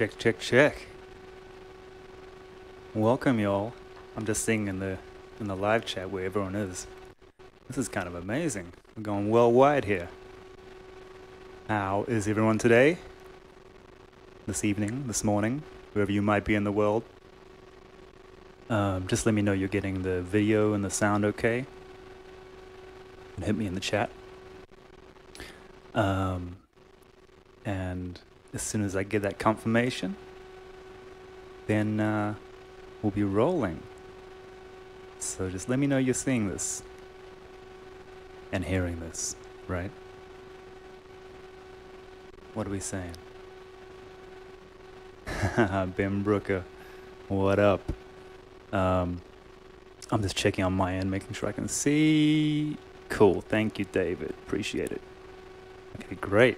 Check, check, check. Welcome, y'all. I'm just seeing in the in the live chat where everyone is. This is kind of amazing. We're going worldwide here. How is everyone today? This evening, this morning, wherever you might be in the world. Um, just let me know you're getting the video and the sound okay. And hit me in the chat. Um, and as soon as I get that confirmation, then uh, we'll be rolling. So just let me know you're seeing this and hearing this, right? What are we saying? Ben Brooker, what up? Um, I'm just checking on my end, making sure I can see. Cool, thank you, David. Appreciate it. Okay, great.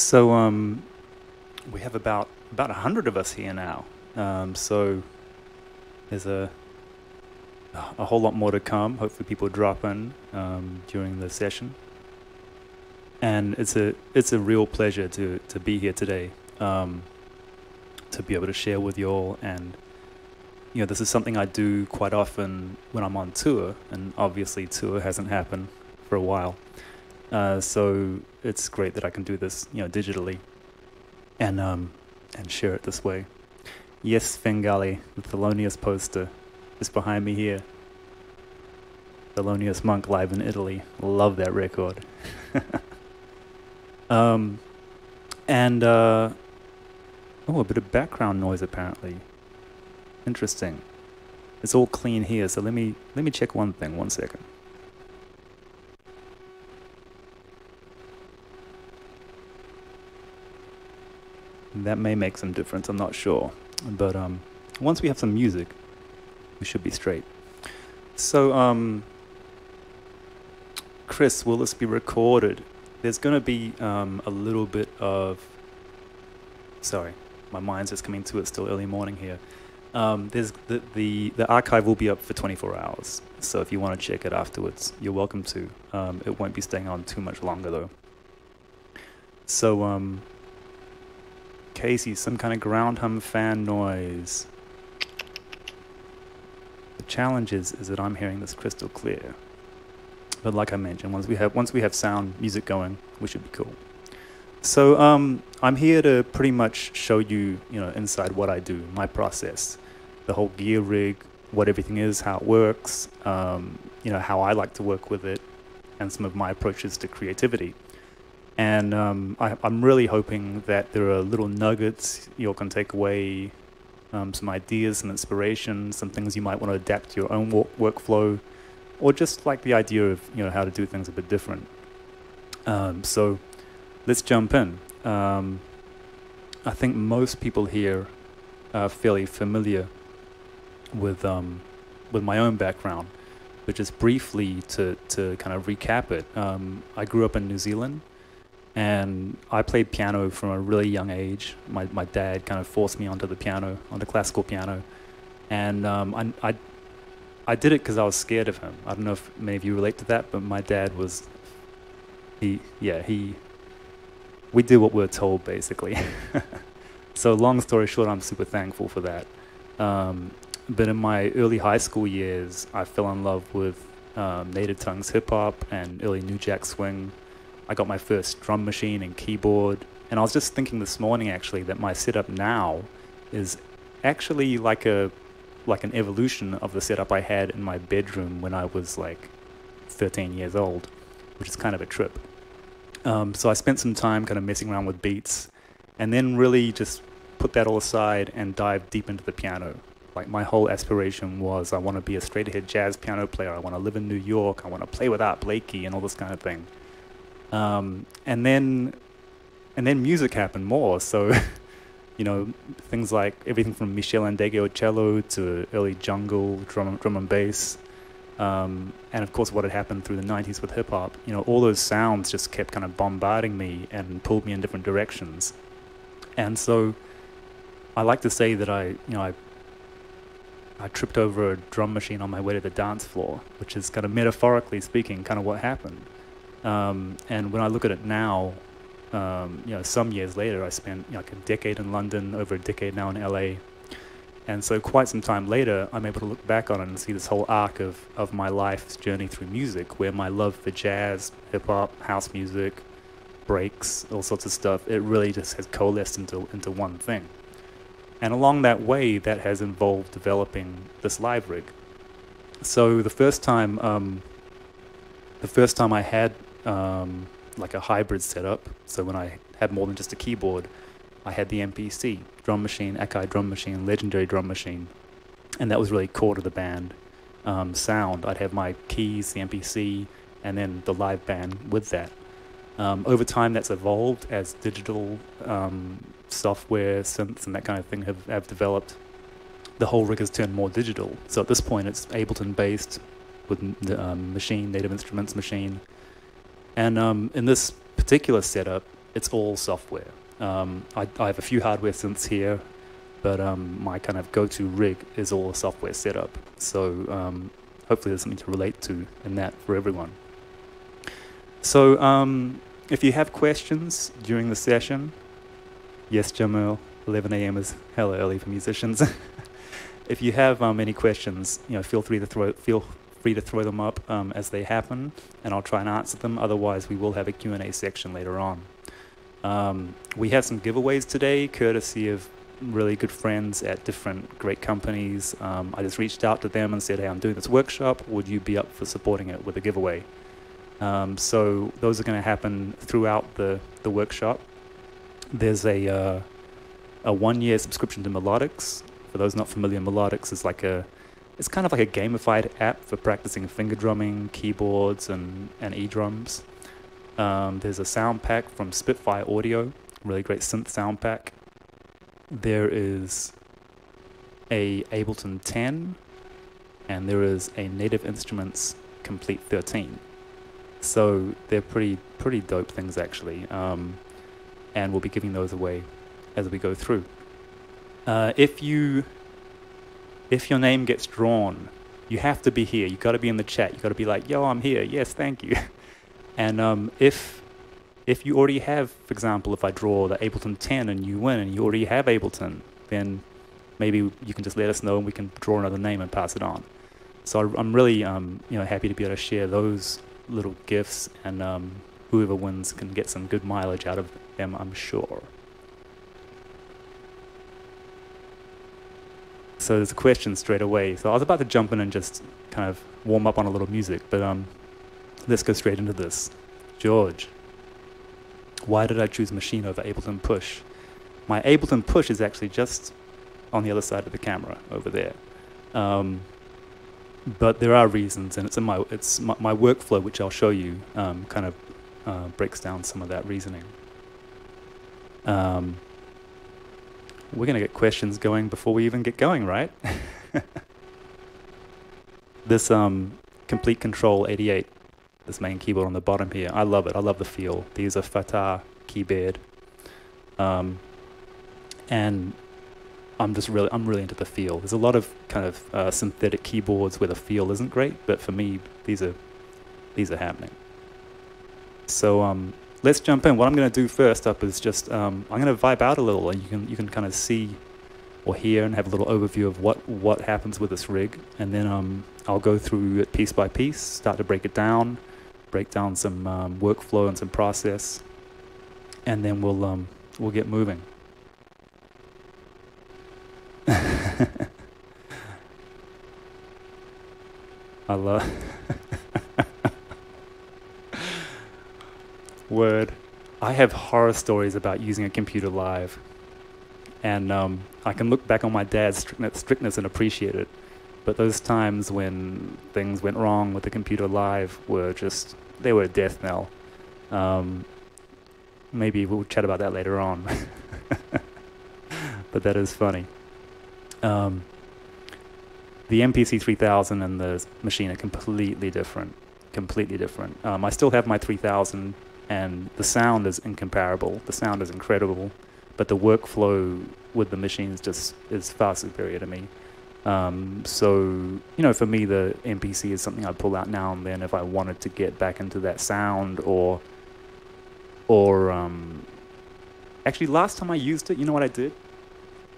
So, um, we have about about a hundred of us here now. Um, so there's a a whole lot more to come. Hopefully, people drop in um, during the session. And it's a it's a real pleasure to to be here today, um, to be able to share with you all. And you know, this is something I do quite often when I'm on tour, and obviously, tour hasn't happened for a while. Uh, so it's great that I can do this, you know, digitally, and um, and share it this way. Yes, Svengali, the Thelonious poster is behind me here. Thelonious Monk live in Italy. Love that record. um, and uh, oh, a bit of background noise apparently. Interesting. It's all clean here, so let me let me check one thing. One second. That may make some difference. I'm not sure, but um, once we have some music, we should be straight. So, um, Chris, will this be recorded? There's going to be um, a little bit of. Sorry, my mind's just coming to it. Still early morning here. Um, there's the, the the archive will be up for 24 hours. So if you want to check it afterwards, you're welcome to. Um, it won't be staying on too much longer though. So um, Casey, some kind of ground hum fan noise. The challenge is, is that I'm hearing this crystal clear. But like I mentioned, once we have once we have sound music going, we should be cool. So um, I'm here to pretty much show you, you know, inside what I do, my process, the whole gear rig, what everything is, how it works, um, you know, how I like to work with it, and some of my approaches to creativity. And um, I, am really hoping that there are little nuggets you can take away, um, some ideas, some inspiration, some things you might want to adapt to your own work workflow, or just like the idea of you know how to do things a bit different. Um, so let's jump in. Um, I think most people here are fairly familiar with um, with my own background, but just briefly to to kind of recap it. Um, I grew up in New Zealand and I played piano from a really young age. My my dad kind of forced me onto the piano, onto classical piano, and um, I, I I did it because I was scared of him. I don't know if many of you relate to that, but my dad was he yeah he we do what we're told basically. so long story short, I'm super thankful for that. Um, but in my early high school years, I fell in love with um, native tongues hip hop and early new jack swing I got my first drum machine and keyboard. And I was just thinking this morning actually that my setup now is actually like a like an evolution of the setup I had in my bedroom when I was like 13 years old, which is kind of a trip. Um, so I spent some time kind of messing around with beats and then really just put that all aside and dive deep into the piano. Like my whole aspiration was I want to be a straight ahead jazz piano player. I want to live in New York. I want to play with Art Blakey and all this kind of thing. Um, and then and then music happened more. So, you know, things like everything from Meshell Ndegeocello to early jungle, drum, drum and bass. Um, and of course, what had happened through the 90s with hip hop, you know, all those sounds just kept kind of bombarding me and pulled me in different directions. And so I like to say that I, you know, I, I tripped over a drum machine on my way to the dance floor, which is kind of metaphorically speaking, kind of what happened. Um, and when I look at it now, um, you know, some years later, I spent like a decade in London, over a decade now in LA. And so, quite some time later, I'm able to look back on it and see this whole arc of, of my life's journey through music, where my love for jazz, hip hop, house music, breaks, all sorts of stuff, it really just has coalesced into, into one thing. And along that way, that has involved developing this live rig. So the first time, um, the first time I had um, like a hybrid setup. So when I had more than just a keyboard, I had the MPC drum Maschine, Akai drum Maschine, legendary drum machine, and that was really core to the band um, sound. I'd have my keys, the MPC, and then the live band with that. Um, over time, that's evolved as digital um, software, synths, and that kind of thing have, have developed. The whole rig has turned more digital. So at this point, it's Ableton based with the um, machine, Native Instruments machine. And um, in this particular setup, it's all software. Um, I, I, have a few hardware synths here, but um, my kind of go-to rig is all a software setup. So um, hopefully there's something to relate to in that for everyone. So um, if you have questions during the session, yes, Jamal, 11 a.m. is hella early for musicians. if you have um, any questions, you know, feel free to throw feel free to throw them up um, as they happen, and I'll try and answer them. Otherwise, we will have a Q&A section later on. Um, we have some giveaways today, courtesy of really good friends at different great companies. Um, I just reached out to them and said, hey, I'm doing this workshop. Would you be up for supporting it with a giveaway? Um, so those are going to happen throughout the, the workshop. There's a, uh, a one-year subscription to Melodics. For those not familiar, Melodics is like a it's kind of like a gamified app for practicing finger drumming, keyboards, and, and e-drums. Um, there's a sound pack from Spitfire Audio, really great synth sound pack. There is a Ableton 10, and there is a Native Instruments Komplete 13. So they're pretty pretty dope things actually, um, and we'll be giving those away as we go through. Uh, if you if your name gets drawn, you have to be here. You've got to be in the chat. You've got to be like, "Yo, I'm here. Yes, thank you." and um, if if you already have, for example, if I draw the Ableton 10 and you win and you already have Ableton, then maybe you can just let us know and we can draw another name and pass it on. So I'm really um, you know happy to be able to share those little gifts and um, whoever wins can get some good mileage out of them, I'm sure. So there's a question straight away. So I was about to jump in and just kind of warm up on a little music, but um, let's go straight into this. George, why did I choose Maschine over Ableton Push? My Ableton Push is actually just on the other side of the camera over there. Um, but there are reasons, and it's in my it's my, my workflow, which I'll show you, um, kind of uh, breaks down some of that reasoning. Um, we're going to get questions going before we even get going, right? this um, Komplete Kontrol 88, this main keyboard on the bottom here, I love it. I love the feel. These are Fatar keyboard. Um, and I'm just really, I'm really into the feel. There's a lot of kind of uh, synthetic keyboards where the feel isn't great, but for me, these are, these are happening. So um, let's jump in. What I'm going to do first up is just um, I'm going to vibe out a little, and you can you can kind of see or hear and have a little overview of what what happens with this rig, and then um, I'll go through it piece by piece, start to break it down, break down some um, workflow and some process, and then we'll um, we'll get moving. I love. Word. I have horror stories about using a computer live. And um, I can look back on my dad's strictness and appreciate it. But those times when things went wrong with the computer live were just, they were a death knell. Um, maybe we'll chat about that later on. but that is funny. Um, the MPC 3000 and the Maschine are completely different. Completely different. Um, I still have my 3000 and the sound is incomparable. The sound is incredible, but the workflow with the Maschines just is far superior to me. Um, so you know, for me, the MPC is something I'd pull out now and then if I wanted to get back into that sound or or um, actually last time I used it, you know what I did?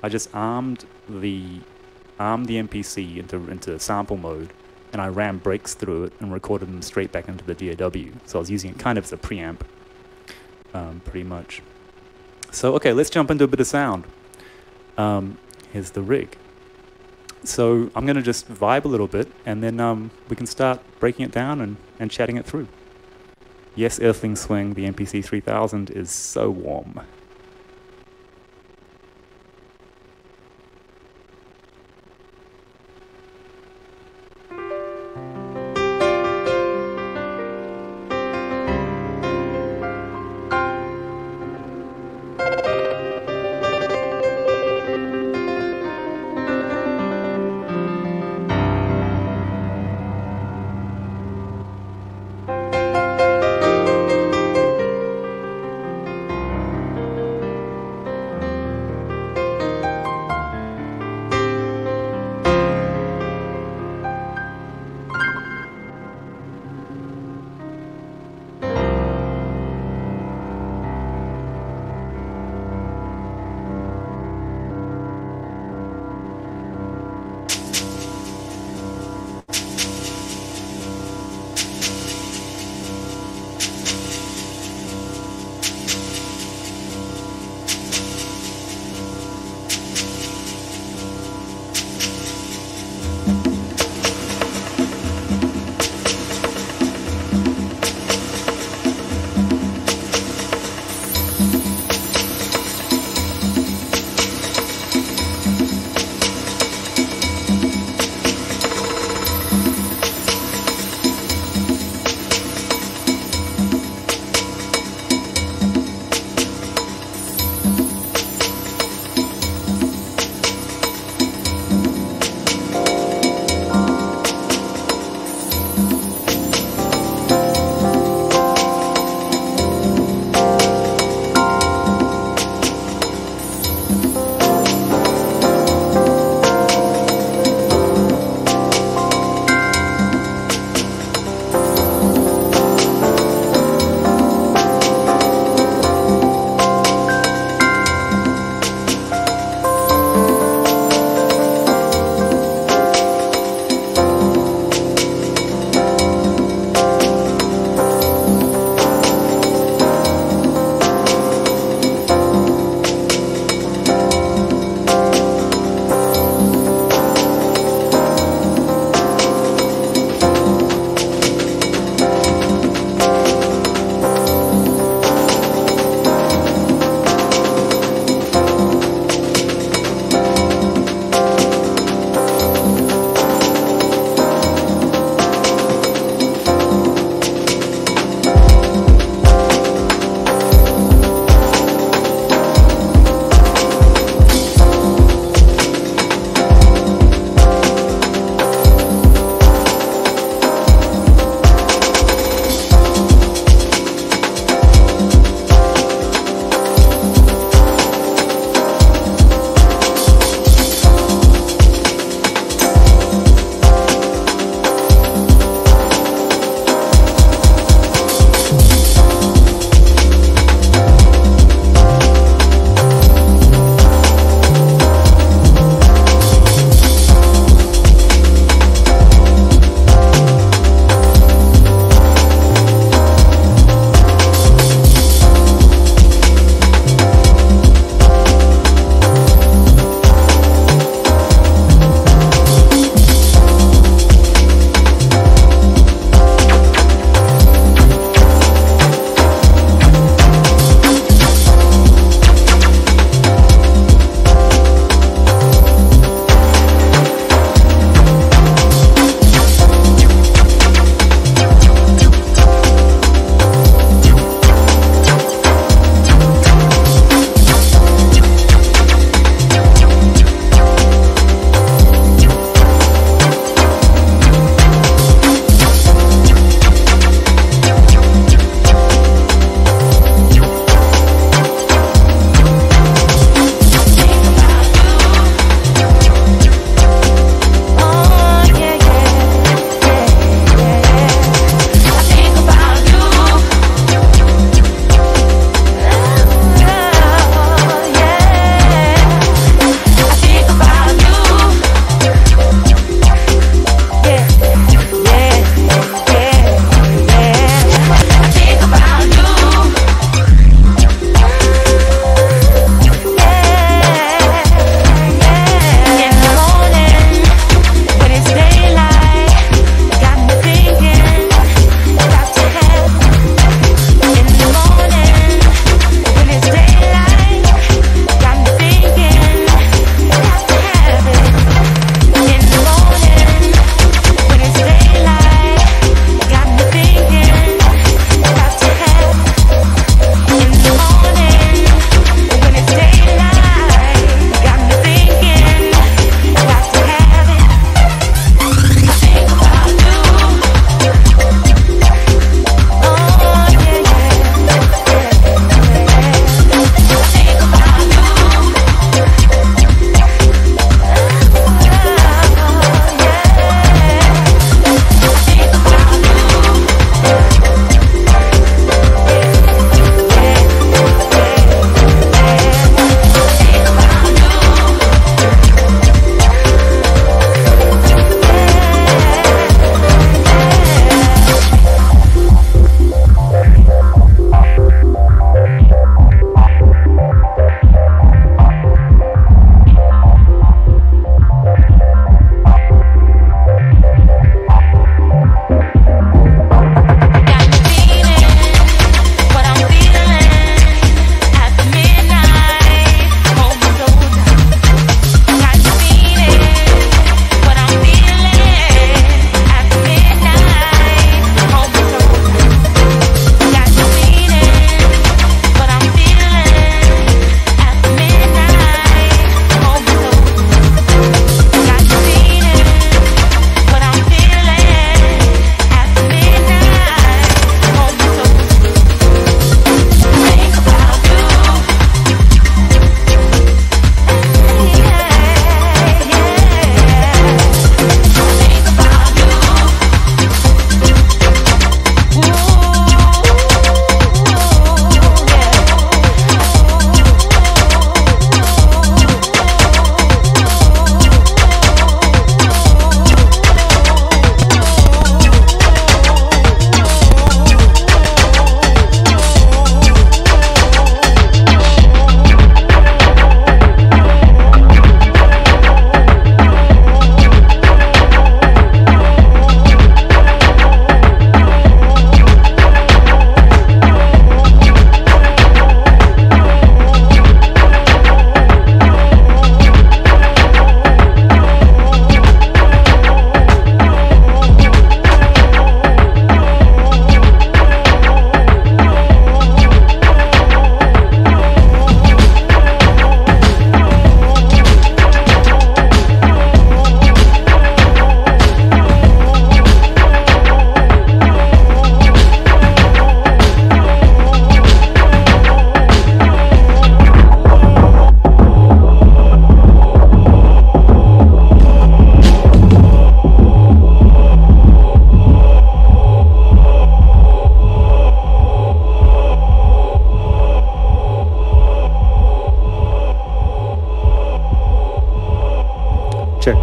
I just armed the armed the MPC into into sample mode, and I ran breaks through it and recorded them straight back into the DAW. So I was using it kind of as a preamp, um, pretty much. So okay, let's jump into a bit of sound. Um, here's the rig. So I'm going to just vibe a little bit, and then um, we can start breaking it down and, and chatting it through. Yes, Earthling Swing, the MPC 3000 is so warm.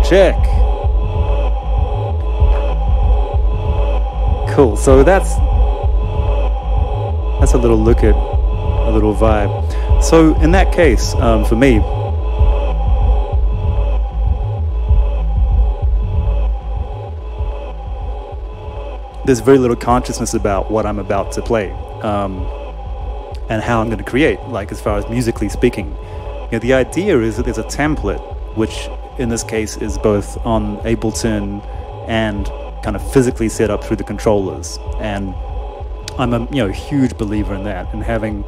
Check. Cool. So that's that's a little look at a little vibe. So in that case, um, for me, there's very little consciousness about what I'm about to play um, and how I'm going to create, like as far as musically speaking. You know, the idea is that there's a template, which in this case is both on Ableton and kind of physically set up through the controllers. And I'm a you know huge believer in that and having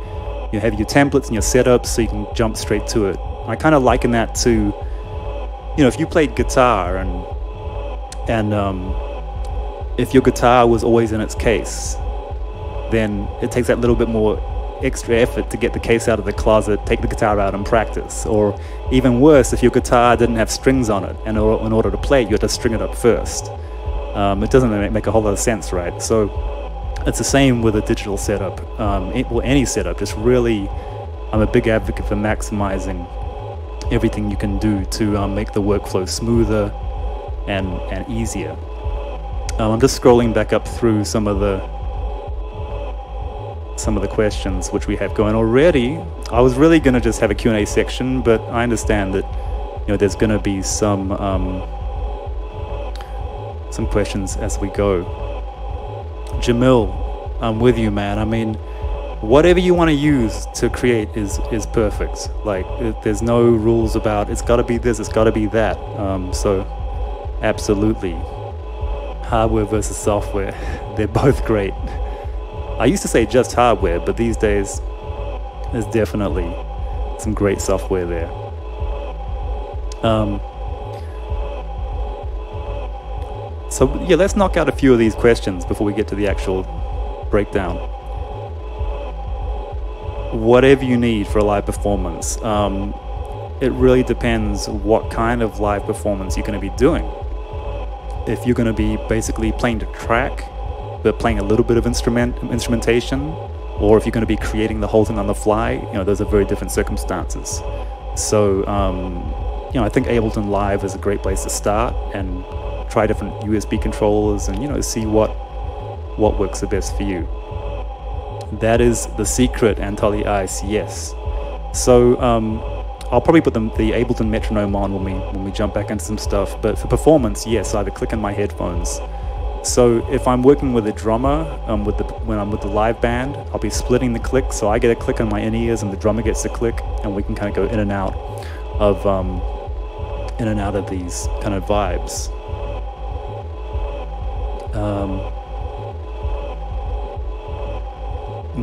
you have your templates and your setups so you can jump straight to it. I kind of liken that to you know if you played guitar and and um, if your guitar was always in its case, then it takes that little bit more extra effort to get the case out of the closet, take the guitar out and practice. Or even worse, if your guitar didn't have strings on it, and in order to play, it, you had to string it up first. Um, it doesn't make a whole lot of sense, right? So it's the same with a digital setup, um, or any setup. Just really, I'm a big advocate for maximizing everything you can do to um, make the workflow smoother and and easier. Um, I'm just scrolling back up through some of the some of the questions which we have going already. I was really going to just have a Q&A section, but I understand that you know there's going to be some um, some questions as we go. Jamil, I'm with you, man. I mean, whatever you want to use to create is is perfect. Like, there's no rules about it's got to be this, it's got to be that. Um, so, absolutely, hardware versus software, they're both great. I used to say just hardware, but these days, there's definitely some great software there. Um, So yeah, let's knock out a few of these questions before we get to the actual breakdown. Whatever you need for a live performance, um, it really depends what kind of live performance you're going to be doing. If you're going to be basically playing the track, but playing a little bit of instrument instrumentation, or if you're going to be creating the whole thing on the fly, you know, those are very different circumstances. So, um, you know, I think Ableton Live is a great place to start and try different USB controllers and you know see what what works the best for you. That is the secret, Anatoly Ice. Yes. So um, I'll probably put the, the Ableton metronome on when we when we jump back into some stuff. But for performance, yes, I have click in my headphones. So if I'm working with a drummer, um, with the when I'm with the live band, I'll be splitting the click. So I get a click on my in ears, and the drummer gets a click, and we can kind of go in and out of um, in and out of these kind of vibes. Um,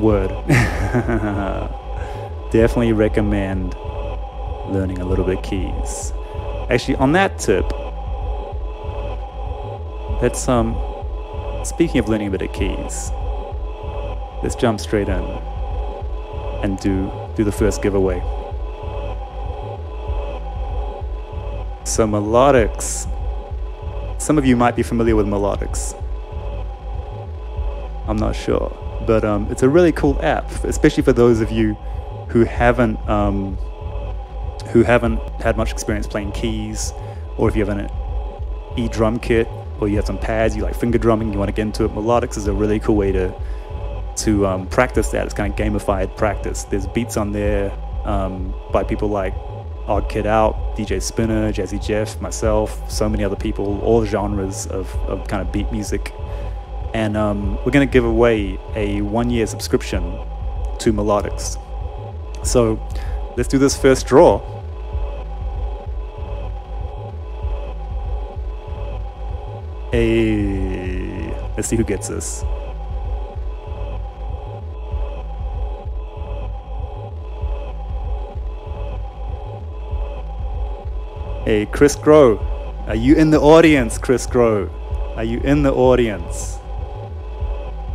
word. Definitely recommend learning a little bit of keys. Actually, on that tip, let's um. Speaking of learning a bit of keys, let's jump straight in and do do the first giveaway. So melodics some of you might be familiar with Melodics. I'm not sure. But um, it's a really cool app, especially for those of you who haven't um, who haven't had much experience playing keys, or if you have an e drum kit, or you have some pads, you like finger drumming, you want to get into it. Melodics is a really cool way to to um, practice that. It's kind of gamified practice. There's beats on there um, by people like Odd Kid Out, DJ Spinna, Jazzy Jeff, myself, so many other people, all genres of, of kind of beat music. And um, we're going to give away a one year subscription to Melodics. So let's do this first draw. Hey, let's see who gets this. Hey, Chris Grow, are you in the audience, Chris Grow? Are you in the audience?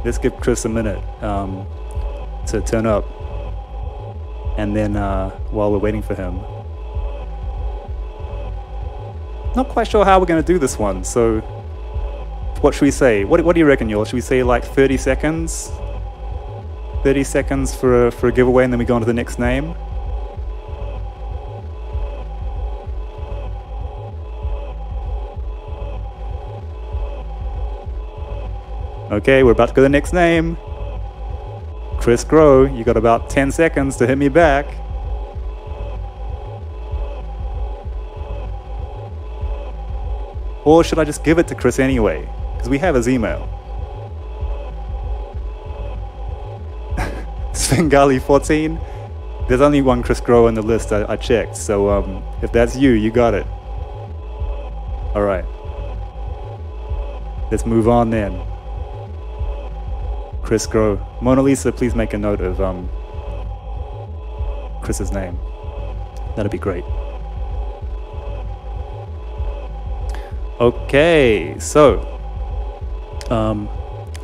Let's give Chris a minute um, to turn up. And then uh, while we're waiting for him, not quite sure how we're going to do this one. So, what should we say? What, what do you reckon, Yul? Should we say like 30 seconds? 30 seconds for a, for a giveaway and then we go on to the next name? Okay, we're about to go to the next name. Chris Grow, you got about 10 seconds to hit me back. Or should I just give it to Chris anyway? Because we have his email. Svengali14. There's only one Chris Grow on the list I, I checked, so um, if that's you, you got it. Alright. Let's move on then. Chris Grow. Mona Lisa, please make a note of um, Chris's name. That'd be great. Okay, so um,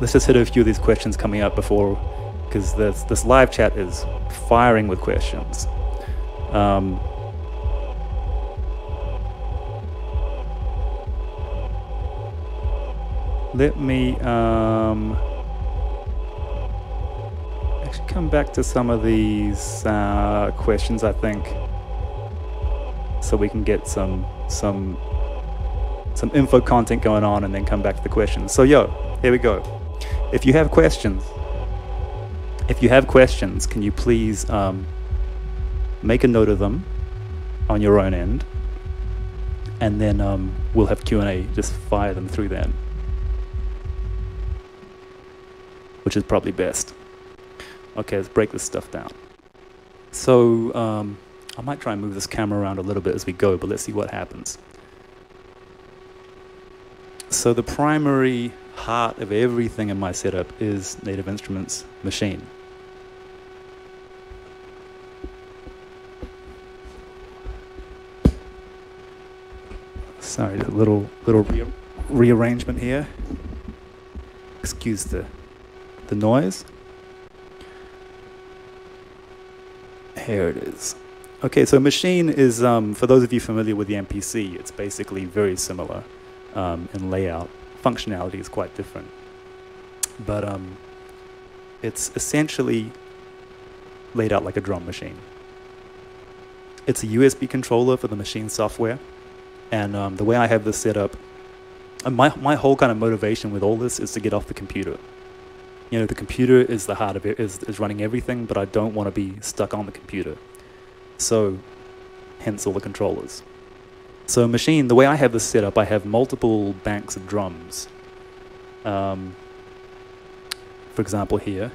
let's just hit a few of these questions coming up before, because this this live chat is firing with questions. Um, let me um, actually come back to some of these uh, questions. I think so we can get some some some info content going on and then come back to the questions. So yo, here we go. If you have questions, if you have questions, can you please um, make a note of them on your own end, and then um, we'll have Q and A. Just fire them through then, which is probably best. Okay, let's break this stuff down. So um, I might try and move this camera around a little bit as we go, but let's see what happens. So the primary heart of everything in my setup is Native Instruments Maschine. Sorry, a little little re rearrangement here. Excuse the the noise. Here it is. Okay, so Maschine is, um, for those of you familiar with the MPC, it's basically very similar um, in layout. Functionality is quite different. But um, it's essentially laid out like a drum machine. It's a USB controller for the Maschine software. And um, the way I have this set up, uh, my, my whole kind of motivation with all this is to get off the computer. You know, the computer is the heart of it, is, is running everything, but I don't want to be stuck on the computer. So, hence all the controllers. So Maschine, the way I have this set up, I have multiple banks of drums. Um, for example here,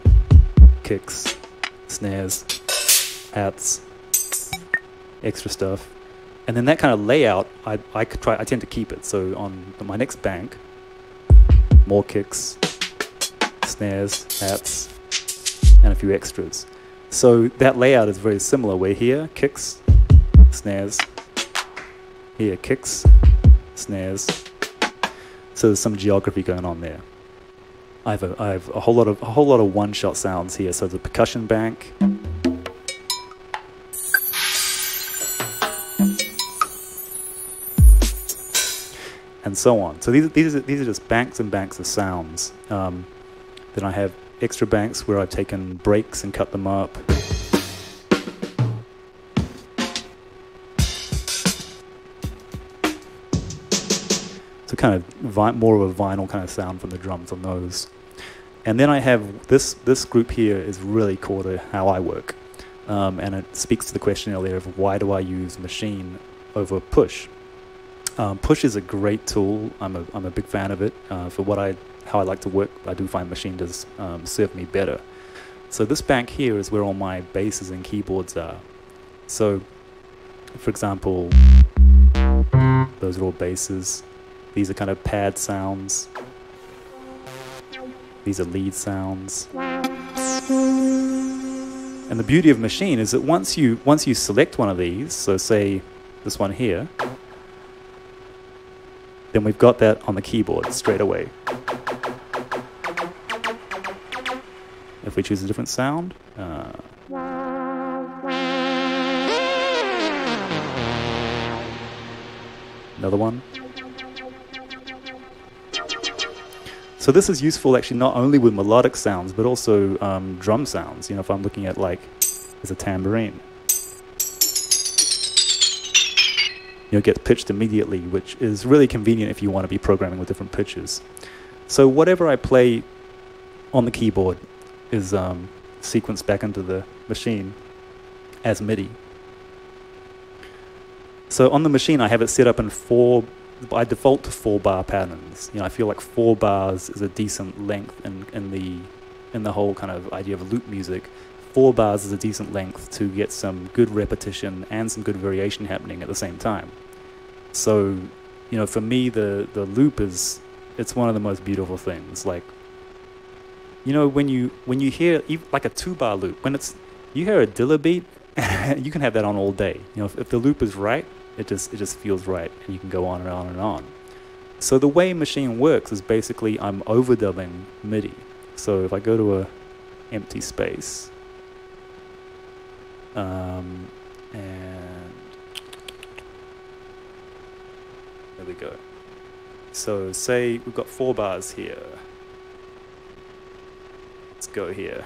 kicks, snares, hats, extra stuff. And then that kind of layout, I, I could try, I tend to keep it. So on my next bank, more kicks, snares, hats, and a few extras. So that layout is very similar. We're here, kicks, snares, here, kicks, snares. So there's some geography going on there. I have a, I have a whole lot of a whole lot of one-shot sounds here. So the percussion bank. And so on. So these, these, are, these are just banks and banks of sounds. Um, then I have extra banks where I've taken breaks and cut them up. Kind of more of a vinyl kind of sound from the drums on those. And then I have this, this group here is really core to how I work. Um, and it speaks to the question earlier of why do I use Maschine over push? Um, push is a great tool. I'm a, I'm a big fan of it. Uh, for what I, how I like to work, I do find Maschine does um, serve me better. So this bank here is where all my basses and keyboards are. So, for example, those are all basses. These are kind of pad sounds. These are lead sounds. And the beauty of Maschine is that once you once you select one of these, so say this one here, then we've got that on the keyboard straight away. If we choose a different sound, uh, another one. So this is useful actually not only with melodic sounds, but also um, drum sounds. You know, if I'm looking at like, as a tambourine. You know, it gets pitched immediately, which is really convenient if you want to be programming with different pitches. So whatever I play on the keyboard is um, sequenced back into the Maschine as MIDI. So on the Maschine, I have it set up in four, by default to four bar patterns. You know, I feel like four bars is a decent length in, in the in the whole kind of idea of loop music. Four bars is a decent length to get some good repetition and some good variation happening at the same time. So, you know, for me, the the loop is it's one of the most beautiful things. Like, you know, when you when you hear like a two bar loop, when it's you hear a Dilla beat, you can have that on all day. You know, if, if the loop is right, it just it just feels right, and you can go on and on and on. So the way Maschine works is basically I'm overdubbing MIDI. So if I go to a empty space, um, and there we go. So say we've got four bars here. Let's go here.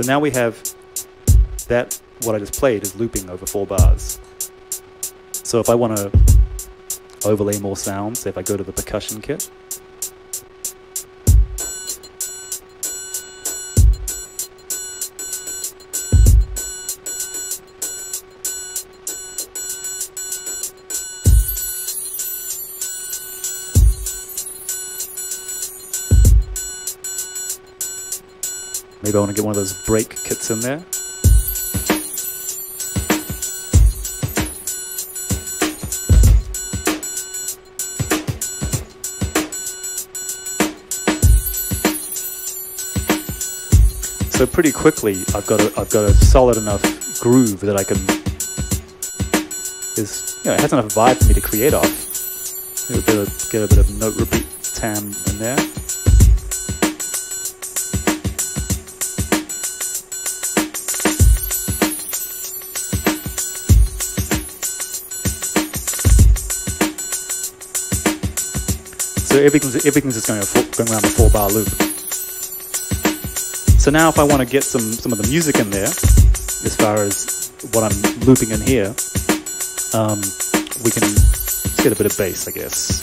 So now we have that, what I just played is looping over four bars. So if I want to overlay more sounds, say if I go to the percussion kit, Maybe I want to get one of those break kits in there. So pretty quickly, I've got a, I've got a solid enough groove that I can is you know it has enough vibe for me to create off. Get a bit of, get a bit of note repeat tam in there. So everything's, everything's just going, going around the four bar loop. So now if I want to get some, some of the music in there, as far as what I'm looping in here, um, we can get a bit of bass, I guess.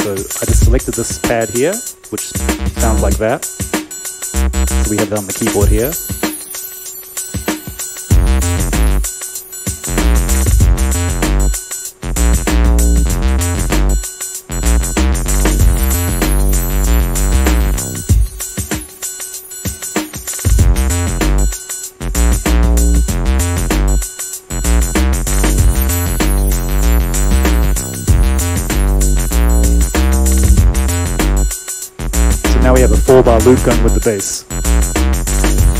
So I just selected this pad here, which sounds like that. So we have that on the keyboard here. Loop gun with the bass.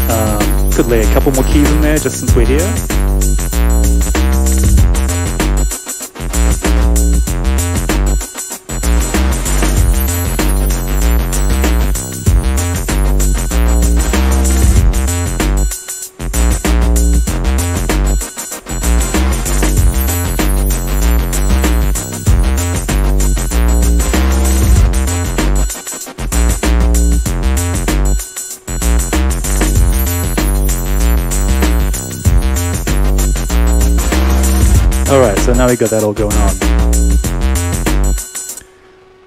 Um, could lay a couple more keys in there just since we're here. Now we got that all going on.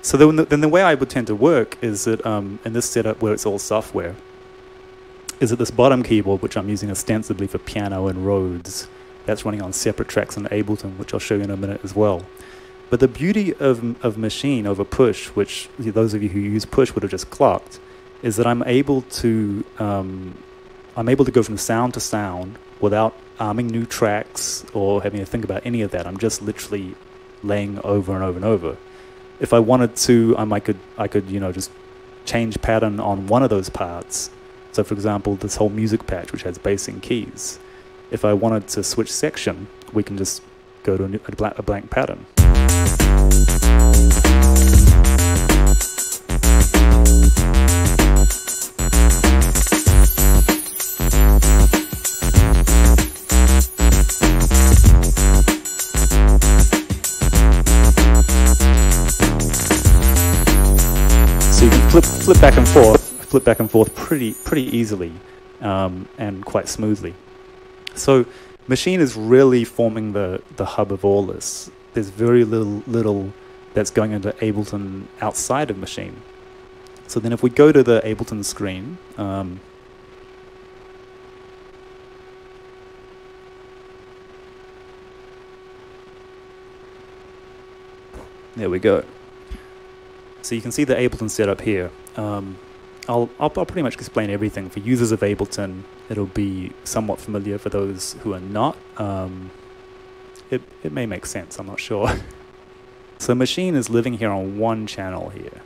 So then the, then the way I would tend to work is that um, in this setup where it's all software, is that this bottom keyboard, which I'm using ostensibly for piano and Rhodes, that's running on separate tracks in Ableton, which I'll show you in a minute as well. But the beauty of, of Maschine over Push, which those of you who use Push would have just clocked, is that I'm able to um, I'm able to go from sound to sound without arming new tracks or having to think about any of that. I'm just literally laying over and over and over. If I wanted to, I could I could you know just change pattern on one of those parts. So for example, this whole music patch, which has bass and keys. If I wanted to switch section, we can just go to a, new, a, a blank pattern. So you can flip flip back and forth, flip back and forth pretty pretty easily. um, and quite smoothly. So Maschine is really forming the, the hub of all this. There's very little, little that's going into Ableton outside of Maschine. So then if we go to the Ableton screen, um, there we go. So you can see the Ableton setup here. Um, I'll, I'll, I'll pretty much explain everything. For users of Ableton, it'll be somewhat familiar. For those who are not, um, it, it may make sense, I'm not sure. so Maschine is living here on one channel here.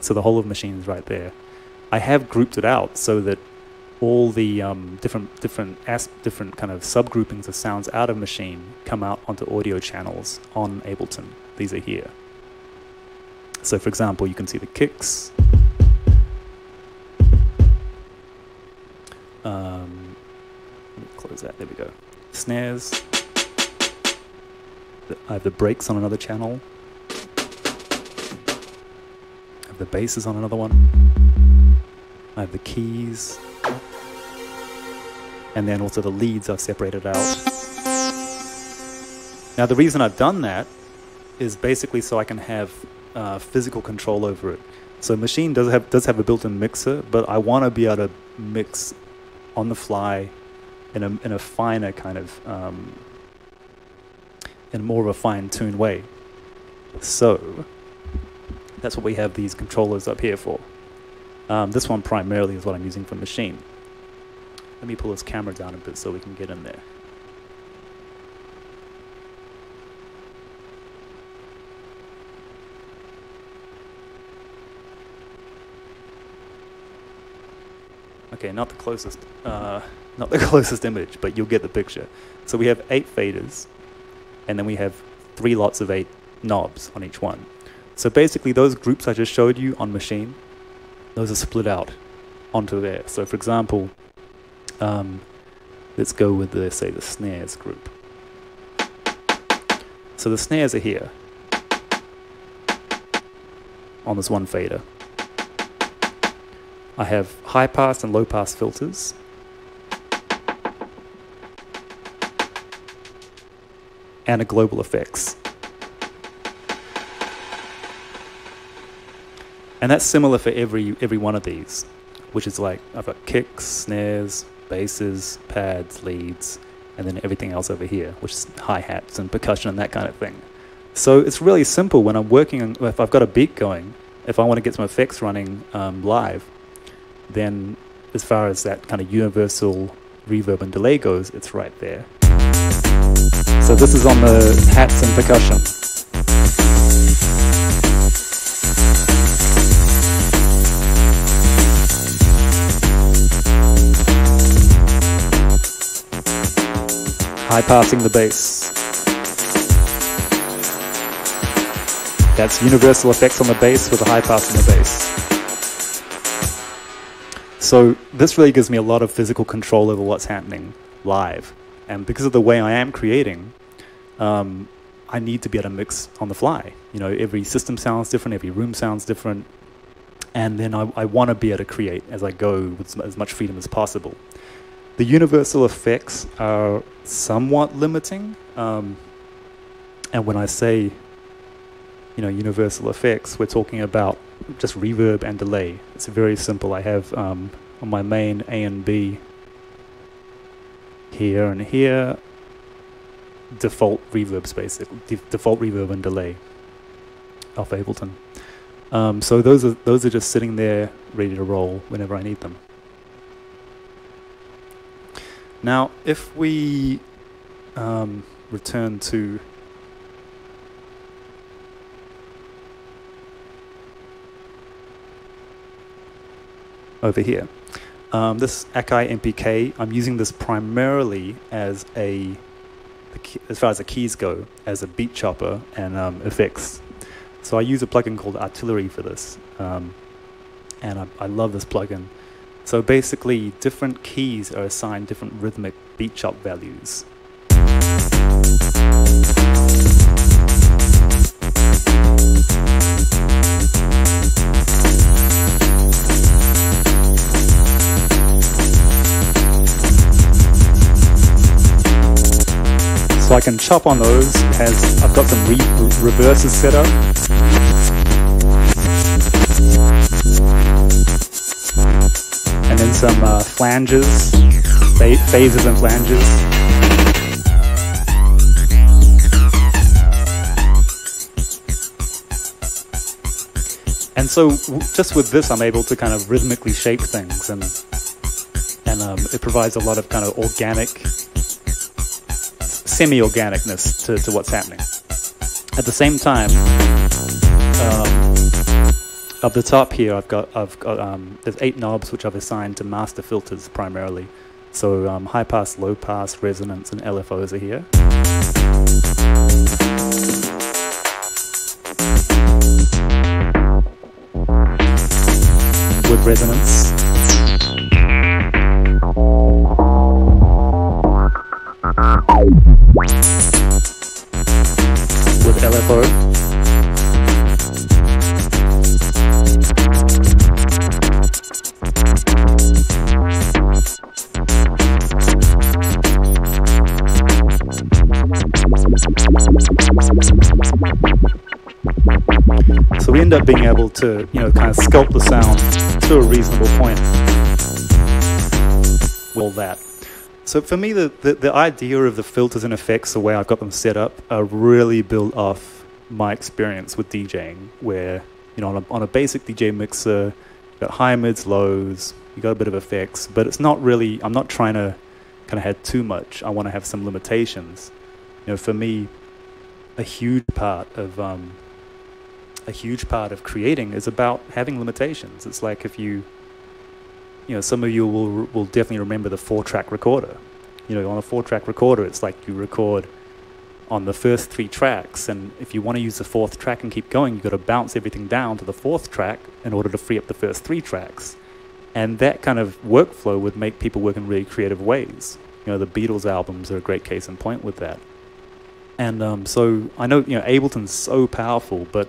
So the whole of Maschine is right there. I have grouped it out so that all the um, different different as different kind of subgroupings of sounds out of Maschine come out onto audio channels on Ableton. These are here. So for example, you can see the kicks. Um, close that, there we go. Snares. I have the breaks on another channel. I have the basses on another one. I have the keys. And then also the leads I've separated out. Now the reason I've done that is basically so I can have uh, physical control over it. So Maschine does have does have a built-in mixer, but I want to be able to mix on the fly in a in a finer kind of um, in a more of a fine-tuned way. So that's what we have these controllers up here for. Um, this one primarily is what I'm using for Maschine. Let me pull this camera down a bit so we can get in there. Okay, not the closest, uh, not the closest image, but you'll get the picture. So we have eight faders, and then we have three lots of eight knobs on each one. So basically, those groups I just showed you on Maschine, those are split out onto there. So for example, um, let's go with the say the snares group. So the snares are here on this one fader. I have high pass and low pass filters. And a global effects. And that's similar for every every one of these, which is like I've got kicks, snares, basses, pads, leads, and then everything else over here, which is hi-hats and percussion and that kind of thing. So it's really simple when I'm working on, if I've got a beat going, if I want to get some effects running um, live, then as far as that kind of universal reverb and delay goes, it's right there. So this is on the hats and percussion. High passing the bass. That's universal effects on the bass with a high pass on the bass. So this really gives me a lot of physical control over what's happening live. And because of the way I am creating, um, I need to be able to mix on the fly. You know, every system sounds different, every room sounds different. And then I, I want to be able to create as I go with as much freedom as possible. The universal effects are somewhat limiting. Um, and when I say, you know, universal effects, we're talking about just reverb and delay. It's very simple. I have um, on my main A and B here and here default reverbs basically default reverb and delay off Ableton. Um, so those are those are just sitting there ready to roll whenever I need them. Now, if we um, return to over here. Um, this Akai MPK, I'm using this primarily as a, as far as the keys go, as a beat chopper and um, effects. So I use a plugin called Artillery for this, um, and I, I love this plugin. So basically, different keys are assigned different rhythmic beat chop values. So I can chop on those. Has I've got some re reverses set up. And then some uh, flanges, phases and flanges. And so just with this, I'm able to kind of rhythmically shape things and and um, it provides a lot of kind of organic semi-organicness to, to what's happening. At the same time, um, up the top here, I've got I've got um, there's eight knobs which I've assigned to master filters primarily. So um, high pass, low pass, resonance, and LFOs are here. With resonance. with LFO. So we end up being able to, you know, kind of sculpt the sound to a reasonable point. All that. So for me, the, the, the, idea of the filters and effects, the way I've got them set up, are really built off my experience with DJing, where, you know, on a, on a basic DJ mixer, you got high, mids, lows, you got a bit of effects, but it's not really, I'm not trying to kind of have too much. I want to have some limitations. You know, for me, a huge part of, um, a huge part of creating is about having limitations. It's like if you, you know, some of you will will definitely remember the four track recorder. You know, on a four track recorder, it's like you record on the first three tracks, and if you want to use the fourth track and keep going, you've got to bounce everything down to the fourth track in order to free up the first three tracks. And that kind of workflow would make people work in really creative ways. You know, the Beatles albums are a great case in point with that. And um, so I know, you know, Ableton's so powerful, but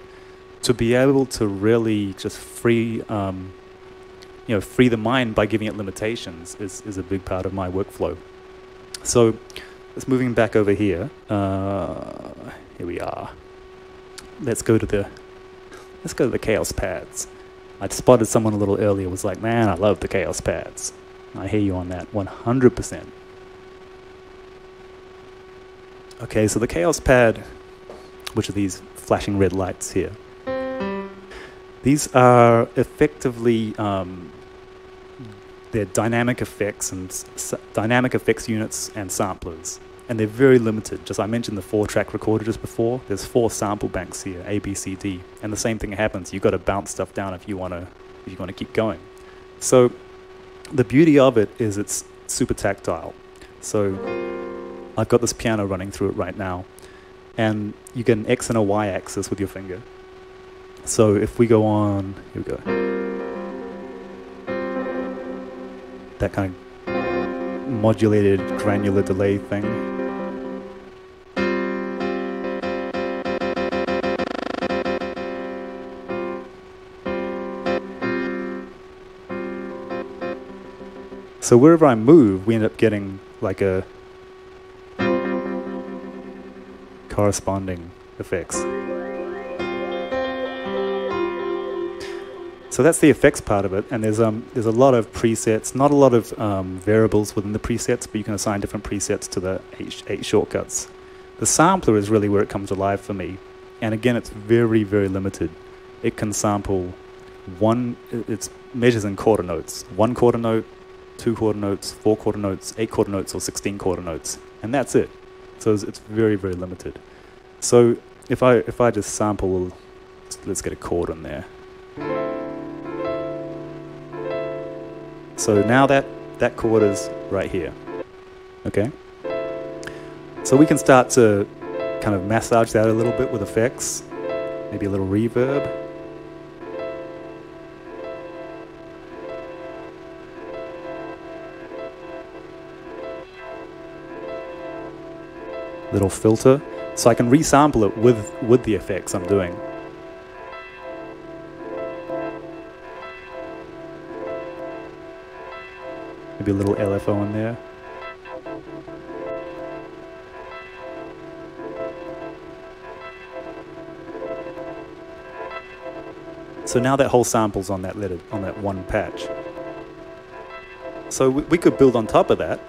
to be able to really just free um, you know, free the mind by giving it limitations is, is a big part of my workflow. So let's moving back over here. Uh, here we are. Let's go to the let's go to the Kaoss Pads. I spotted someone a little earlier was like, man, I love the Kaoss Pads. I hear you on that 100%. Okay, so the Kaoss Pad, which are these flashing red lights here, these are effectively um, they're dynamic effects and dynamic effects units and samplers. And they're very limited. Just I mentioned the four track recorder just before. There's four sample banks here, A, B, C, D. And the same thing happens. You've got to bounce stuff down if you want to if you want to keep going. So the beauty of it is it's super tactile. So I've got this piano running through it right now. And you get an X and a Y axis with your finger. So if we go on, here we go that kind of modulated granular delay thing. So wherever I move, we end up getting like a corresponding effects. So that's the effects part of it, and there's um there's a lot of presets, not a lot of um, variables within the presets, but you can assign different presets to the eight, eight shortcuts. The sampler is really where it comes alive for me, and again, it's very very limited. It can sample one, it measures in quarter notes, one quarter note, two quarter notes, four quarter notes, eight quarter notes, or sixteen quarter notes, and that's it. So it's, it's very very limited. So if I if I just sample, let's get a chord in there. So now that, that chord is right here. Okay? So we can start to kind of massage that a little bit with effects, maybe a little reverb. Little filter. So I can resample it with, with the effects I'm doing. Maybe a little LFO in there. So now that whole sample's on that letter, on that one patch. So we, we could build on top of that.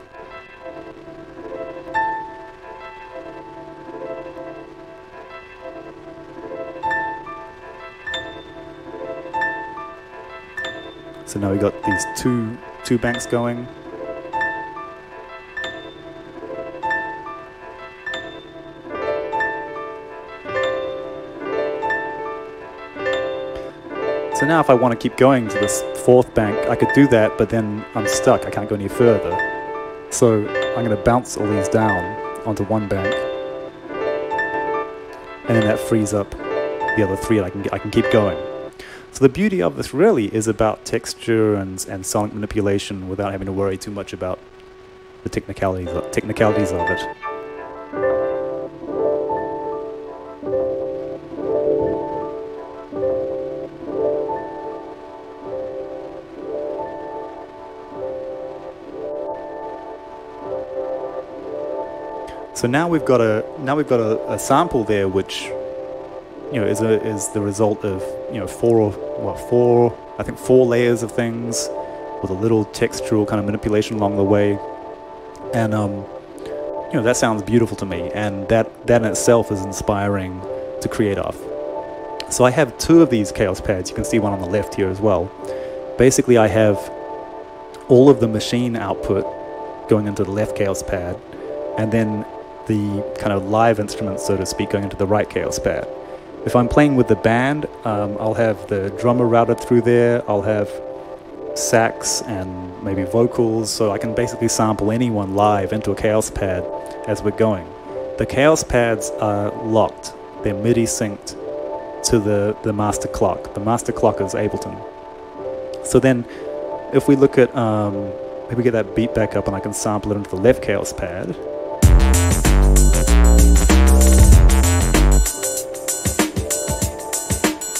So now we got these two two banks going. So now if I want to keep going to this fourth bank, I could do that, but then I'm stuck. I can't go any further. So I'm going to bounce all these down onto one bank. And then that frees up the other three I can, I can keep going. So the beauty of this really is about texture and, and sonic manipulation without having to worry too much about the technicalities, technicalities of it. So now we've got a now we've got a, a, sample there, which you know is a, is the result of you know four or what four I think four layers of things with a little textural kind of manipulation along the way, and um, you know that sounds beautiful to me, and that that in itself is inspiring to create off. So I have two of these Kaoss Pads. You can see one on the left here as well. Basically, I have all of the Maschine output going into the left Kaoss Pad, and then the kind of live instruments, so to speak, going into the right Kaoss Pad. If I'm playing with the band, um, I'll have the drummer routed through there, I'll have sax and maybe vocals, so I can basically sample anyone live into a Kaoss Pad as we're going. The Kaoss Pads are locked, they're MIDI synced to the, the master clock. The master clock is Ableton. So then, if we look at, um, maybe get that beat back up and I can sample it into the left Kaoss Pad.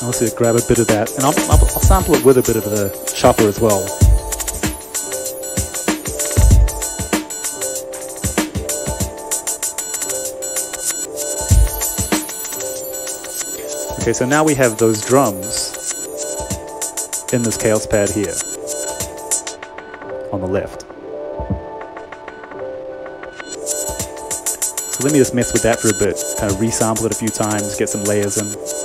Also grab a bit of that, and I'll, I'll, I'll sample it with a bit of a shuffler as well. Okay, so now we have those drums in this Kaoss Pad here on the left. So let me just mess with that for a bit, kind of resample it a few times, get some layers in.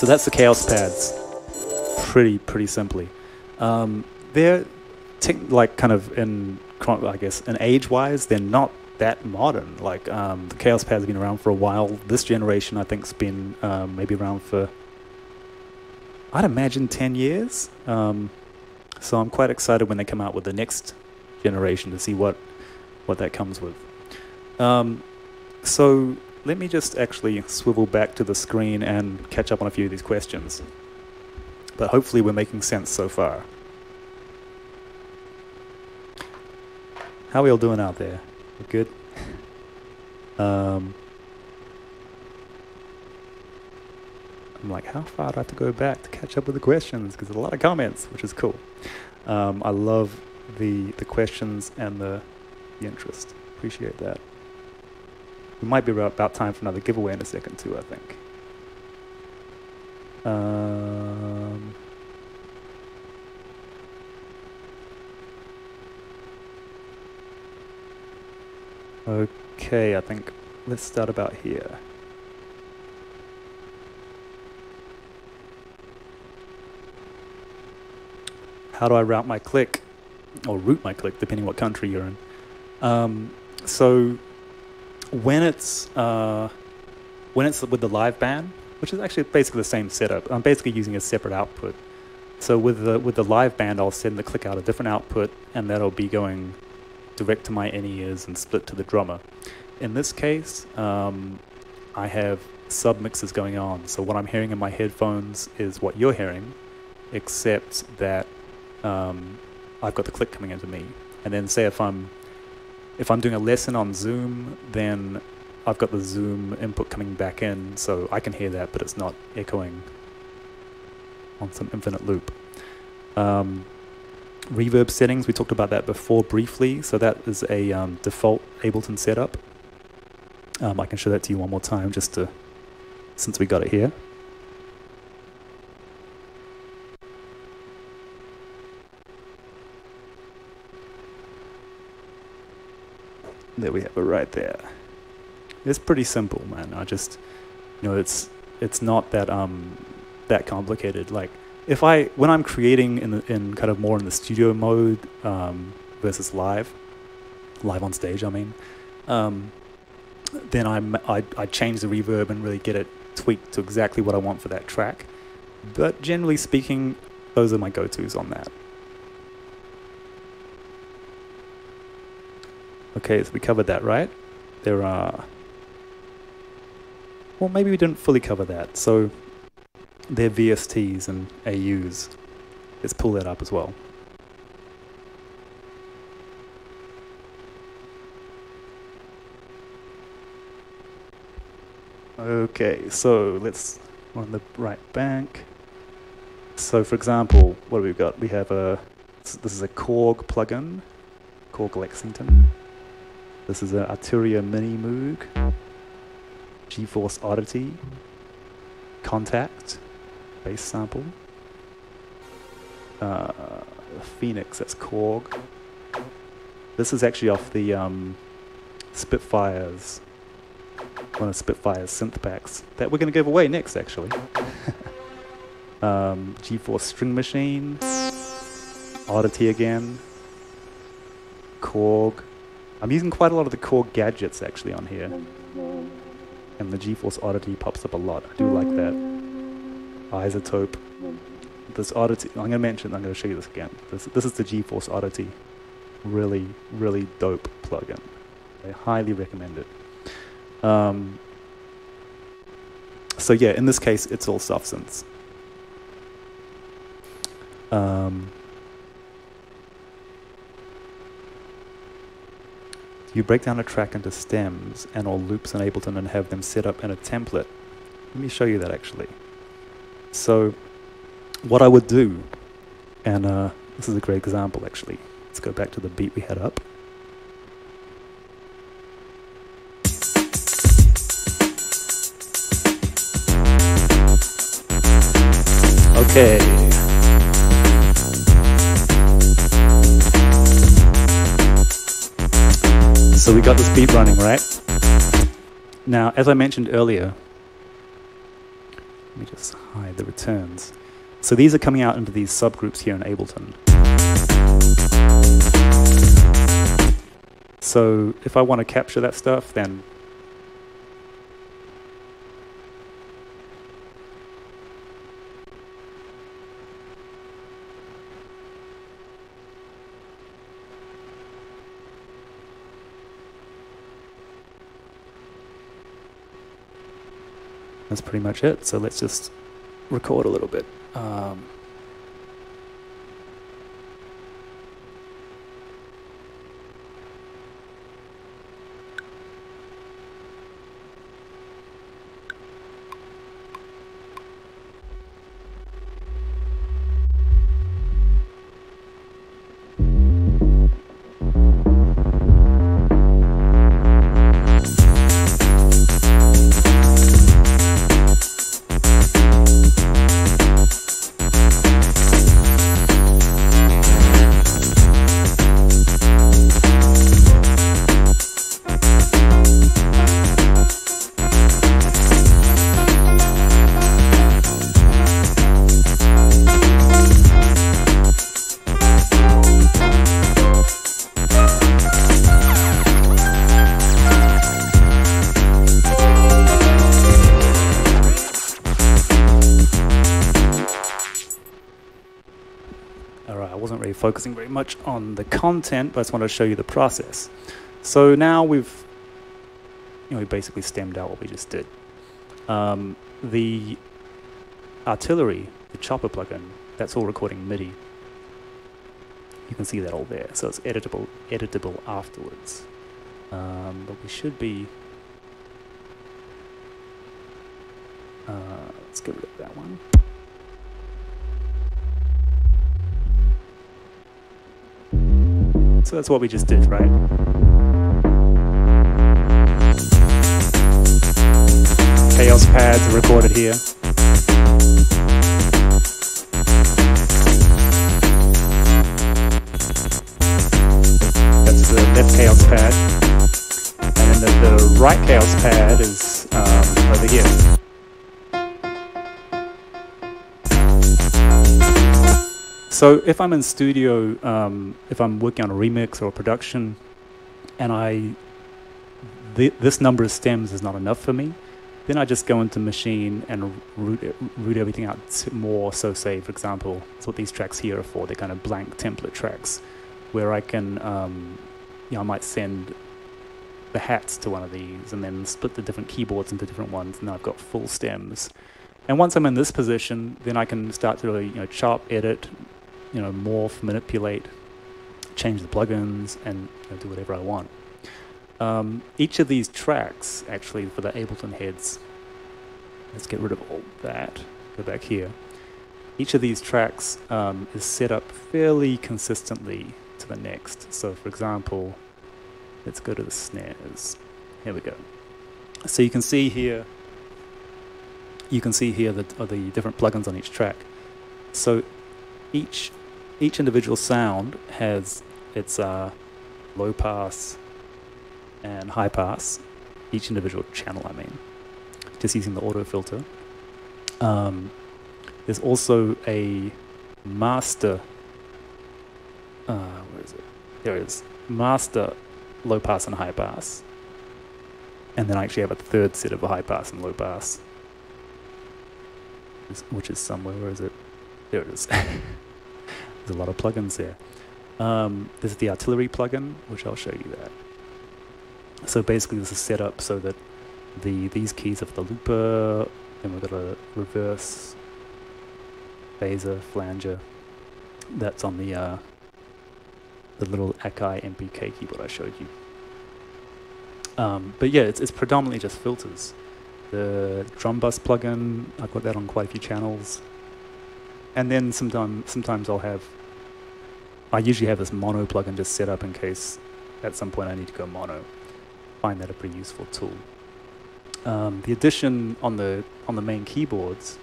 So that's the Kaoss Pads, pretty pretty simply. Um, they're like kind of in I guess in age wise, they're not that modern. Like um, the Kaoss Pads have been around for a while. This generation, I think, has been um, maybe around for I'd imagine ten years. Um, so I'm quite excited when they come out with the next generation to see what what that comes with. Um, so let me just actually swivel back to the screen and catch up on a few of these questions. But hopefully we're making sense so far. How are we all doing out there? We good? um, I'm like, how far do I have to go back to catch up with the questions? Because there's a lot of comments, which is cool. Um, I love the the questions and the, the interest. Appreciate that. We might be about time for another giveaway in a second too, I think. Um, okay, I think let's start about here. How do I route my click? Or route my click, depending what country you're in. Um, so when it's uh, when it's with the live band, which is actually basically the same setup, I'm basically using a separate output So with the with the live band, I'll send the click out a different output, and that'll be going direct to my in-ears and split to the drummer. In this case, um, I have submixes going on. So what I'm hearing in my headphones is what you're hearing, except that um, I've got the click coming into me. And then say if I'm if I'm doing a lesson on Zoom, then I've got the Zoom input coming back in, so I can hear that, but it's not echoing on some infinite loop. Um, reverb settings, we talked about that before briefly. So that is a um, default Ableton setup. Um, I can show that to you one more time just to, since we got it here. There we have it right there. It's pretty simple, man. I just, you know, it's it's not that um that complicated. Like if I when I'm creating in the, in kind of more in the studio mode um, versus live, live on stage, I mean, um, then I'm I I change the reverb and really get it tweaked to exactly what I want for that track. But generally speaking, those are my go-tos on that. Okay, so we covered that, right? There are. Well, maybe we didn't fully cover that. So their VSTs and AUs. Let's pull that up as well. Okay, so let's on the right bank. So for example, what do we got? We have a this is a Korg plugin, Korg Lexington. This is an Arturia Mini Moog, G-Force Oddity, Kontakt, bass sample. Uh, Phoenix, that's Korg. This is actually off the um, Spitfires, one of Spitfire's synth packs that we're going to give away next, actually. um, G-Force String Machine, Oddity again, Korg. I'm using quite a lot of the Korg Gadgets actually on here. And the G-Force Oddity pops up a lot. I do like that Isotope. This Oddity, I'm going to mention, I'm going to show you this again. This, this is the G-Force Oddity. Really, really dope plugin. I highly recommend it. Um, so yeah, in this case, it's all substance. Um, you break down a track into stems and all loops in Ableton and have them set up in a template. Let me show you that actually. So, what I would do, and uh, this is a great example actually. Let's go back to the beat we had up. Okay. So we got this beat running, right? Now, as I mentioned earlier, let me just hide the returns. So these are coming out into these subgroups here in Ableton. So if I want to capture that stuff, then that's pretty much it. So let's just record a little bit. Um, focusing very much on the content, but I just wanted to show you the process. So now we've, you know, we basically stemmed out what we just did. Um, the artillery, the chopper plugin, that's all recording MIDI. You can see that all there, so it's editable, editable afterwards. Um, but we should be. Uh, let's get rid of that one. So that's what we just did, right? Kaoss Pads are recorded here. That's the left Kaoss Pad. And then the, the right Kaoss Pad is um, over here. So if I'm in studio, um, if I'm working on a remix or a production, and I th this number of stems is not enough for me, then I just go into Maschine and root, it, root everything out more. So say, for example, that's what these tracks here are for. They're kind of blank template tracks, where I can, um, you know, I might send the hats to one of these and then split the different keyboards into different ones, and then I've got full stems. And once I'm in this position, then I can start to really, you know, chop, edit, you know, morph, manipulate, change the plugins, and you know, do whatever I want. Um, each of these tracks, actually, for the Ableton heads, let's get rid of all that, go back here. Each of these tracks um, is set up fairly consistently to the next. So, for example, let's go to the snares. Here we go. So you can see here, you can see here the, are the different plugins on each track. So each each individual sound has its uh, low pass and high pass, each individual channel, I mean, just using the auto filter. Um, there's also a master, uh, where is it? There it is, master low pass and high pass. And then I actually have a third set of a high pass and low pass, which is somewhere, where is it? There it is. There's a lot of plugins there. Um, there's the artillery plugin, which I'll show you that. So basically this is set up so that the these keys of the looper, and we've got a reverse phaser, flanger. That's on the uh, the little Akai MPK keyboard I showed you. Um, but yeah, it's, it's predominantly just filters. The drum bus plugin, I've got that on quite a few channels and then sometimes sometimes I'll have I usually have this mono plugin just set up in case at some point I need to go mono. Find that a pretty useful tool. Um, the addition on the on the main keyboards,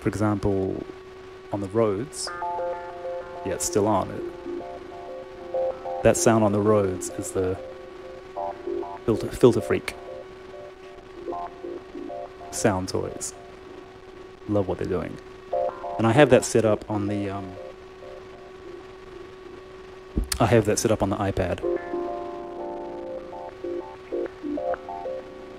for example, on the Rhodes, yeah, it's still on it. That sound on the Rhodes is the filter filter freak Soundtoys. Love what they're doing. And I have that set up on the um, I have that set up on the iPad.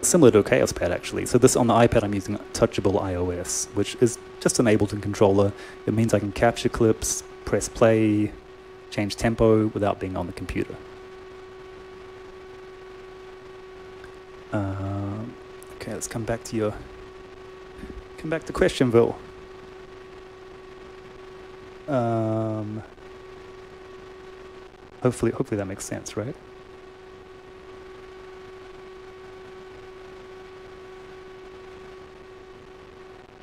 Similar to a Kaoss Pad actually. So this on the iPad I'm using Touchable iOS, which is just an Ableton controller. It means I can capture clips, press play, change tempo without being on the computer. Uh, okay, let's come back to your come back to Questionville. Um, hopefully, hopefully that makes sense, right?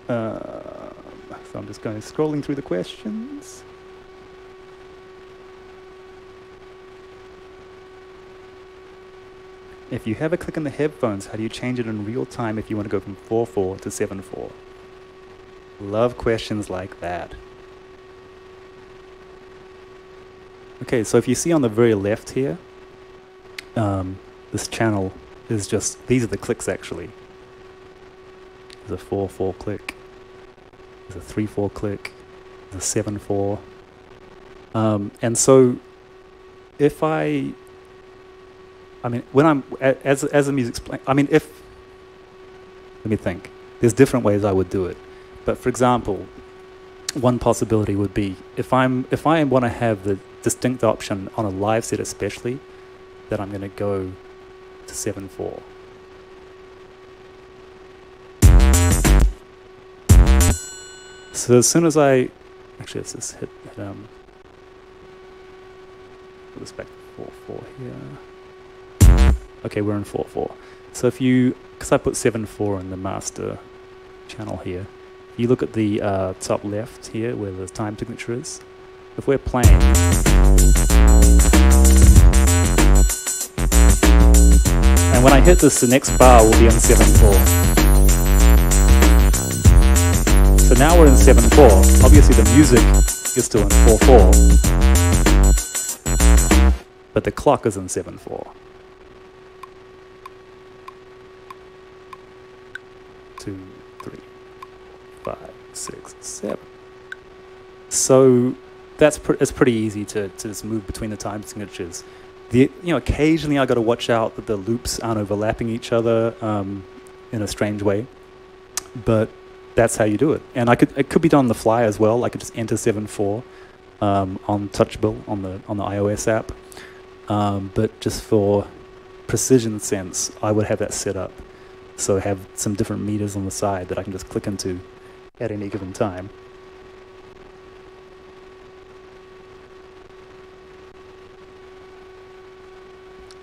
Um, so I'm just going scrolling through the questions. If you have a click on the headphones, how do you change it in real time if you want to go from 4.4 to 7.4? Love questions like that. Okay, so if you see on the very left here, um, this channel is just, these are the clicks actually. There's a 4-4 click, there's a 3-4 click, there's a 7-4. Um, and so if I, I mean, when I'm, as, as the music's playing, I mean, if, let me think, there's different ways I would do it. But for example, one possibility would be if I'm if I want to have the distinct option on a live set especially that I'm going to go to 7-4. So as soon as I actually let's just hit, hit um put this back to 4-4 here. Okay, we're in 4-4. So if you because I put 7-4 in the master channel here you look at the uh, top left here where the time signature is, if we're playing, and when I hit this, the next bar will be in 7-4. So now we're in 7-4. Obviously the music is still in 4-4, but the clock is in 7-4. Two, six, seven. So that's pr- it's pretty easy to, to just move between the time signatures. The, you know, occasionally I got to watch out that the loops aren't overlapping each other um, in a strange way, but that's how you do it. And I could it could be done on the fly as well. I could just enter seven four um, on Touchable on the on the iOS app, um, but just for precision sense, I would have that set up. So have some different meters on the side that I can just click into at any given time.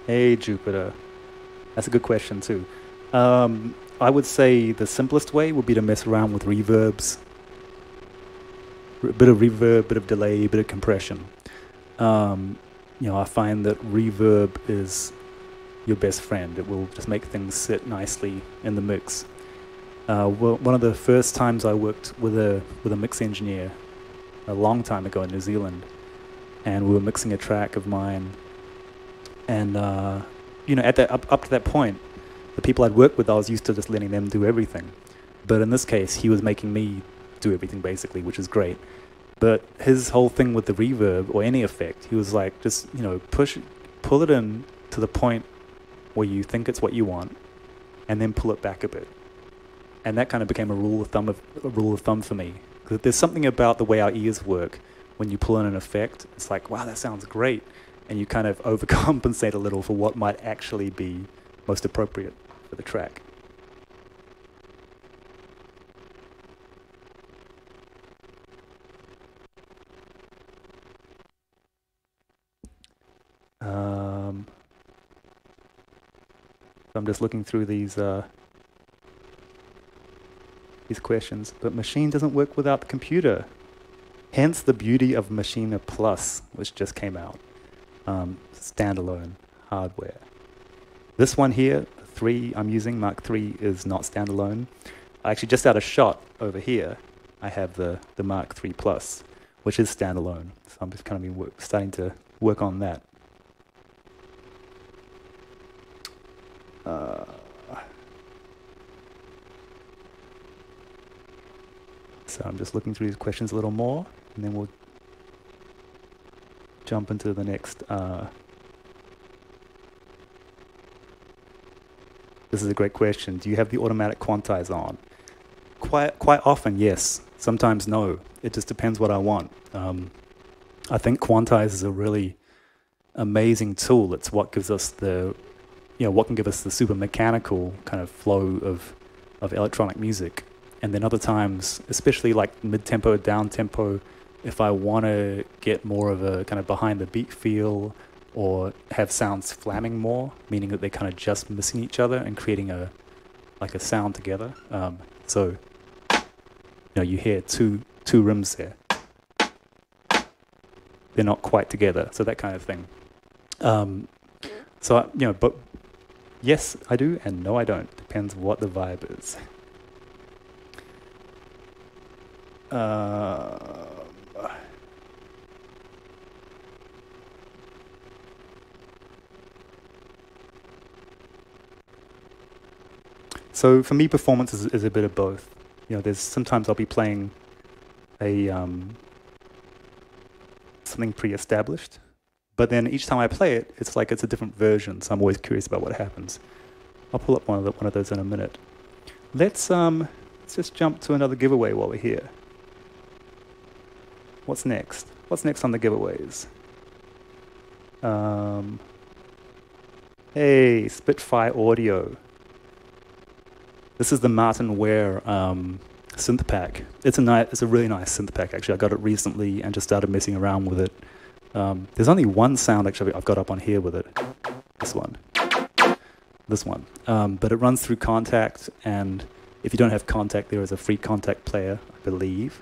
Hey, Jupiter. That's a good question, too. Um, I would say the simplest way would be to mess around with reverbs. A bit of reverb, a bit of delay, a bit of compression. Um, you know, I find that reverb is your best friend. It will just make things sit nicely in the mix. Uh, one of the first times I worked with a with a mix engineer a long time ago in New Zealand, and we were mixing a track of mine. And uh, you know, at that up, up to that point, the people I'd worked with, I was used to just letting them do everything. But in this case, he was making me do everything basically, which is great. But his whole thing with the reverb or any effect, he was like, just you know, push, pull it in to the point where you think it's what you want, and then pull it back a bit and that kind of became a rule of thumb of, a rule of thumb for me. Because there's something about the way our ears work when you pull in an effect. It's like, wow, that sounds great, and you kind of overcompensate a little for what might actually be most appropriate for the track. Um, I'm just looking through these. Uh, these questions, but Maschine doesn't work without the computer. Hence the beauty of Maschine Plus, which just came out, um, standalone hardware. This one here, the 3 I'm using, Mark 3, is not standalone. I actually just out a shot over here, I have the, the Mark 3 Plus, which is standalone. So I'm just kind of work, starting to work on that. Uh, So I'm just looking through these questions a little more, and then we'll jump into the next. Uh, this is a great question. Do you have the automatic quantize on? Quite, quite often, yes. Sometimes, no. It just depends what I want. Um, I think quantize is a really amazing tool. It's what gives us the, you know, what can give us the super mechanical kind of flow of, of electronic music and then other times, especially like mid tempo, down tempo, if I want to get more of a kind of behind the beat feel or have sounds flamming more, meaning that they're kind of just missing each other and creating a like a sound together. Um, so you know you hear two two rims there. They're not quite together, so that kind of thing. Um, so you know, but yes, I do, and no, I don't. Depends what the vibe is. So for me, performance is, is, a bit of both. You know, there's sometimes I'll be playing a um, something pre-established, but then each time I play it, it's like it's a different version. So I'm always curious about what happens. I'll pull up one of the, one of those in a minute. Let's um, let's just jump to another giveaway while we're here. What's next? What's next on the giveaways? Um, hey, Spitfire Audio. This is the Martyn Ware um, synth pack. It's a nice, it's a really nice synth pack. Actually, I got it recently and just started messing around with it. Um, there's only one sound actually I've got up on here with it. This one. This one. Um, but it runs through Kontakt, and if you don't have Kontakt, there is a free Kontakt player, I believe.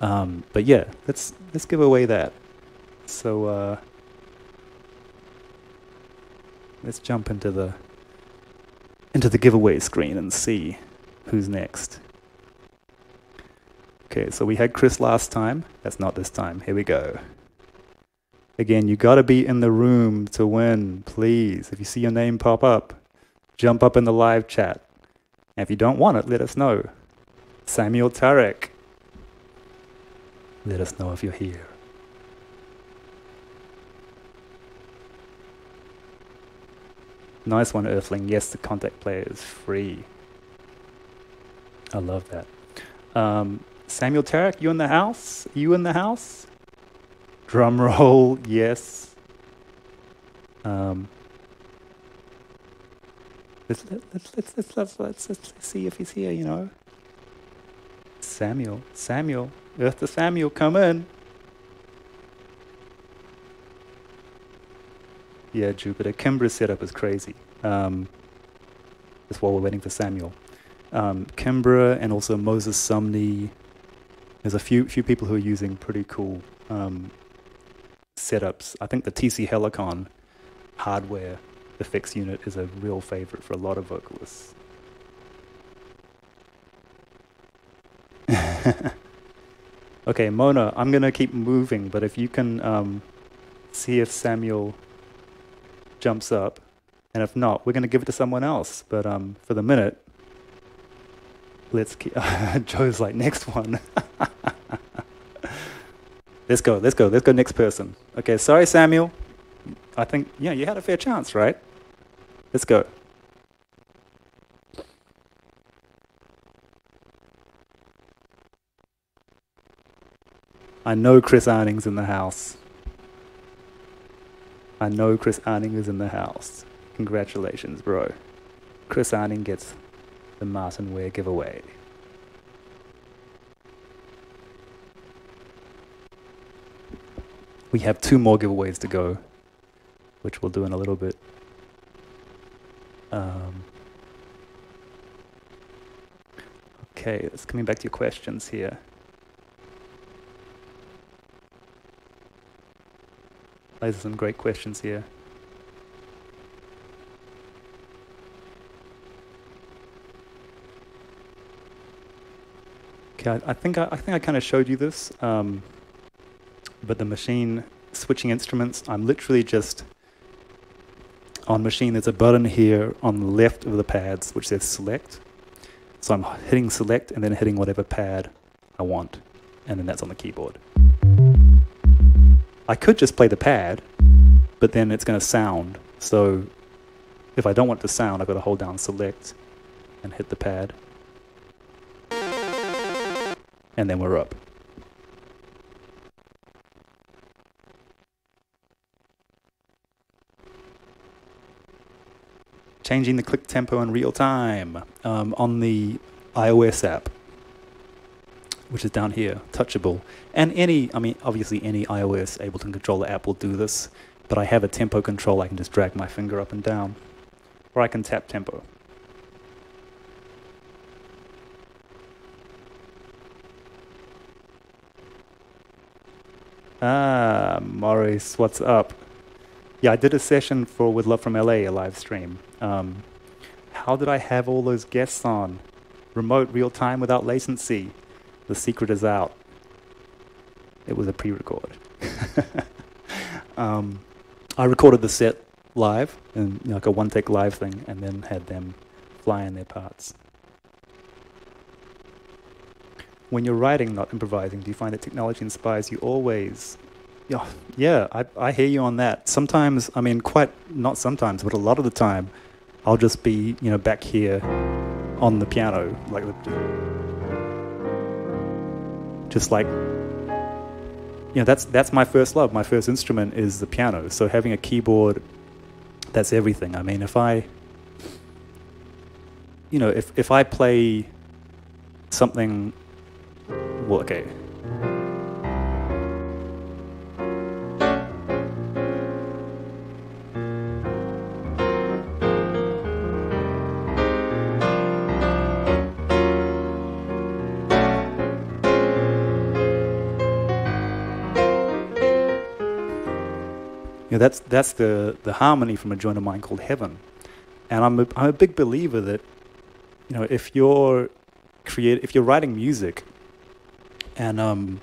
Um, but yeah, let's let's give away that. So uh, let's jump into the into the giveaway screen and see who's next. Okay, so we had Chris last time. That's not this time. Here we go. Again, you got to be in the room to win, please. If you see your name pop up, jump up in the live chat. And if you don't want it, let us know. Samuel Tarek. Let us know if you're here. Nice one, Earthling. Yes, the Kontakt player is free. I love that. Um, Samuel Tarek, you in the house? You in the house? Drum roll, yes. Um, let's, let's, let's, let's, let's, let's, let's see if he's here, you know. Samuel, Samuel, To Samuel, come in. Yeah, Jupiter. Kimbra's setup is crazy. Um, that's while we're waiting for Samuel. Um, Kimbra and also Moses Sumney. There's a few few people who are using pretty cool um, setups. I think the TC Helicon hardware effects unit is a real favorite for a lot of vocalists. okay, Mona, I'm gonna keep moving, but if you can um, see if Samuel jumps up, and if not, we're gonna give it to someone else. But um, for the minute, let's keep. Joe's like next one. let's go. Let's go. Let's go. Next person. Okay. Sorry, Samuel. I think yeah, you had a fair chance, right? Let's go. I know Chris Arning's in the house. I know Chris Arning is in the house. Congratulations, bro. Chris Arning gets the Martyn Ware giveaway. We have two more giveaways to go, which we'll do in a little bit. Um, okay, let's coming back to your questions here. Those are some great questions here. Okay, I, I think I, I, think I kind of showed you this, um, but the Maschine switching instruments, I'm literally just on Maschine. There's a button here on the left of the pads which says select. So I'm hitting select and then hitting whatever pad I want, and then that's on the keyboard. I could just play the pad, but then it's going to sound. So if I don't want it to sound, I've got to hold down select and hit the pad. And then we're up. Changing the click tempo in real time um, on the iOS app which is down here, touchable. And any, I mean, obviously any iOS Ableton controller app will do this, but I have a tempo control, I can just drag my finger up and down, or I can tap tempo. Ah, Maurice, what's up? Yeah, I did a session for With Love from LA, a live stream. Um, how did I have all those guests on? Remote, real time, without latency. The secret is out. It was a pre-record. um, I recorded the set live, and you know, like a one-take live thing, and then had them fly in their parts. When you're writing, not improvising, do you find that technology inspires you always? Yeah, yeah, I, I hear you on that. Sometimes, I mean, quite not sometimes, but a lot of the time, I'll just be, you know, back here on the piano, like the just like you know that's that's my first love. My first instrument is the piano. So having a keyboard, that's everything. I mean, if I, you know, if if I play something, well, okay. Know, that's that's the the harmony from a joint of mine called Heaven, and I'm a, I'm a big believer that, you know, if you're create if you're writing music, and um,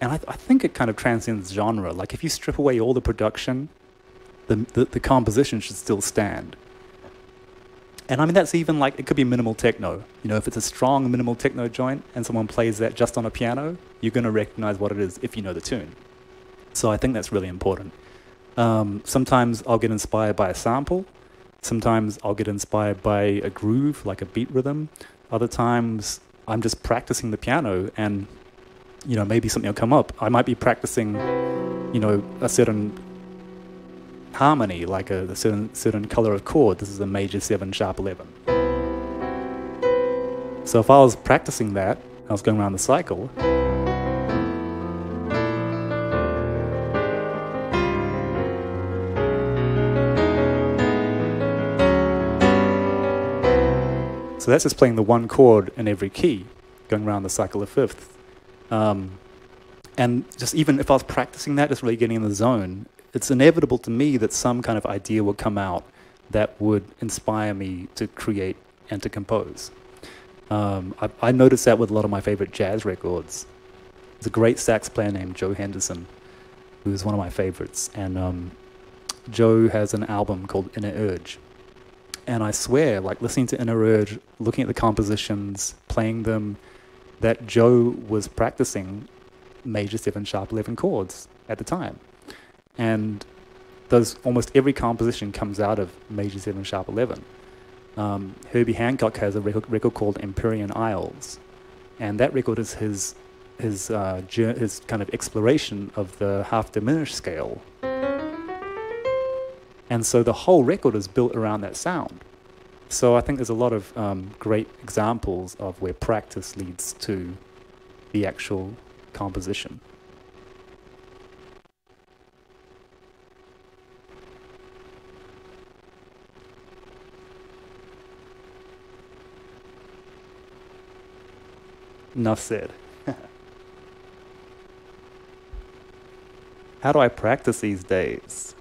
and I, th- I think it kind of transcends genre. Like if you strip away all the production, the, the the composition should still stand. And I mean that's even like it could be minimal techno. You know, if it's a strong minimal techno joint and someone plays that just on a piano, you're going to recognize what it is if you know the tune. So I think that's really important. Um, sometimes I'll get inspired by a sample. Sometimes I'll get inspired by a groove, like a beat rhythm. Other times I'm just practicing the piano and, you know, maybe something will come up. I might be practicing, you know, a certain harmony, like a, a certain, certain color of chord. This is a major 7 sharp 11. So if I was practicing that, I was going around the cycle, So that's just playing the one chord in every key, going around the cycle of fifth. Um, and just even if I was practicing that, just really getting in the zone, it's inevitable to me that some kind of idea would come out that would inspire me to create and to compose. Um, I, I noticed that with a lot of my favorite jazz records. There's a great sax player named Joe Henderson, who's one of my favorites. And um, Joe has an album called Inner Urge and I swear, like listening to Inner Urge, looking at the compositions, playing them, that Joe was practicing major seven sharp 11 chords at the time. And those almost every composition comes out of major seven sharp 11. Um, Herbie Hancock has a record, record, called Empyrean Isles, and that record is his his uh, his kind of exploration of the half diminished scale and so the whole record is built around that sound. So I think there's a lot of um, great examples of where practice leads to the actual composition. Enough said. How do I practice these days?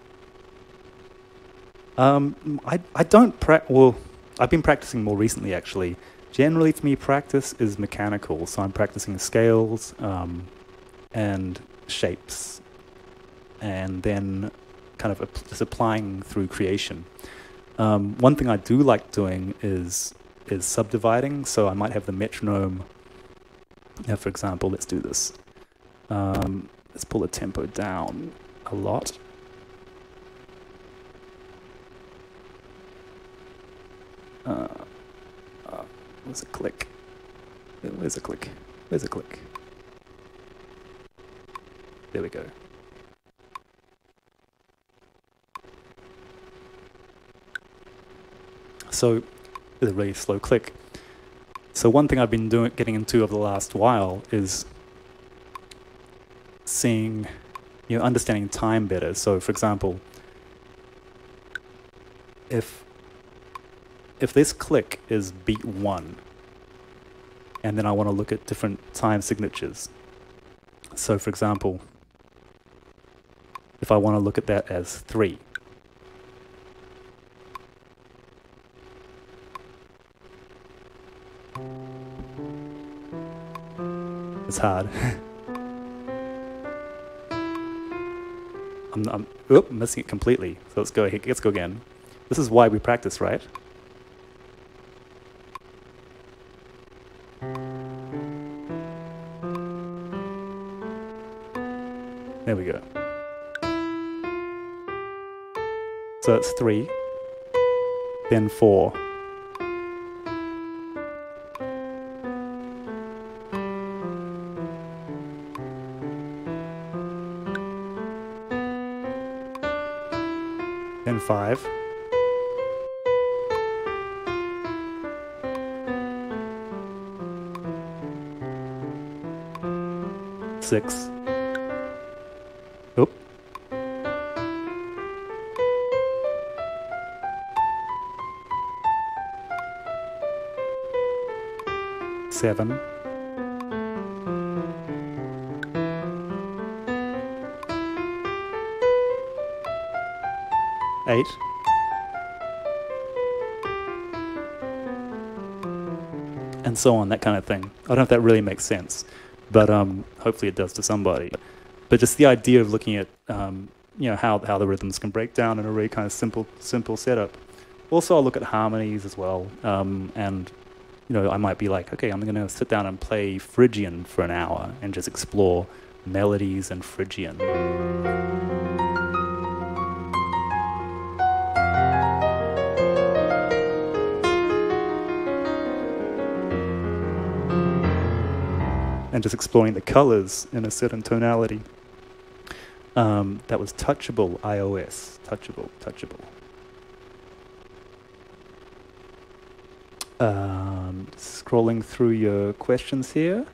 Um, I, I don't pra- well, I've been practicing more recently actually. Generally, for me, practice is mechanical, so I'm practicing scales um, and shapes, and then kind of just applying through creation. Um, one thing I do like doing is is subdividing. So I might have the metronome. Now, for example, let's do this. Um, let's pull the tempo down a lot. Uh, uh, a click? Where's a click? Where's a click? There we go. So, it's a really slow click. So one thing I've been doing, getting into over the last while is seeing, you know, understanding time better. So, for example, if if this click is beat one, and then I want to look at different time signatures. So for example, if I want to look at that as three, it's hard. I'm, I'm, oop, missing it completely. So let's go, let's go again. This is why we practice, right? There we go. So that's three, then four. Then five. Six. Oop. Seven. Eight. And so on, that kind of thing. I don't know if that really makes sense, but um, hopefully it does to somebody. But just the idea of looking at um, you know how, how the rhythms can break down in a really kind of simple simple setup. Also, I'll look at harmonies as well, um, and you know I might be like, okay, I'm going to sit down and play Phrygian for an hour and just explore melodies and Phrygian. and just exploring the colors in a certain tonality. Um, that was touchable iOS. Touchable, touchable. Um, scrolling through your questions here.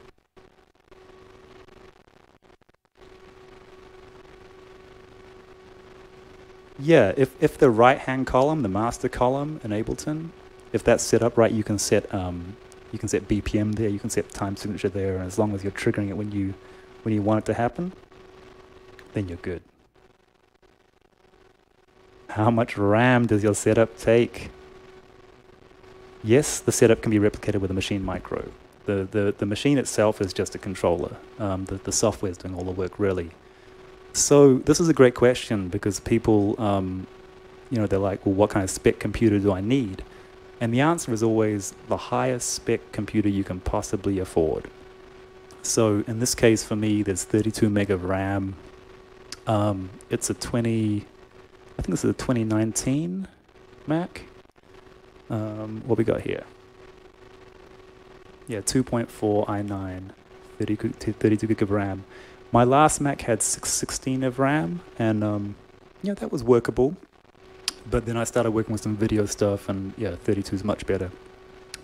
Yeah, if, if the right hand column, the master column in Ableton, if that's set up right, you can set um, you can set BPM there, you can set time signature there, and as long as you're triggering it when you when you want it to happen, then you're good. How much RAM does your setup take? Yes, the setup can be replicated with a Maschine Mikro. The, the, the Maschine itself is just a controller. Um, the, the software is doing all the work, really. So this is a great question because people, um, you know, they're like, well, what kind of spec computer do I need? And the answer is always the highest spec computer you can possibly afford. So in this case, for me, there's 32 meg of RAM. Um, it's a 20, I think this is a 2019 Mac. Um, what we got here? Yeah, 2.4 i9, 30, 32 gig of RAM. My last Mac had 616 of RAM, and um, yeah, that was workable. But then I started working with some video stuff, and yeah, 32 is much better.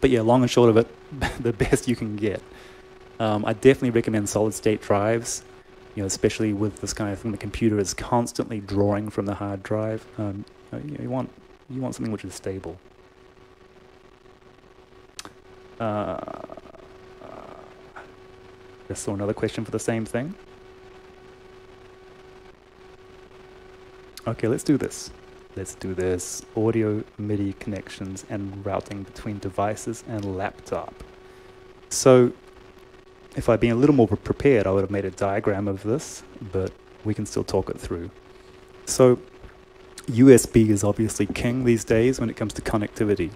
But yeah, long and short of it, the best you can get. Um, I definitely recommend solid state drives, you know, especially with this kind of thing. The computer is constantly drawing from the hard drive. Um, you, know, you, want you want something which is stable. Uh, just saw another question for the same thing. Okay, let's do this. Let's do this. Audio MIDI connections and routing between devices and laptop. So if I'd been a little more prepared, I would have made a diagram of this, but we can still talk it through. So USB is obviously king these days when it comes to connectivity.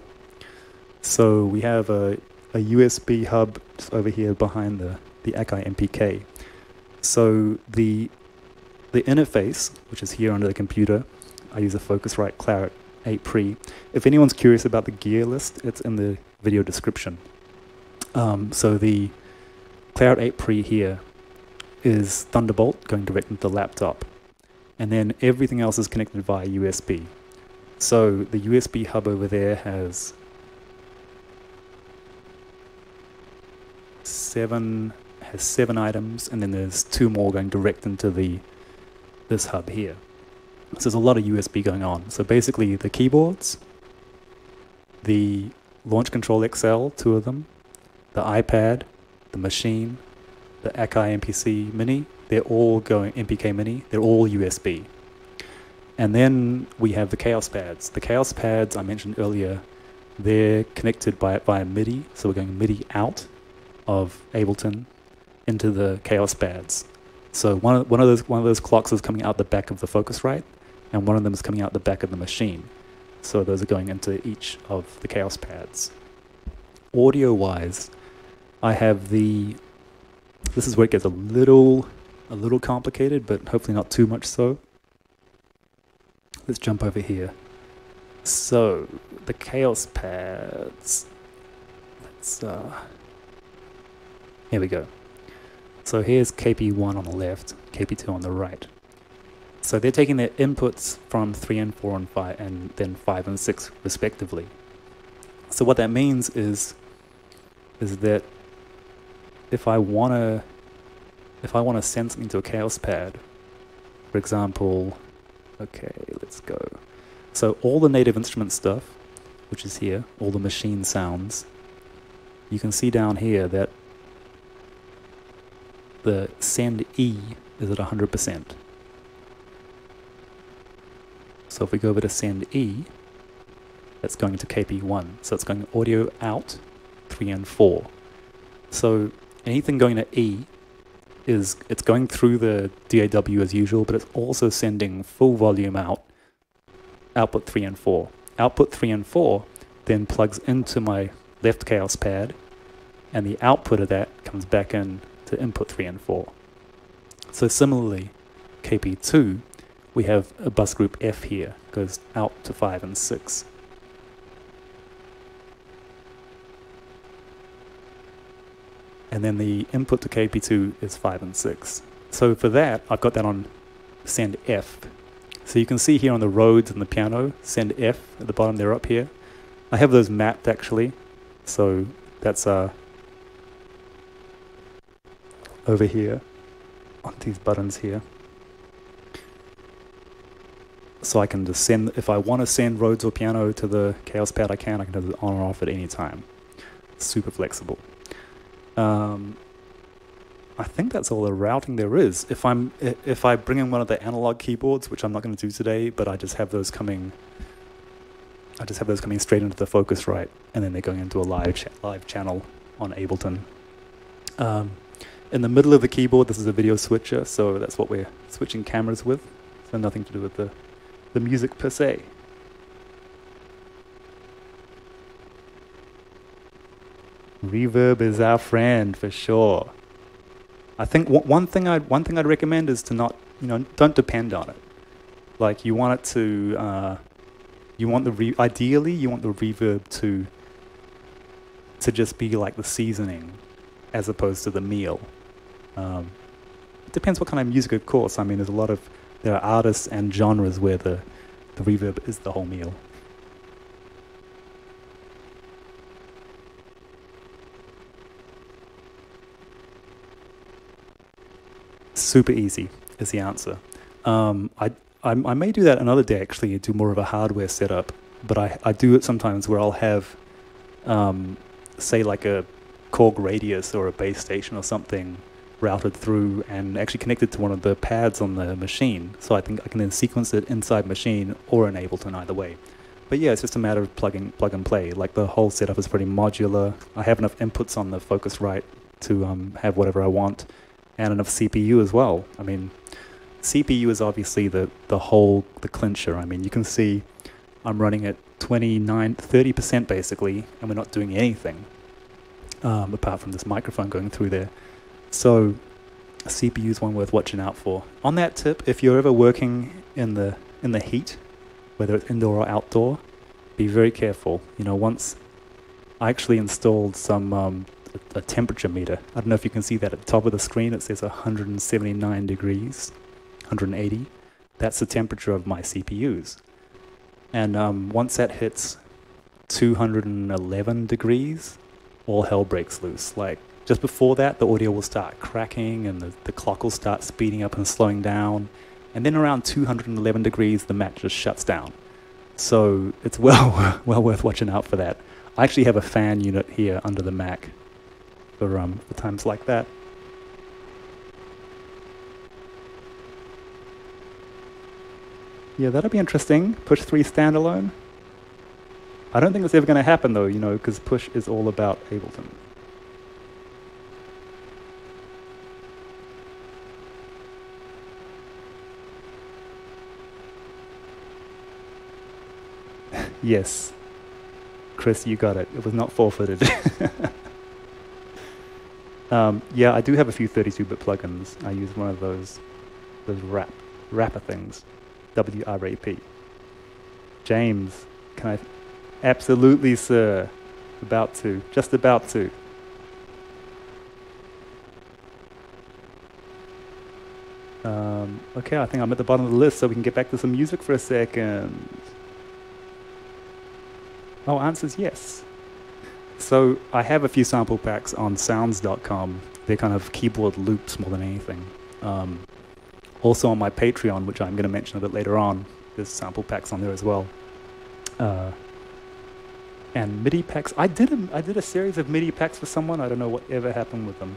So we have a, a USB hub over here behind the, the Akai MPK. So the, the interface, which is here under the computer, I use a Focusrite Clarett 8 Pre. If anyone's curious about the gear list, it's in the video description. Um, so the Clarett 8 Pre here is Thunderbolt going direct into the laptop. And then everything else is connected via USB. So the USB hub over there has seven has seven items, and then there's two more going direct into the this hub here. So there's a lot of USB going on. So basically the keyboards, the Launch Control XL, two of them, the iPad, the Maschine, the Akai MPC Mini, they're all going, MPK Mini, they're all USB. And then we have the Kaoss Pads. The Kaoss Pads I mentioned earlier, they're connected by via MIDI, so we're going MIDI out of Ableton into the Kaoss Pads. So one of, one of those one of those clocks is coming out the back of the Focusrite, and one of them is coming out the back of the Maschine. So those are going into each of the Kaoss Pads. Audio wise, I have the this is where it gets a little a little complicated, but hopefully not too much so. Let's jump over here. So the Kaoss Pads. Let's uh here we go. So here's KP1 on the left, KP2 on the right. So they're taking their inputs from 3 and 4 and 5 and then 5 and 6 respectively. So what that means is is that if I want to if I want to send something to a Kaoss Pad, for example, okay, let's go. So all the native instrument stuff, which is here, all the Maschine sounds, you can see down here that the send E is at 100%. So if we go over to send E, that's going to KP1. So it's going audio out 3 and 4. So anything going to E is it's going through the DAW as usual, but it's also sending full volume out, output 3 and 4. Output 3 and 4 then plugs into my left Kaoss Pad, and the output of that comes back in to input 3 and 4. So similarly, KP2, we have a bus group F here, goes out to 5 and 6. And then the input to KP2 is 5 and 6. So for that, I've got that on send F. So you can see here on the Rhodes and the piano, send F at the bottom, they're up here. I have those mapped actually. So that's uh, over here on these buttons here. So I can just send, if I want to send Rhodes or piano to the Kaoss Pad, I can. I can do it on or off at any time. Super flexible. Um, I think that's all the routing there is. If I'm if I bring in one of the analog keyboards, which I'm not going to do today, but I just have those coming. I just have those coming straight into the Focusrite, and then they're going into a live cha live channel on Ableton. Um, in the middle of the keyboard, this is a video switcher, so that's what we're switching cameras with. So nothing to do with the the music per se. Reverb is our friend for sure. I think one thing I'd one thing I'd recommend is to not you know don't depend on it. Like you want it to, uh, you want the re- ideally you want the reverb to to just be like the seasoning, as opposed to the meal. Um, it depends what kind of music, of course. I mean, there's a lot of there are artists and genres where the the reverb is the whole meal. Super easy is the answer. Um, I, I, I may do that another day actually, do more of a hardware setup, but I, I do it sometimes where I'll have, um, say like a Korg RADIAS or a Bass Station or something routed through and actually connected to one of the pads on the Maschine. So I think I can then sequence it inside Maschine or in Ableton either way. But yeah, it's just a matter of plugging plug and play. Like the whole setup is pretty modular. I have enough inputs on the Focusrite to um, have whatever I want and enough CPU as well. I mean, CPU is obviously the, the whole, the clincher. I mean, you can see I'm running at 29, 30% basically, and we're not doing anything um, apart from this microphone going through there. So CPU is one worth watching out for. On that tip, if you're ever working in the in the heat, whether it's indoor or outdoor, be very careful. You know, once I actually installed some um, a temperature meter. I don't know if you can see that at the top of the screen. It says 179 degrees, 180. That's the temperature of my CPUs. And um, once that hits 211 degrees, all hell breaks loose. Like just before that, the audio will start cracking and the, the clock will start speeding up and slowing down. And then around 211 degrees, the Mac just shuts down. So it's well, well worth watching out for that. I actually have a fan unit here under the Mac for, um, for times like that. Yeah, that'll be interesting. Push 3 standalone. I don't think it's ever going to happen though, you know, because Push is all about Ableton. yes. Chris, you got it. It was not forfeited. Um, yeah, I do have a few 32-bit plugins. I use one of those, those rap, wrapper things, W-R-A-P. James, can I? Absolutely, sir. About to, just about to. Um, okay, I think I'm at the bottom of the list, so we can get back to some music for a second. Oh, answer's yes. So I have a few sample packs on sounds.com. They're kind of keyboard loops more than anything. Um, also on my Patreon, which I'm going to mention a bit later on, there's sample packs on there as well. Uh, and MIDI packs. I did a, I did a series of MIDI packs for someone. I don't know what ever happened with them.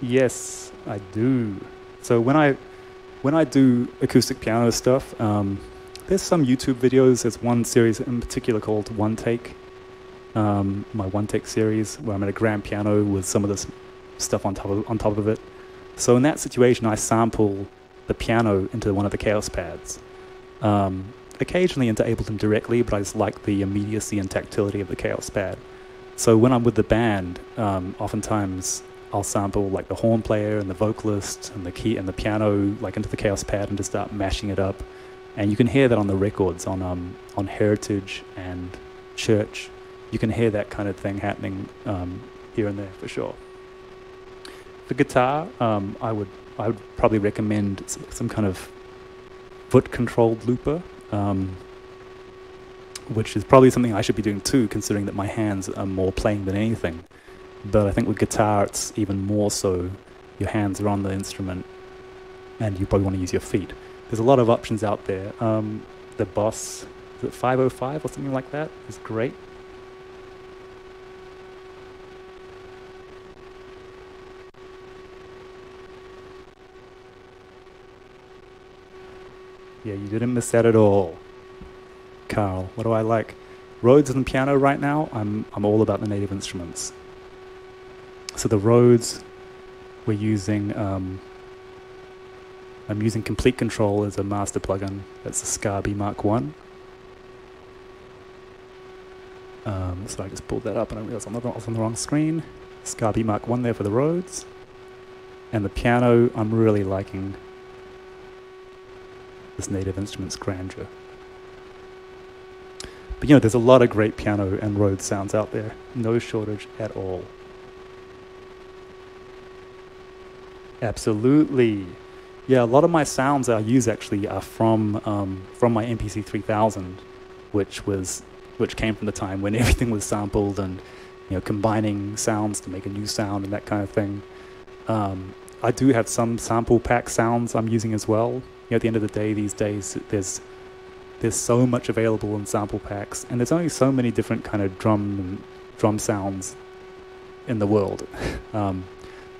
Yes, I do. So when I when I do acoustic piano stuff, um, there's some YouTube videos. There's one series in particular called One Take, um, my One Take series, where I'm at a grand piano with some of this stuff on top of on top of it. So in that situation, I sample the piano into one of the Kaoss Pads. Um, occasionally into Ableton directly, but I just like the immediacy and tactility of the Kaoss Pad. So when I'm with the band, um, oftentimes I'll sample like the horn player and the vocalist and the key and the piano like into the Kaoss Pad and just start mashing it up. And you can hear that on the records on um, on Heritage and Church. You can hear that kind of thing happening um, here and there for sure. For guitar, um, I would I would probably recommend some kind of foot controlled looper, um, which is probably something I should be doing too, considering that my hands are more playing than anything. But I think with guitar, it's even more so. Your hands are on the instrument, and you probably want to use your feet. There's a lot of options out there. Um, the Boss, is it 505 or something like that, is great. Yeah, you didn't miss that at all. Carl, what do I like? Rhodes and piano right now, I'm, I'm all about the native instruments. So the Rhodes, we're using, um, I'm using Komplete Kontrol as a master plugin. That's the Scarbee Mark 1. Um, so I just pulled that up and I realized I was on the wrong screen. Scarbee Mark 1 there for the Rhodes. And the piano, I'm really liking this native instrument's grandeur. But you know, there's a lot of great piano and Rhodes sounds out there. No shortage at all. Absolutely. Yeah, a lot of my sounds I use actually are from um, from my MPC 3000, which was which came from the time when everything was sampled and you know combining sounds to make a new sound and that kind of thing. Um, I do have some sample pack sounds I'm using as well. You know, at the end of the day, these days there's there's so much available in sample packs, and there's only so many different kind of drum drum sounds in the world. um,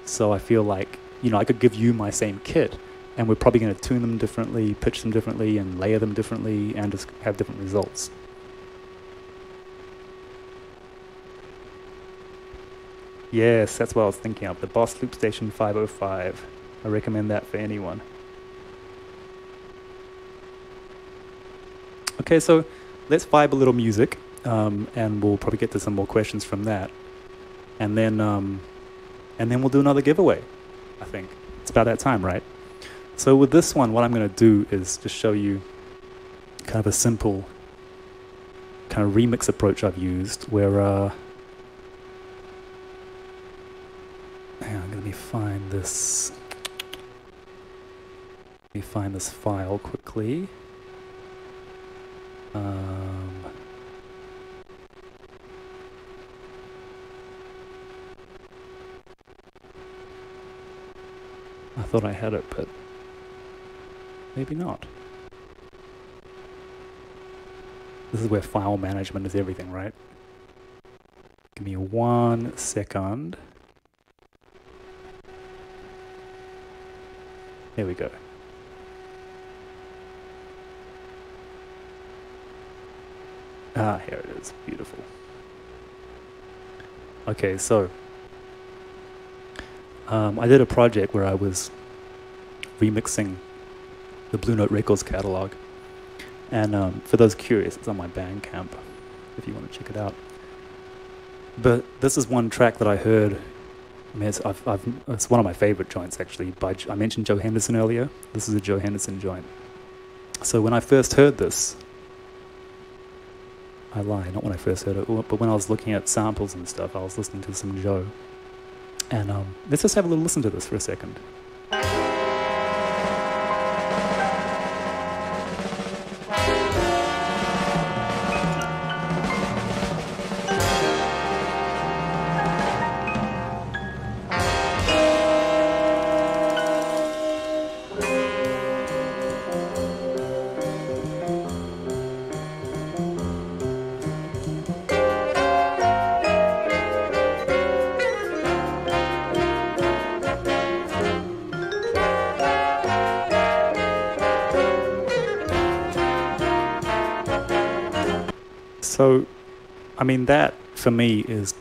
so I feel like you know I could give you my same kit, and we're probably going to tune them differently, pitch them differently, and layer them differently, and just have different results. Yes, that's what I was thinking of. The Boss Loop Station 505. I recommend that for anyone. Okay, so let's vibe a little music, um, and we'll probably get to some more questions from that, and then um, and then we'll do another giveaway. I think it's about that time, right? So with this one, what I'm going to do is just show you kind of a simple kind of remix approach I've used, where uh, hang on, let me find this. Let me find this file quickly. Um, I thought I had it, but maybe not. This is where file management is everything, right? Give me one second. Here we go. Ah, here it is. Beautiful. Okay, so um, I did a project where I was remixing the Blue Note Records catalog. And um, for those curious, it's on my Bandcamp if you want to check it out. But this is one track that I heard. I mean, it's, I've, I've, it's one of my favorite joints actually. By I mentioned Joe Henderson earlier. This is a Joe Henderson joint. So when I first heard this, I lie, not when I first heard it, but when I was looking at samples and stuff, I was listening to some Joe. And um, let's just have a little listen to this for a second. I mean, that for me is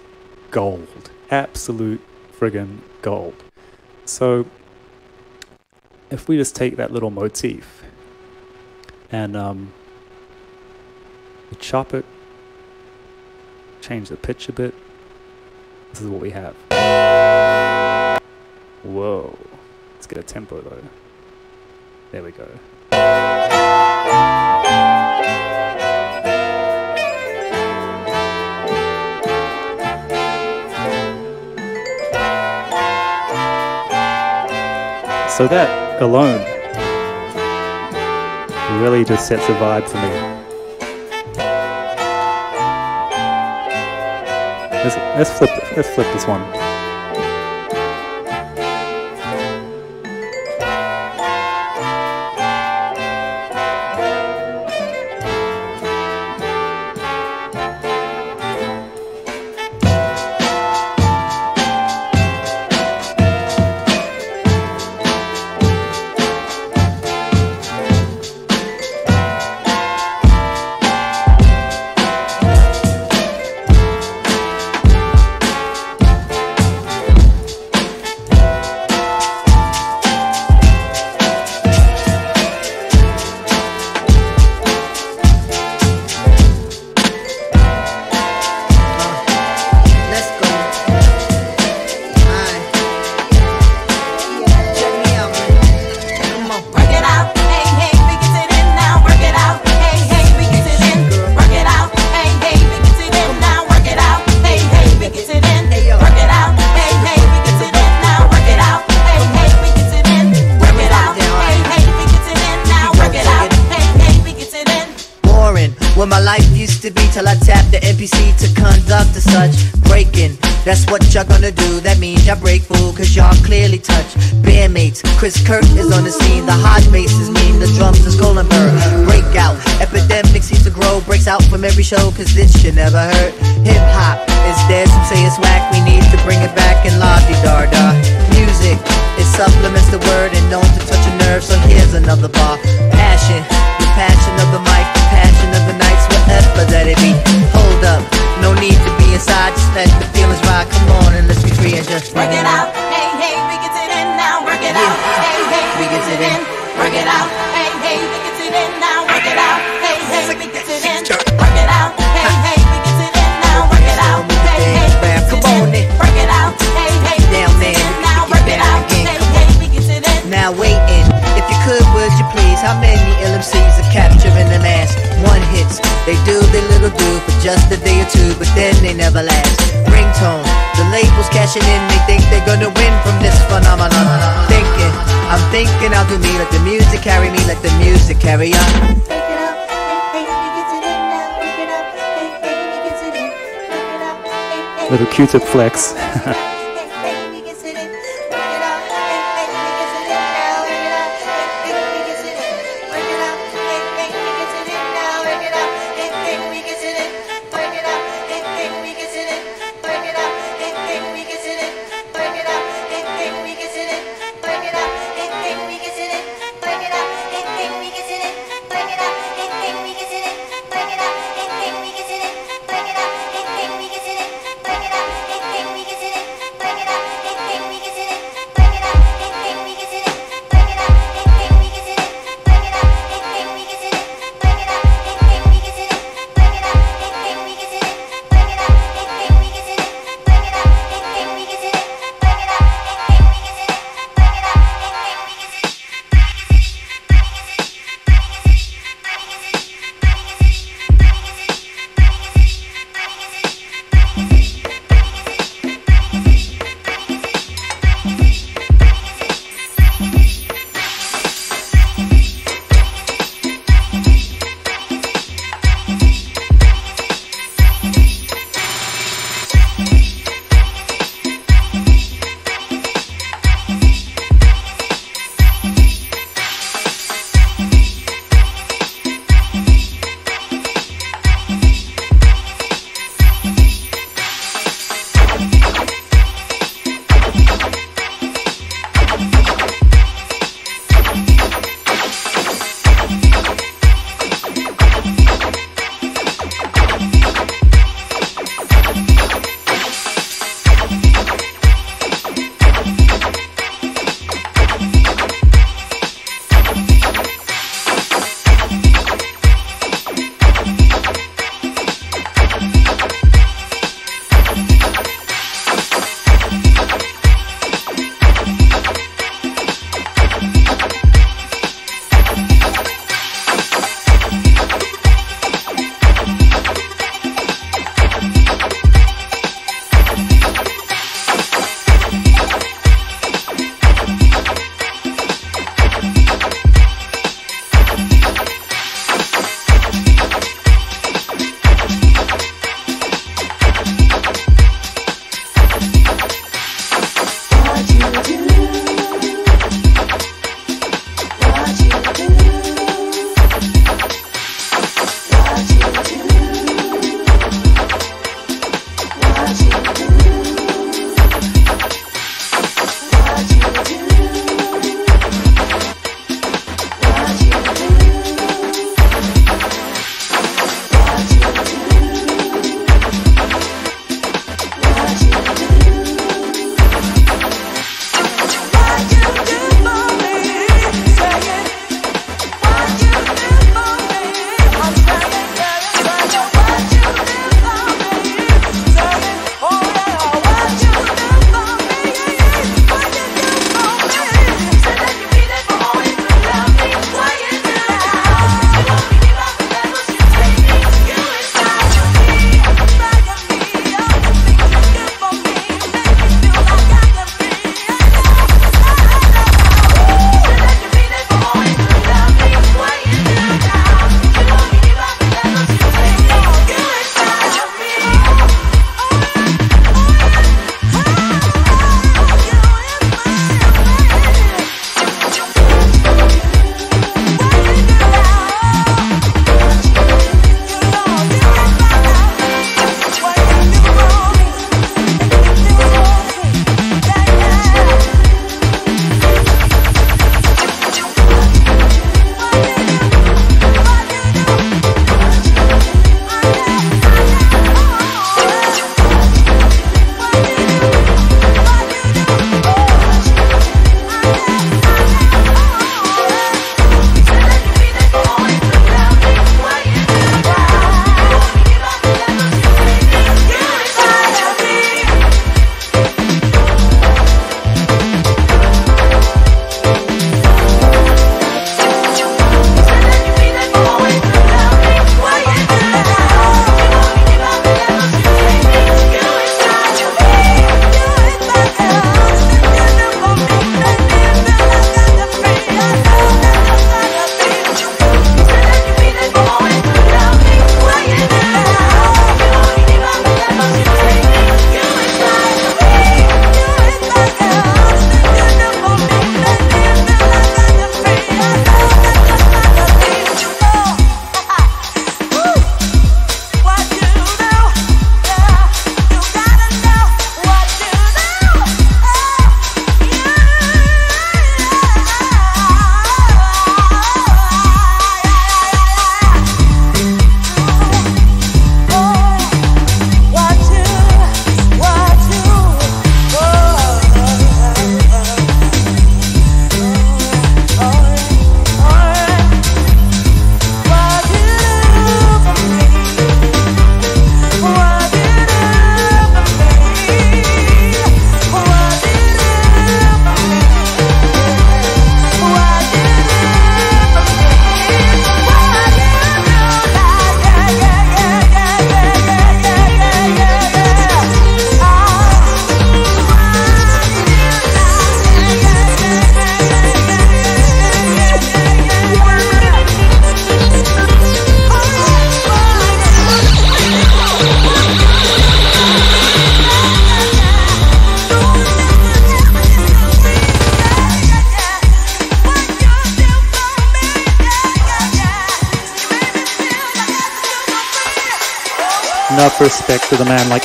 gold. Absolute friggin' gold. So if we just take that little motif and um, we chop it, change the pitch a bit, this is what we have. Whoa. Let's get a tempo though. There we go. So that alone really just sets a vibe for me. Let's, let's, flip, let's flip this one. Netflix.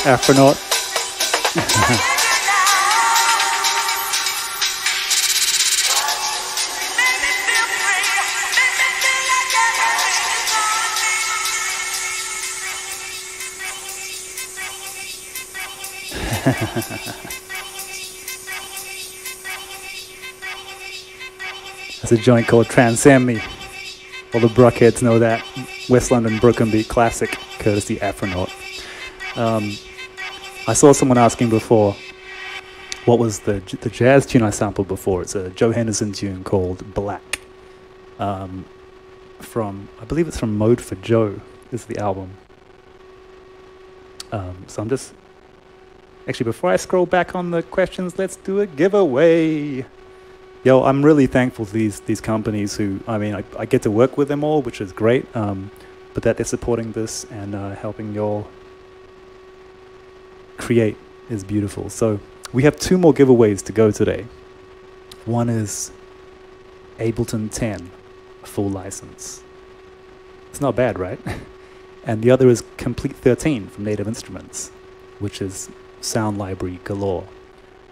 Man. There's a joint called Transcend Me. All the Bruckheads know that. West London broken beat classic, courtesy Afronaught. Um, I saw someone asking before, what was the the jazz tune I sampled before? It's a Joe Henderson tune called Black. Um, from I believe it's from Mode for Joe is the album. Um, so I'm just actually before I scroll back on the questions, let's do a giveaway. Yo, I'm really thankful to these these companies who I mean I, I get to work with them all, which is great. Um, but that they're supporting this and uh, helping y'all create is beautiful. So we have two more giveaways to go today. One is Ableton 10, a full license. It's not bad, right? and the other is Komplete 13 from Native Instruments, which is sound library galore.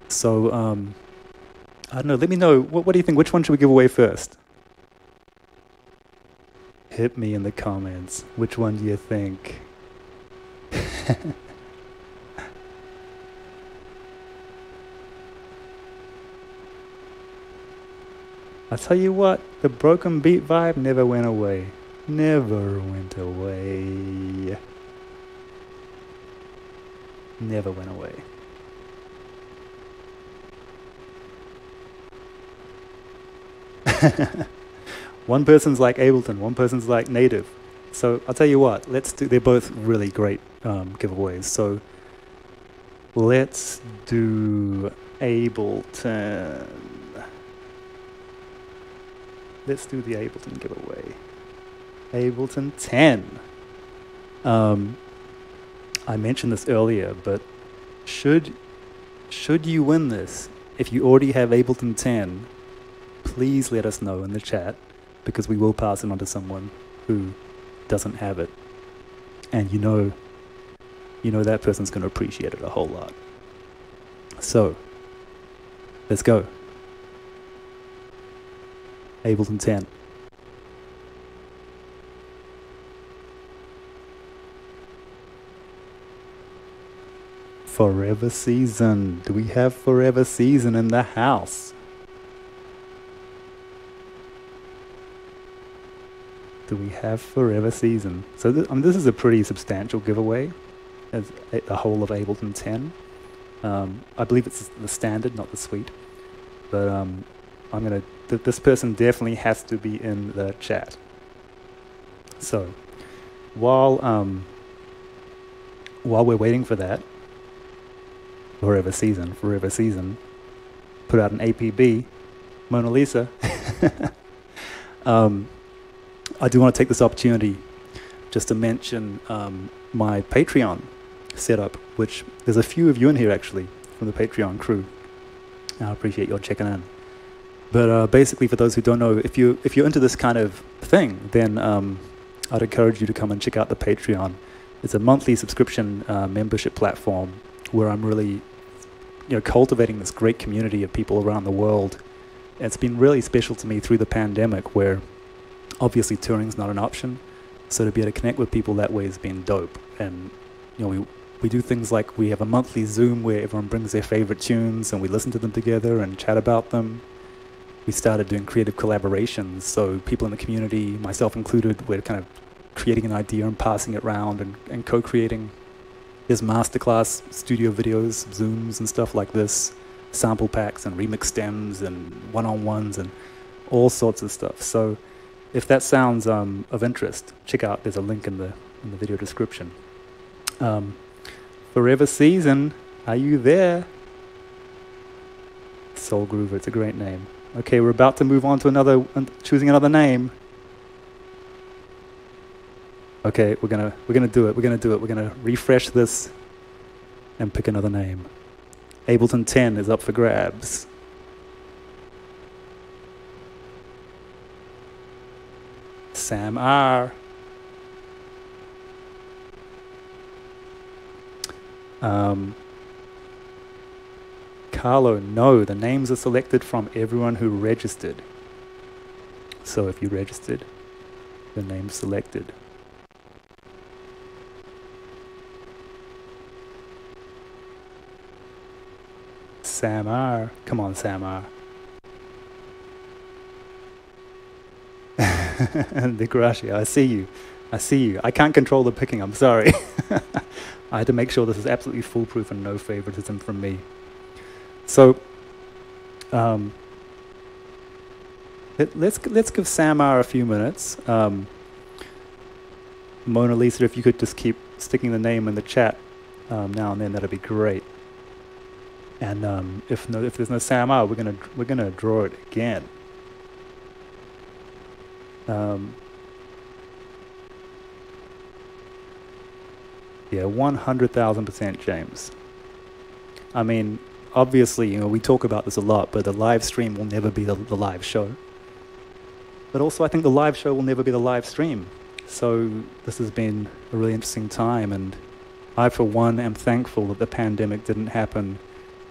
So, um, I don't know, let me know, what, what do you think? Which one should we give away first? Hit me in the comments. Which one do you think? I tell you what, the broken beat vibe never went away. Never went away. Never went away. one person's like Ableton, one person's like Native. So I'll tell you what, let's do, they're both really great um, giveaways. So let's do Ableton. Let's do the Ableton giveaway. Ableton 10. Um, I mentioned this earlier, but should should you win this, if you already have Ableton 10, please let us know in the chat because we will pass it on to someone who doesn't have it. And you know you know that person's going to appreciate it a whole lot. So, let's go. Ableton 10. Forever Season. Do we have Forever Season in the house? Do we have Forever Season? So th- um, this is a pretty substantial giveaway as a, the whole of Ableton 10. Um, I believe it's the standard, not the suite. But um, I'm gonna. Th- this person definitely has to be in the chat. So, while um, while we're waiting for that, forever season, forever season, put out an APB, Mona Lisa. um, I do want to take this opportunity just to mention um, my Patreon setup, which there's a few of you in here actually from the Patreon crew. I appreciate your checking in. But uh, basically, for those who don't know, if you if you're into this kind of thing, then um, I'd encourage you to come and check out the Patreon. It's a monthly subscription uh, membership platform where I'm really, you know, cultivating this great community of people around the world. It's been really special to me through the pandemic, where obviously touring's not an option. So to be able to connect with people that way has been dope. And you know, we we do things like we have a monthly Zoom where everyone brings their favorite tunes and we listen to them together and chat about them. We started doing creative collaborations, so people in the community, myself included, we're kind of creating an idea and passing it around and, and co-creating. There's masterclass studio videos, Zooms and stuff like this, sample packs and remix stems and one-on-ones and all sorts of stuff. So if that sounds um, of interest, check out. There's a link in the in the video description. Um, Forever Season, are you there? Soul Groover, it's a great name. Okay, we're about to move on to another, choosing another name. Okay, we're gonna we're gonna do it. We're gonna do it. We're gonna refresh this and pick another name. Ableton 10 is up for grabs. Sam R. Um, Carlo, no, the names are selected from everyone who registered. So if you registered, the name's selected. Sam R. Come on, Sam R. Degracia, I see you. I see you. I can't control the picking, I'm sorry. I had to make sure this is absolutely foolproof and no favoritism from me. So, um, let, let's let's give Sam R a few minutes. Um, Mona Lisa, if you could just keep sticking the name in the chat um, now and then, that'd be great. And um, if no, if there's no Sam R, we're gonna we're gonna draw it again. Um, yeah, one hundred thousand percent, James. I mean, obviously, you know, we talk about this a lot, but the live stream will never be the, the live show. But also, I think the live show will never be the live stream. So this has been a really interesting time, and I, for one, am thankful that the pandemic didn't happen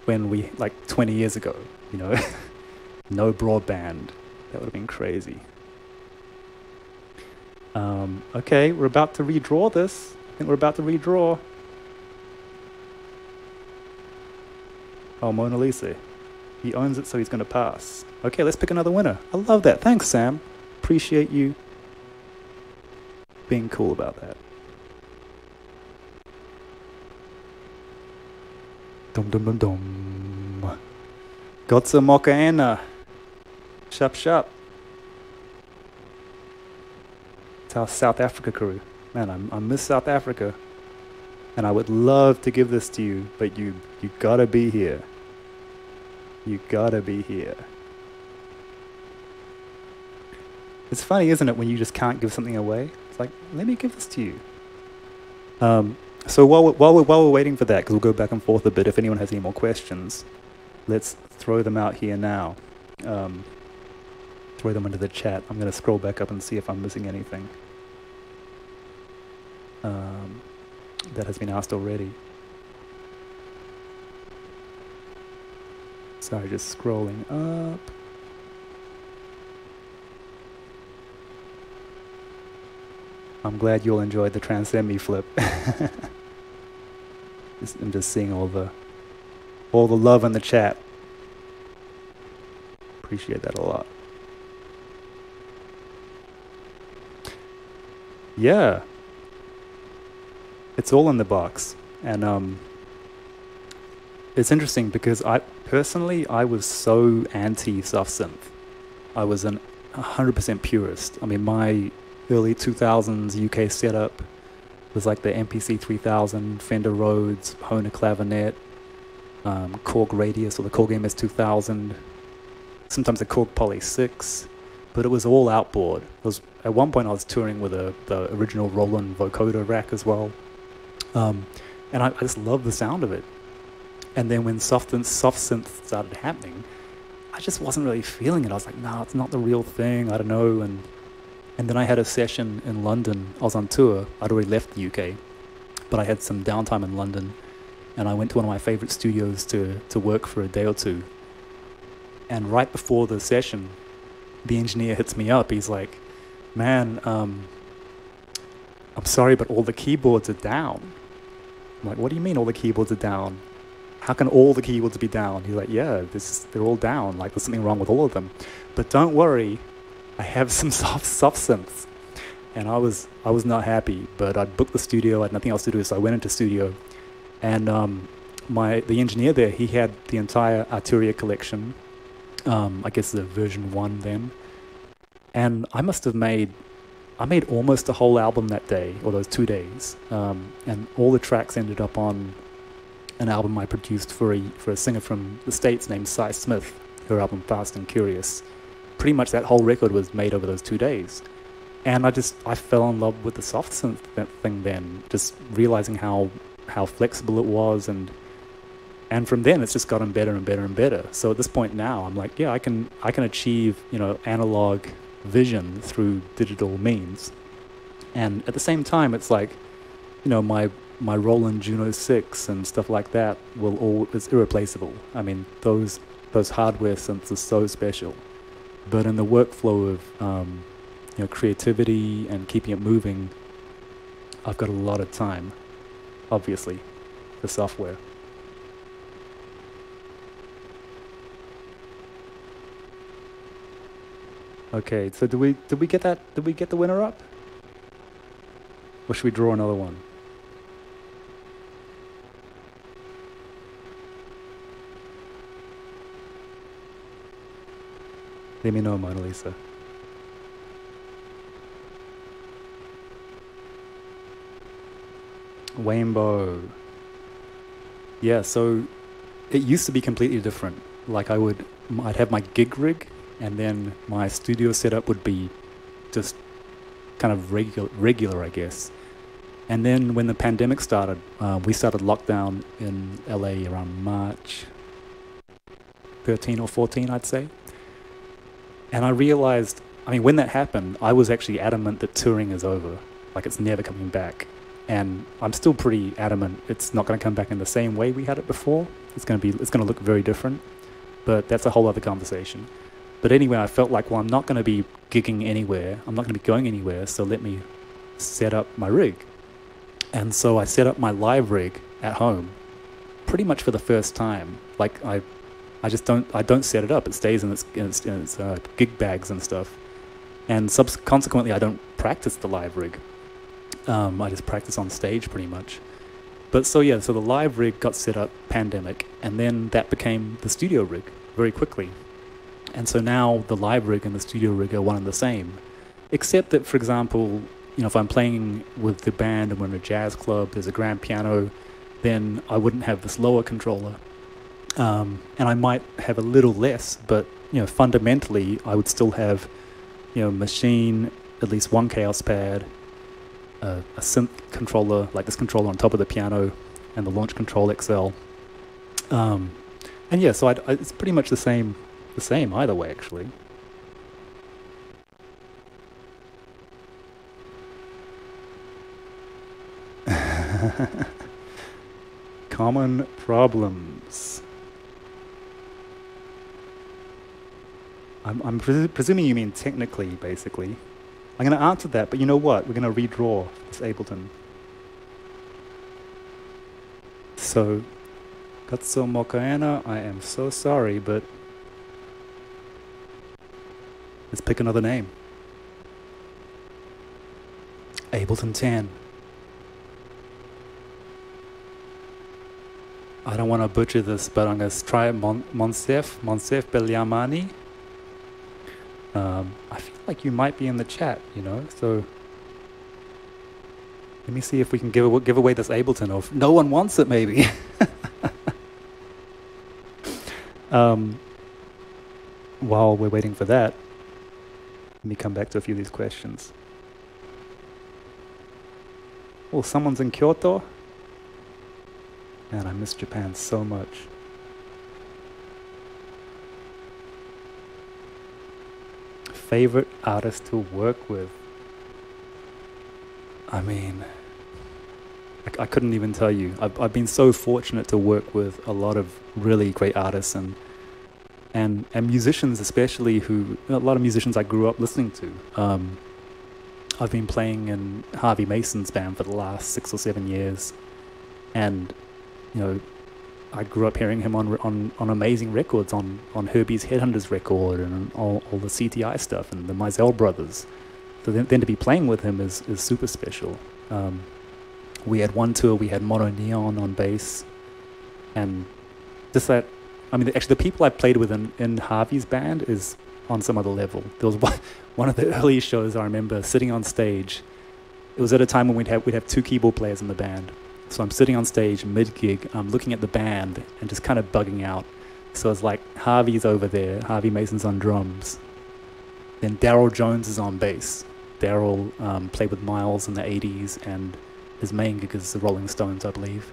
when we, like 20 years ago, you know, no broadband. That would have been crazy. Um, okay, we're about to redraw this. I think we're about to redraw. Oh, Mona Lisa. He owns it, so he's going to pass. Okay, let's pick another winner. I love that. Thanks, Sam. Appreciate you being cool about that. Dum dum dum dum. Gotsa Mokaena. Shup shup. It's our South Africa crew. Man, I, I miss South Africa. And I would love to give this to you, but you you gotta be here. You gotta be here. It's funny, isn't it, when you just can't give something away? It's like, let me give this to you. Um, so while we're, while we're, while we're waiting for that, because we'll go back and forth a bit, if anyone has any more questions, let's throw them out here now. Um, throw them into the chat. I'm going to scroll back up and see if I'm missing anything um, that has been asked already. Sorry, just scrolling up. I'm glad you all enjoyed the transcend me flip. I'm just seeing all the all the love in the chat. Appreciate that a lot. Yeah. It's all in the box. And um it's interesting because I personally I was so anti soft synth. I was an 100% purist. I mean, my early 2000s UK setup was like the MPC 3000, Fender Rhodes, Hohner Clavinet, um, Korg RADIAS or the Korg MS 2000, sometimes a Korg Poly 6, but it was all outboard. It was at one point I was touring with a the original Roland vocoder rack as well, um, and I, I just loved the sound of it. And then when soft synth, soft synth started happening, I just wasn't really feeling it. I was like, no, it's not the real thing. I don't know. And and then I had a session in London. I was on tour. I'd already left the UK, but I had some downtime in London, and I went to one of my favorite studios to to work for a day or two. And right before the session, the engineer hits me up. He's like, "Man, um, I'm sorry, but all the keyboards are down." I'm like, "What do you mean all the keyboards are down?" How can all the keyboards be down? He's like, yeah, this, they're all down. Like, there's something wrong with all of them. But don't worry, I have some soft, synths. And I was, I was not happy, but I'd booked the studio, I had nothing else to do, so I went into studio. And um, my, the engineer there, he had the entire Arturia collection, um, I guess the version one then. And I must have made, I made almost a whole album that day, or those two days. Um, and all the tracks ended up on an album I produced for a for a singer from the states named Sy Smith. Her album Fast and Curious. Pretty much that whole record was made over those two days, and I just I fell in love with the soft synth thing. Then just realizing how how flexible it was, and and from then it's just gotten better and better and better. So at this point now, I'm like, yeah, I can I can achieve you know analog vision through digital means, and at the same time, it's like, you know, my my Roland Juno 6 and stuff like that will all is irreplaceable. I mean, those those hardware synths are so special. But in the workflow of um, you know creativity and keeping it moving, I've got a lot of time, obviously, for software. Okay, so did we did we get that? Did we get the winner up? Or should we draw another one? Let me know, Mona Lisa. Rainbow. Yeah, so it used to be completely different. Like I would, I'd have my gig rig, and then my studio setup would be just kind of regular, regular, I guess. And then when the pandemic started, uh, we started lockdown in LA around March 13 or 14, I'd say. And I realized, I mean, when that happened, I was actually adamant that touring is over, like it's never coming back. And I'm still pretty adamant it's not going to come back in the same way we had it before. It's going to be, it's going to look very different. But that's a whole other conversation. But anyway, I felt like, well, I'm not going to be gigging anywhere. I'm not going to be going anywhere. So let me set up my rig. And so I set up my live rig at home, pretty much for the first time. Like I, I just don't, I don't set it up. It stays in its, in its, in its uh, gig bags and stuff. And consequently, I don't practice the live rig. Um, I just practice on stage pretty much. But so yeah, so the live rig got set up pandemic, and then that became the studio rig very quickly. And so now the live rig and the studio rig are one and the same, except that, for example, you know, if I'm playing with the band and we're in a jazz club, there's a grand piano, then I wouldn't have this lower controller, um, and I might have a little less, but you know, fundamentally, I would still have, you know, Maschine, at least one Kaoss Pad, a, a synth controller like this controller on top of the piano, and the Launch Control XL. Um, and yeah, so I, it's pretty much the same, the same either way, actually. Common problems. I'm, I'm presu- presuming you mean technically, basically. I'm going to answer that, but you know what? We're going to redraw this Ableton. So, Katsuo Mokaena, I am so sorry, but let's pick another name. Ableton 10. I don't want to butcher this, but I'm going to try Mon- Monsef, Monsef Belyamani. Um, I feel like you might be in the chat, you know, so let me see if we can give, aw- give away this Ableton, or if no one wants it, maybe. um, while we're waiting for that, let me come back to a few of these questions. Oh, someone's in Kyoto? Man, I miss Japan so much. Favorite artist to work with? I mean, I, I couldn't even tell you. I've, I've been so fortunate to work with a lot of really great artists and and and musicians, especially who a lot of musicians I grew up listening to. Um, I've been playing in Harvey Mason's band for the last six or seven years, and you know, I grew up hearing him on on, on amazing records, on, on Herbie's Headhunters record, and all, all the CTI stuff, and the Mizell brothers. So then, then to be playing with him is, is super special. Um, we had one tour, we had MonoNeon on bass, and just that. I mean, actually, the people I played with in, in Harvey's band is on some other level. There was one, one of the early shows I remember sitting on stage. It was at a time when we'd have we'd have two keyboard players in the band. So I'm sitting on stage mid gig, I'm looking at the band and just kind of bugging out. So it's like Harvey's over there, Harvey Mason's on drums. Then Darryl Jones is on bass. Darryl um, played with Miles in the 80s, and his main gig is the Rolling Stones, I believe.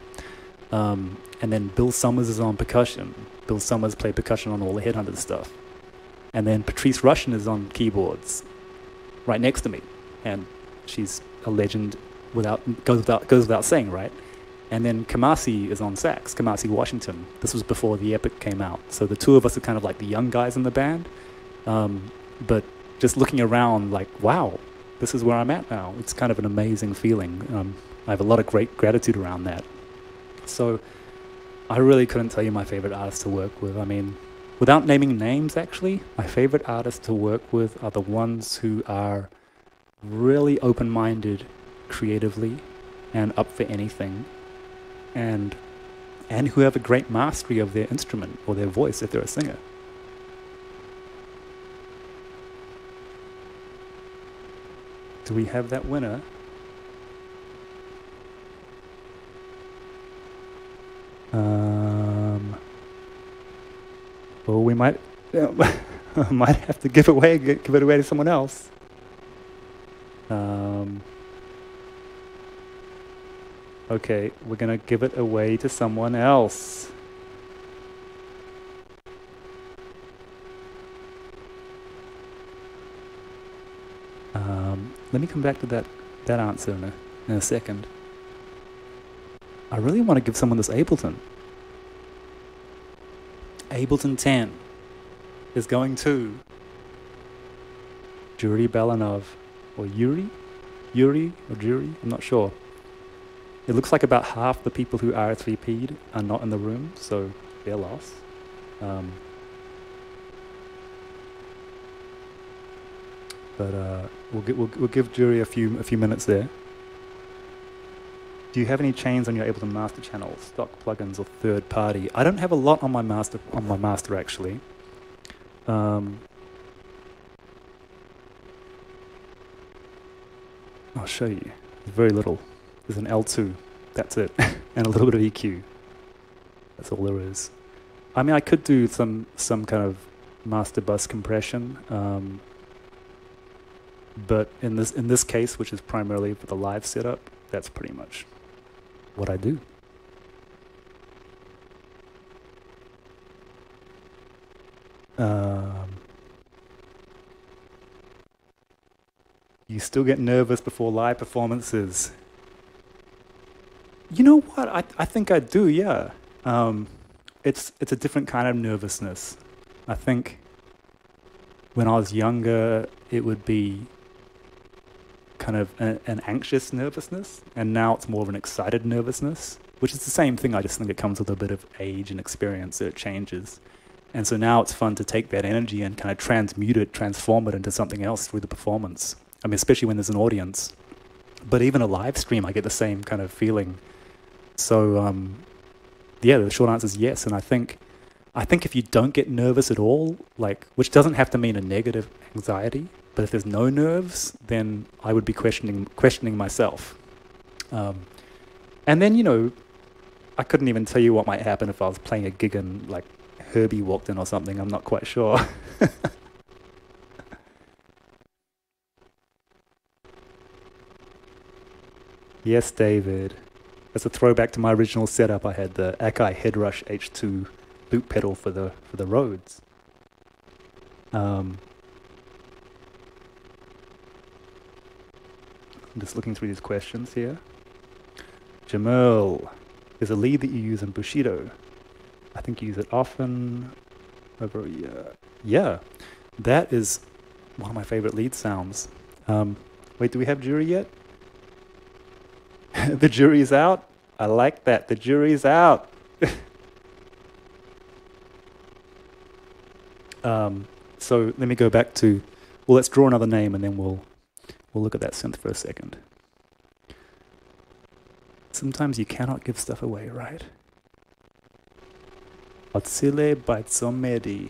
Um, and then Bill Summers is on percussion. Bill Summers played percussion on all the Headhunters stuff. And then Patrice Rushen is on keyboards, right next to me, and she's a legend without goes without goes without saying, right? And then Kamasi is on sax, Kamasi Washington. This was before the Epic came out. So the two of us are kind of like the young guys in the band. Um, but just looking around, like, wow, this is where I'm at now. It's kind of an amazing feeling. Um, I have a lot of great gratitude around that. So I really couldn't tell you my favorite artist to work with. I mean, without naming names, actually, my favorite artists to work with are the ones who are really open minded creatively and up for anything and and who have a great mastery of their instrument or their voice if they're a singer. Do we have that winner? Um, well, we might might have to give away give it away to someone else. Um, okay, we're gonna give it away to someone else. Um, let me come back to that that answer in a, in a second. I really want to give someone this Ableton. Ableton 10 is going to Yuri Belanov or Yuri? Yuri or Yuri? I'm not sure. It looks like about half the people who RSVP'd are not in the room, so their loss. Um, but uh, we'll, we'll, we'll give Jury a few a few minutes there. Do you have any chains on your Ableton Master channel, stock plugins or third party? I don't have a lot on my master on my master actually. Um, I'll show you. Very little. There's an L2. That's it, and a little bit of EQ. That's all there is. I mean, I could do some some kind of master bus compression, um, but in this in this case, which is primarily for the live setup, that's pretty much what I do. Um, you still get nervous before live performances. You know what? I, I think I do, yeah. Um, it's, it's a different kind of nervousness. I think when I was younger, it would be kind of a, an anxious nervousness, and now it's more of an excited nervousness, which is the same thing. I just think it comes with a bit of age and experience, so it changes. And so now it's fun to take that energy and kind of transmute it, transform it into something else through the performance. I mean, especially when there's an audience. But even a live stream, I get the same kind of feeling. So, um, yeah, the short answer is yes. And I think, I think if you don't get nervous at all, like, which doesn't have to mean a negative anxiety, but if there's no nerves, then I would be questioning questioning myself. Um, and then you know, I couldn't even tell you what might happen if I was playing a gig and like Herbie walked in or something. I'm not quite sure. yes, David. That's a throwback to my original setup. I had the Akai Headrush E2 loop pedal for the for the Rhodes. Um, I'm just looking through these questions here. Jamal, is a lead that you use in Bushido. I think you use it often. Over yeah, yeah, that is one of my favorite lead sounds. Um, wait, do we have jury yet? the jury's out. I like that. The jury's out. um, so let me go back to. Well, let's draw another name, and then we'll we'll look at that synth for a second. Sometimes you cannot give stuff away, right? Otsile Baitsomedi.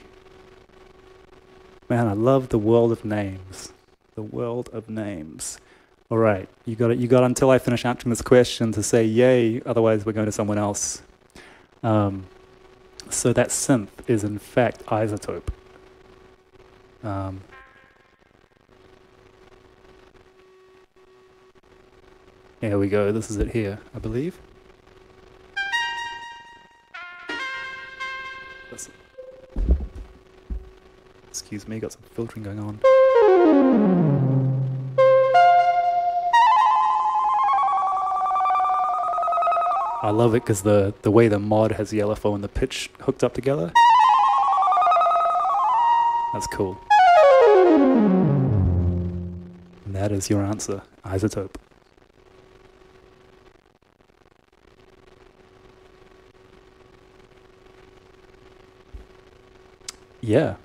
Man, I love the world of names. The world of names. All right, you got it. You got until I finish answering this question to say yay. Otherwise, we're going to someone else. Um, so that synth is in fact iZotope. Um, here we go. This is it here, I believe. That's- Excuse me, got some filtering going on. I love it because the, the way the mod has the LFO and the pitch hooked up together. That's cool. And that is your answer, iZotope. Yeah.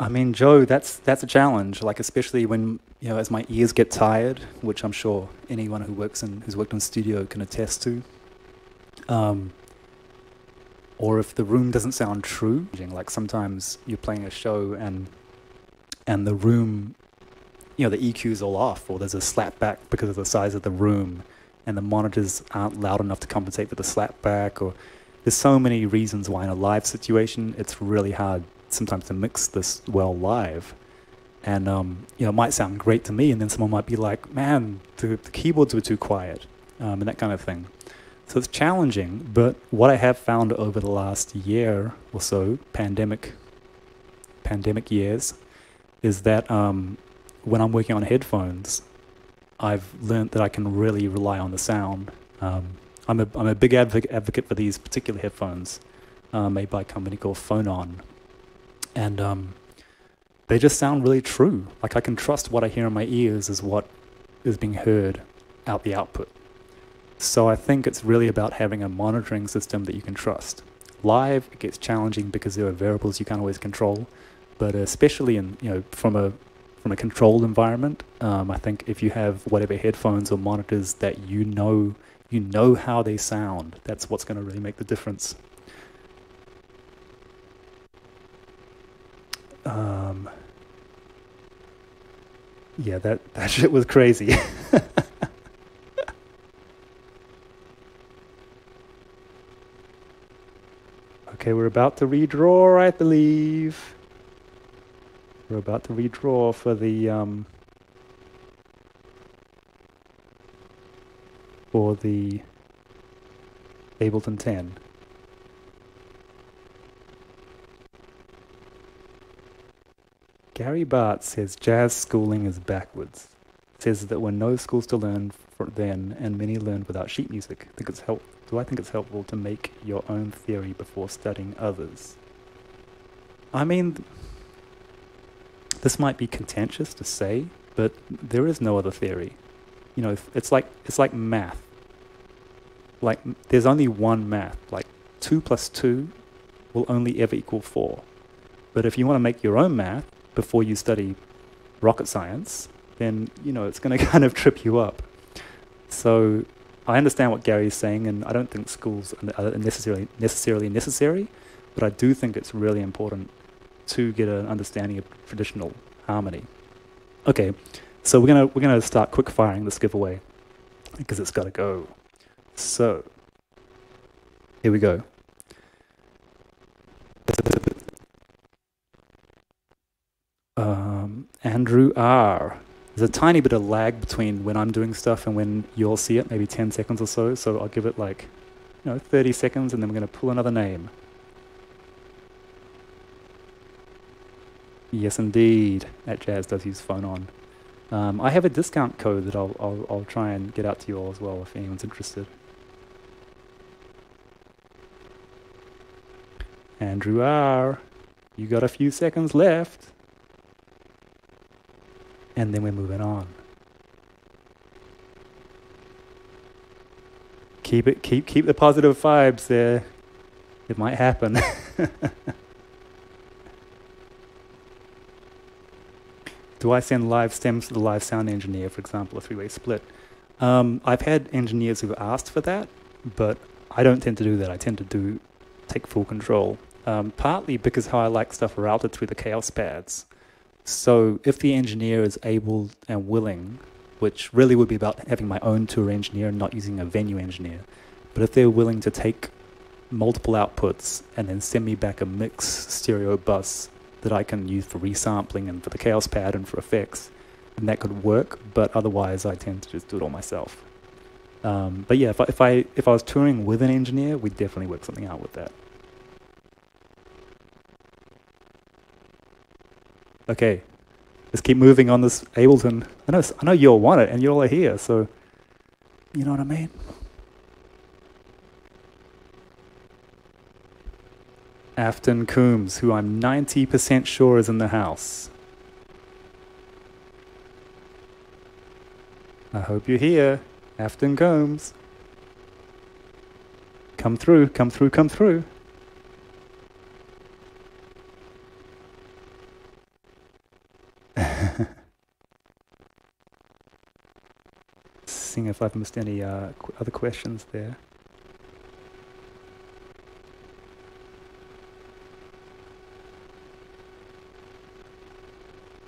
I mean, Joe, that's that's a challenge. Like, especially when you know, as my ears get tired, which I'm sure anyone who works in who's worked in studio can attest to. Um, or if the room doesn't sound true, like sometimes you're playing a show and and the room, you know, the EQ's all off, or there's a slap back because of the size of the room, and the monitors aren't loud enough to compensate for the slap back, or there's so many reasons why in a live situation it's really hard sometimes to mix this well live. And um, you know, it might sound great to me, and then someone might be like, "Man, the, the keyboards were too quiet," um, and that kind of thing. So it's challenging. But what I have found over the last year or so, pandemic, pandemic years, is that um, when I'm working on headphones, I've learned that I can really rely on the sound. Um, I'm a I'm a big advocate advocate for these particular headphones, uh, made by a company called Phonon, and um, they just sound really true. Like I can trust what I hear in my ears is what is being heard out the output. So I think it's really about having a monitoring system that you can trust. Live, it gets challenging because there are variables you can't always control, but especially in you know from a from a controlled environment, um, I think if you have whatever headphones or monitors that you know you know how they sound, that's what's going to really make the difference. Um, yeah, that, that shit was crazy. okay, we're about to redraw, I believe. We're about to redraw for the um, for the Ableton 10. Gary Bart says jazz schooling is backwards. Says that when no schools to learn then and many learned without sheet music. Think it's help do I think it's helpful to make your own theory before studying others? I mean this might be contentious to say, but there is no other theory. You know, it's like it's like math. Like there's only one math. Like two plus two will only ever equal four. But if you want to make your own math, before you study rocket science, then you know it's going to kind of trip you up. So I understand what Gary is saying, and I don't think schools are necessarily necessarily necessary, but I do think it's really important to get an understanding of traditional harmony. Okay, so we're gonna we're gonna start quick firing this giveaway because it's got to go. So here we go. Um, Andrew R. There's a tiny bit of lag between when I'm doing stuff and when you'll see it, maybe 10 seconds or so. So I'll give it like, you know, 30 seconds and then we're going to pull another name. Yes, indeed. That Jazz does use Phonon. Um, I have a discount code that I'll, I'll, I'll try and get out to you all as well if anyone's interested. Andrew R. You got a few seconds left and then we're moving on. Keep it keep keep the positive vibes there. It might happen. Do I send live stems to the live sound engineer, for example, a three-way split? Um, I've had engineers who've asked for that, but I don't tend to do that. I tend to do take full control. Um, partly because how I like stuff routed through the Kaoss Pads. So if the engineer is able and willing, which really would be about having my own tour engineer and not using a venue engineer, but if they're willing to take multiple outputs and then send me back a mix stereo bus that I can use for resampling and for the Kaoss Pad and for effects, then that could work. But otherwise, I tend to just do it all myself. Um, but yeah, if I, if I if I was touring with an engineer, we'd definitely work something out with that. okay, let's keep moving on this Ableton. I know, I know you all want it and you all are here, so you know what I mean? Afton Coombs, who I'm 90% sure is in the house. I hope you're here, Afton Combs. Come through, come through, come through. Seeing if I've missed any uh, qu- other questions there.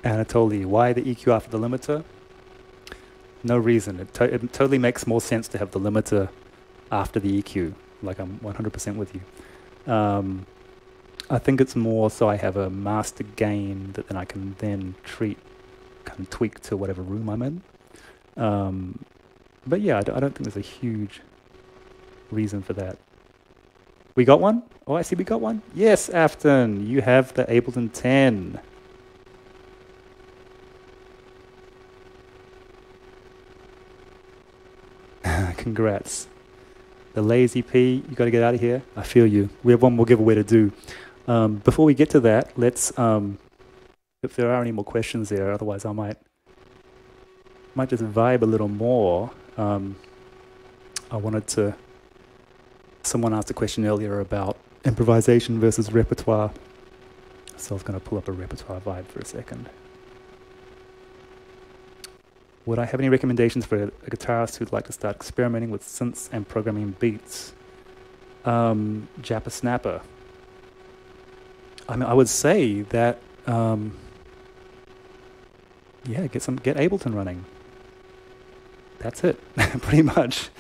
Anatoly, why the EQ after the limiter? No reason. It, to- it totally makes more sense to have the limiter after the EQ. Like I'm 100% with you. Um, I think it's more so I have a master gain that then I can then treat, kind of tweak to whatever room I'm in. Um, but yeah, I don't think there's a huge reason for that. We got one? Oh, I see we got one. Yes, Afton, you have the Ableton 10. Congrats. The lazy P, you got to get out of here. I feel you. We have one more giveaway to do. Um, before we get to that, let's. Um, if there are any more questions there, otherwise I might might just vibe a little more. Um, I wanted to. Someone asked a question earlier about improvisation versus repertoire, so I was going to pull up a repertoire vibe for a second. Would I have any recommendations for a, guitarist who'd like to start experimenting with synths and programming beats? Um, Jappa Snapper. I mean, I would say that, um, yeah, get some, get Ableton running. That's it, pretty much.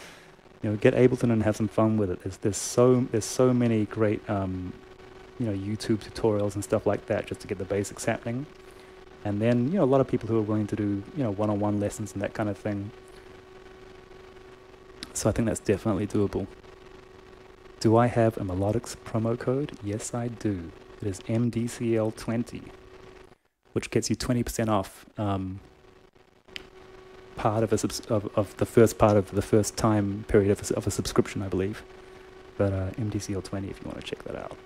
You know, get Ableton and have some fun with it. There's, there's so, there's so many great, um, you know, YouTube tutorials and stuff like that just to get the basics happening. And then you know a lot of people who are willing to do you know one-on-one lessons and that kind of thing. So i think that's definitely doable. Do i have a melodics promo code? Yes i do. It is mdcl20 which gets you 20% off um, part of a subs- of, of the first part of the first time period of a, of a subscription i believe but uh, mdcl20 if you want to check that out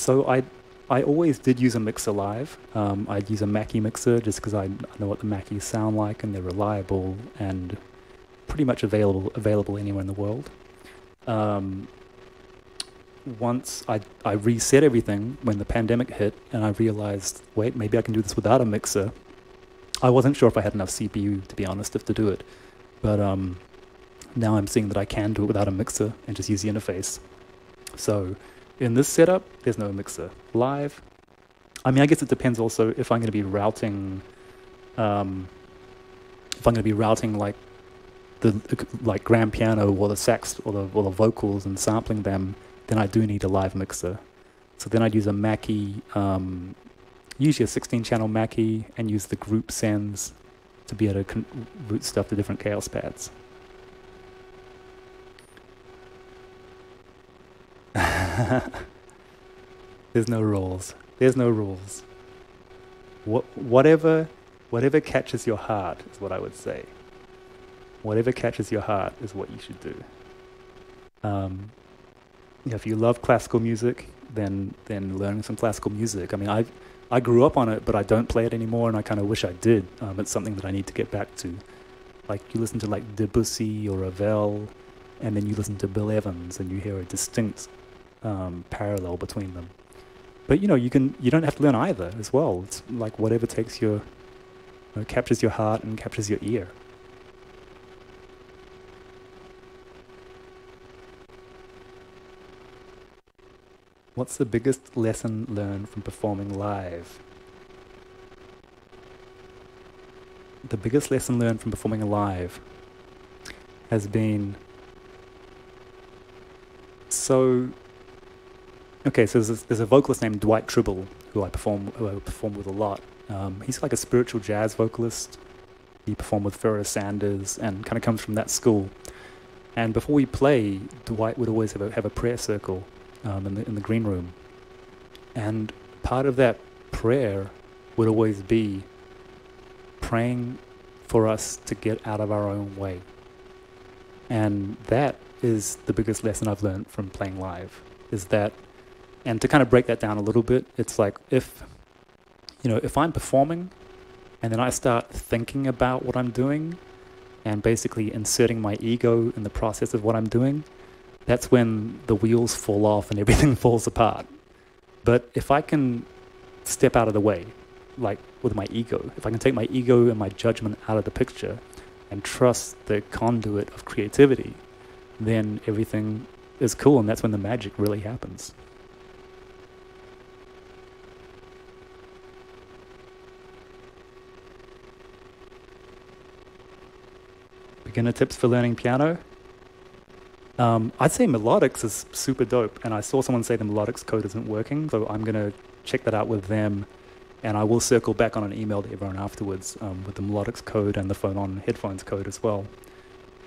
So I, I always did use a mixer live. Um, I'd use a Mackie mixer just because I, I know what the Mackies sound like and they're reliable and pretty much available available anywhere in the world. Um, once I, I reset everything when the pandemic hit and I realized, wait, maybe I can do this without a mixer. I wasn't sure if I had enough CPU, to be honest, if to do it. But um, now I'm seeing that I can do it without a mixer and just use the interface. So in this setup, there's no mixer. Live, I mean, I guess it depends also if I'm going to be routing, um, if I'm going to be routing like the like grand piano or the sax or the or the vocals and sampling them, then I do need a live mixer. So then I'd use a Mackie, um, usually a 16 channel Mackie, and use the group sends to be able to route stuff to different Kaoss Pads. There's no rules. There's no rules. What, whatever, whatever catches your heart is what I would say. Whatever catches your heart is what you should do. Um, yeah, if you love classical music, then then learn some classical music. I mean, I I grew up on it, but I don't play it anymore, and I kind of wish I did. Um, it's something that I need to get back to. Like you listen to like Debussy or Ravel, and then you listen to Bill Evans, and you hear a distinct um, parallel between them. But you know, you can you don't have to learn either as well. It's like whatever takes your you know, captures your heart and captures your ear. What's the biggest lesson learned from performing live? The biggest lesson learned from performing live has been so okay so there's a, there's a vocalist named Dwight Trible who i perform who i perform with a lot. Um, he's like a spiritual jazz vocalist. He performed with Pharoah sanders and kind of comes from that school. And before we play dwight would always have a, have a prayer circle um, in, the, in the green room. And part of that prayer would always be praying for us to get out of our own way. And that is the biggest lesson I've learned from playing live is that, and to kind of break that down a little bit, it's like if, you know, if I'm performing and then I start thinking about what I'm doing and basically inserting my ego in the process of what I'm doing, that's when the wheels fall off and everything falls apart. But if I can step out of the way, like with my ego, if I can take my ego and my judgment out of the picture and trust the conduit of creativity, then everything is cool and that's when the magic really happens. Beginner tips for learning piano. Um, I'd say melodics is super dope, and I saw someone say the melodics code isn't working, so I'm gonna check that out with them, and I will circle back on an email to everyone afterwards um, with the melodics code and the Phonon headphones code as well.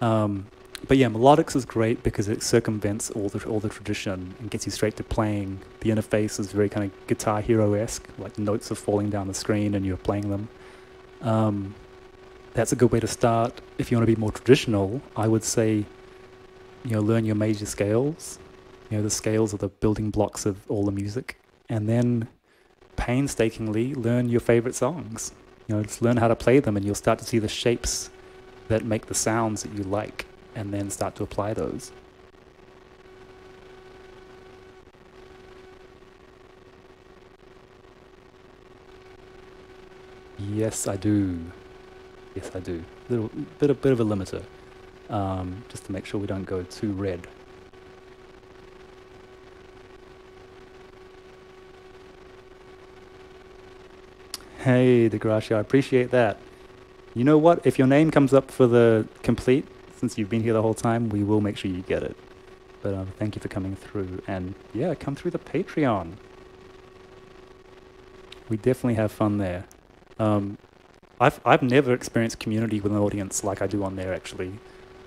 Um, but yeah, melodics is great because it circumvents all the all the tradition and gets you straight to playing. The interface is very kind of Guitar Hero esque, like notes are falling down the screen and you're playing them. Um, that's a good way to start. If you want to be more traditional, I would say, you know, learn your major scales. You know, the scales are the building blocks of all the music, and then painstakingly learn your favorite songs. You know, just learn how to play them, and you'll start to see the shapes that make the sounds that you like, and then start to apply those. Yes, I do. Yes, I do. Little bit of bit of a limiter, um, just to make sure we don't go too red. Hey, DeGracia, I appreciate that. You know what? If your name comes up for the Komplete, since you've been here the whole time, we will make sure you get it. But um, thank you for coming through, and yeah, come through the Patreon. We definitely have fun there. Um, I've I've never experienced community with an audience like I do on there actually,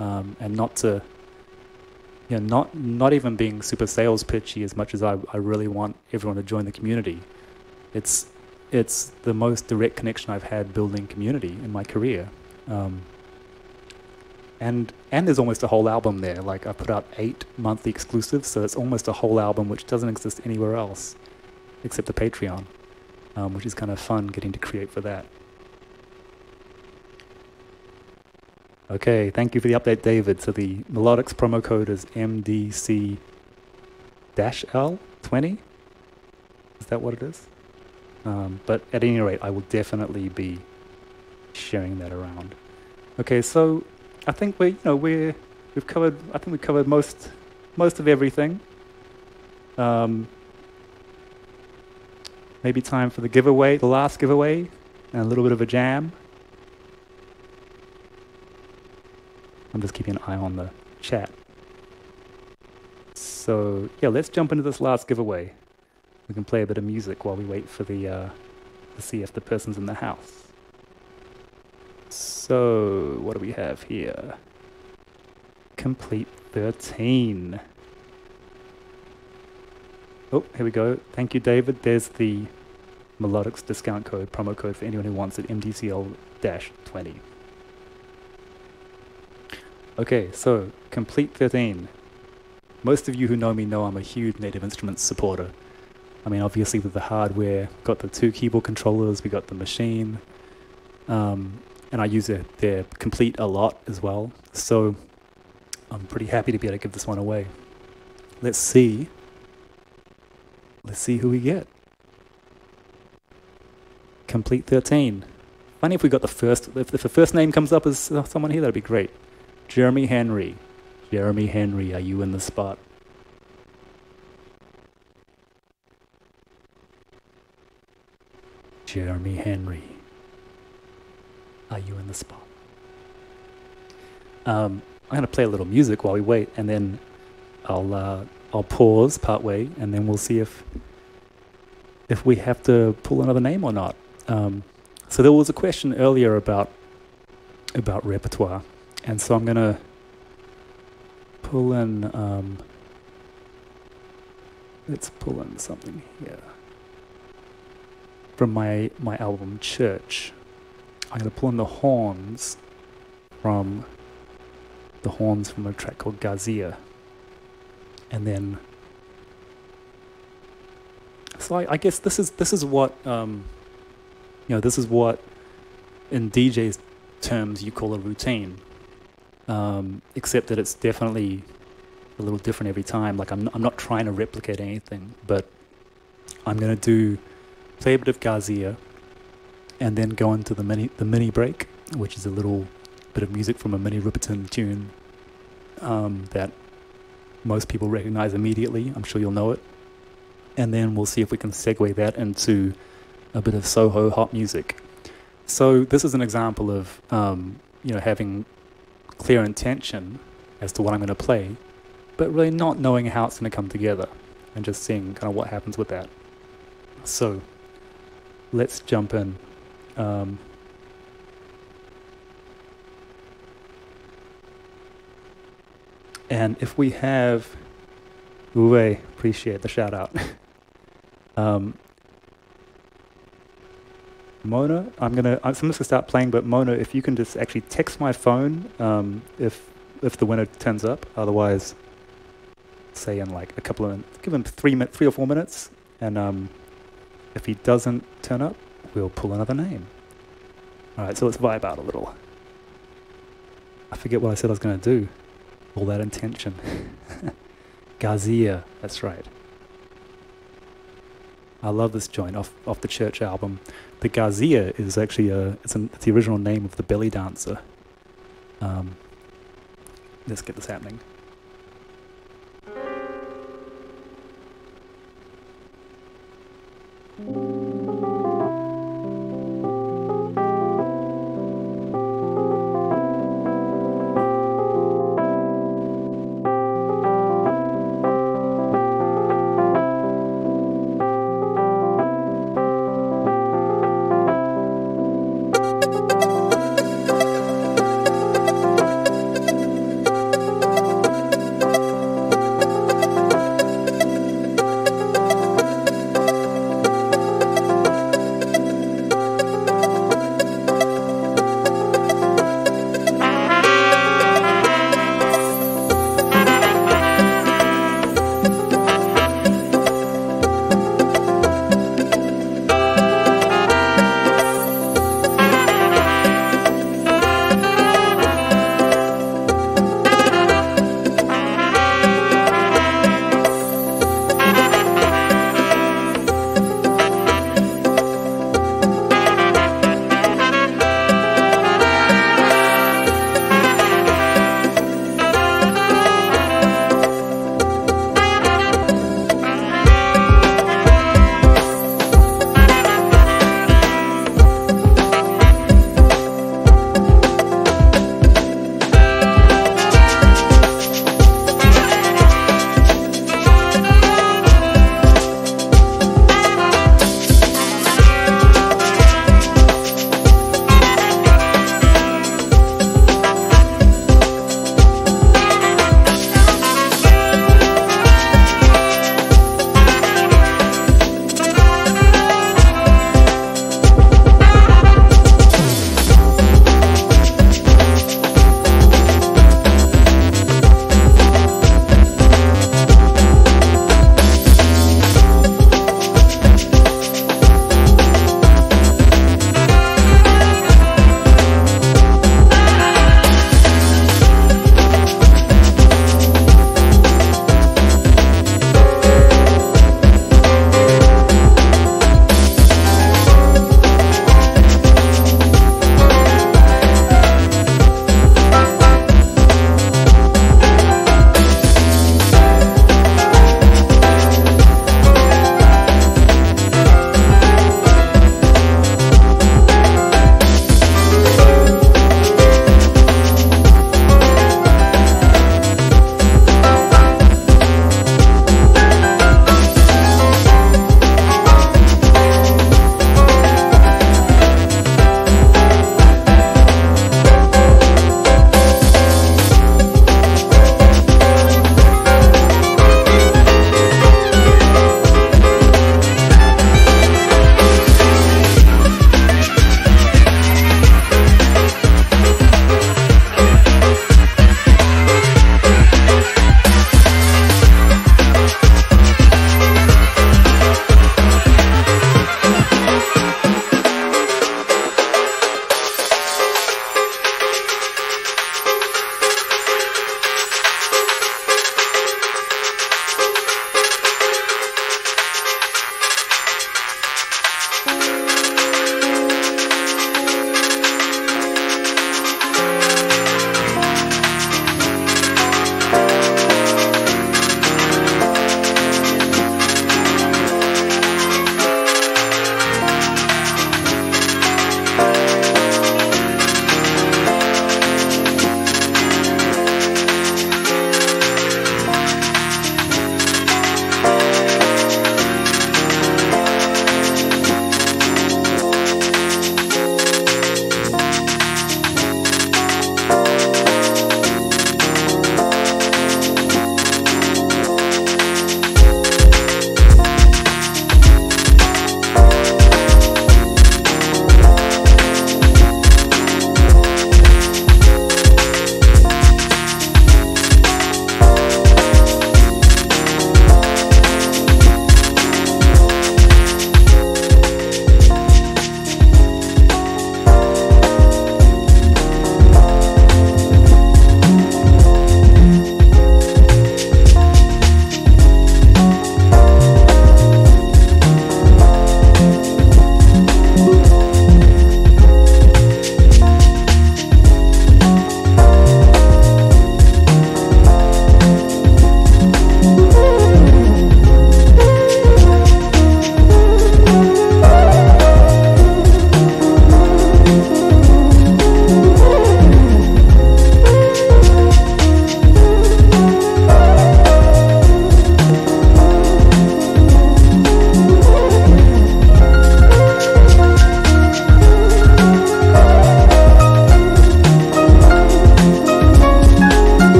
um, and not to, you know, not not even being super sales pitchy as much as I, I really want everyone to join the community. It's it's the most direct connection I've had building community in my career, um, and and there's almost a whole album there. Like I put out eight monthly exclusives, so it's almost a whole album which doesn't exist anywhere else, except the Patreon, um, which is kind of fun getting to create for that. Okay, thank you for the update, David. So the Melodics promo code is MDC-L20. Is that what it is? Um, but at any rate, I will definitely be sharing that around. Okay, so I think we, you know, we're we've covered. I think we've covered most most of everything. Um, maybe time for the giveaway, the last giveaway, and a little bit of a jam. I'm just keeping an eye on the chat. So yeah, let's jump into this last giveaway. We can play a bit of music while we wait for the uh, to see if the person's in the house. So what do we have here? Komplete 13. Oh, here we go. Thank you, David. There's the Melodics discount code, promo code for anyone who wants it, MDCL-20. Okay, so Komplete 13. Most of you who know me know I'm a huge Native Instruments supporter. I mean, obviously with the hardware, got the two keyboard controllers, we got the Maschine, um, and I use their, their Komplete a lot as well. So I'm pretty happy to be able to give this one away. Let's see. Let's see who we get. Komplete 13. Funny if we got the first, if, if the first name comes up as someone here, that'd be great. Jeremy Henry. Jeremy Henry, are you in the spot? Jeremy Henry. Are you in the spot? Um, I'm gonna play a little music while we wait, and then I'll uh, I'll pause partway, and then we'll see if if we have to pull another name or not. Um, so there was a question earlier about about repertoire, and so I'm gonna pull in. Um, let's pull in something here from my my album Church. I'm gonna pull in the horns from the horns from a track called Gazia. And then, so I, I guess this is this is what um, you know. This is what, in DJ's terms, you call a routine. Um, except that it's definitely a little different every time. Like I'm, I'm not trying to replicate anything, but I'm gonna do play a bit of Gazia, and then go into the mini the mini break, which is a little bit of music from a Minnie Riperton tune um, that most people recognize immediately. I'm sure you'll know it. And then we'll see if we can segue that into a bit of Soho hot music. So this is an example of um, you know having clear intention as to what I'm going to play, but really not knowing how it's going to come together, and just seeing kind of what happens with that. So let's jump in. Um, and if we have, Uwe, appreciate the shout out. um, Mona, I'm gonna, I'm just gonna start playing. But Mona, if you can just actually text my phone, um, if if the winner turns up. Otherwise, say in like a couple of, give him three min, three or four minutes, and um, if he doesn't turn up, we'll pull another name. All right, so let's vibe out a little. I forget what I said I was gonna do. All that intention. Gazia, that's right. I love this joint off off the Church album the Gazia is actually a it's, an, it's the original name of the belly dancer. Um, let's get this happening.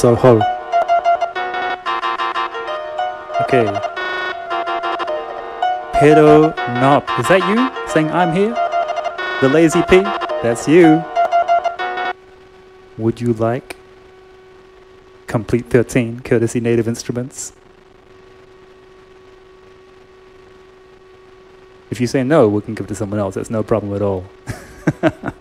Soho. Okay. Pedo Nop. Is that you saying I'm here? The Lazy P? That's you. Would you like Komplete 13, courtesy Native Instruments? If you say no, we can give it to someone else. That's no problem at all.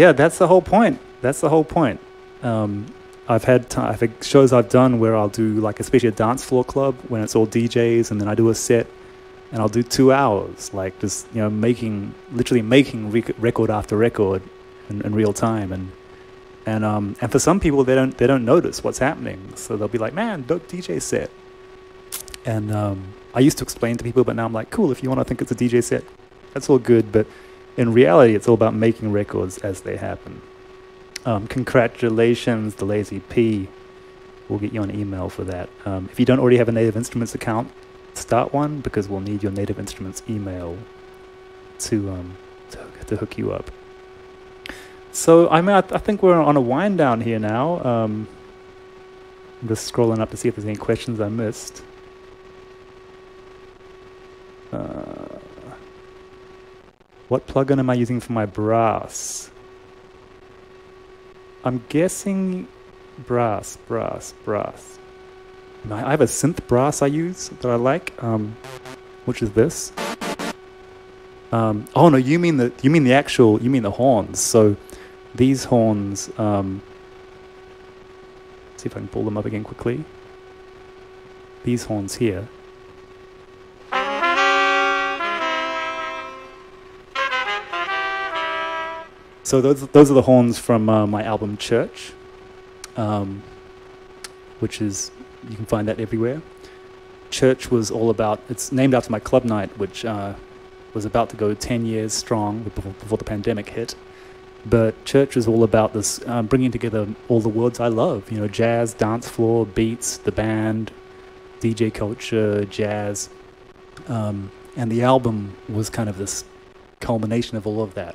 yeah, that's the whole point. That's the whole point. Um, I've had ti I've had shows I've done where I'll do like especially a dance floor club when it's all DJs, and then I do a set, and I'll do two hours, like just you know making literally making rec- record after record in, in real time, and and um and for some people they don't they don't notice what's happening, so they'll be like, man, dope DJ set, and um, I used to explain to people, but now I'm like, cool, if you want to think it's a DJ set, that's all good, but in reality, it's all about making records as they happen. Um, congratulations, the Lazy P. We'll get you an email for that. Um, if you don't already have a Native Instruments account, start one because we'll need your Native Instruments email to um, to, to hook you up. So I mean, I, I think we're on a wind down here now. Um, I'm just scrolling up to see if there's any questions I missed. Uh, what plugin am I using for my brass? I'm guessing brass, brass, brass. I have a synth brass I use that I like, um, which is this. Um, oh no, you mean the you mean the actual you mean the horns. So these horns. Um, see if I can pull them up again quickly. These horns here. So those those are the horns from uh, my album Church, um, which is you can find that everywhere. Church was all about. It's named after my club night, which uh, was about to go ten years strong before, before the pandemic hit. But church is all about this um, bringing together all the worlds I love. You know, jazz, dance floor, beats, the band, DJ culture, jazz, um, and the album was kind of this culmination of all of that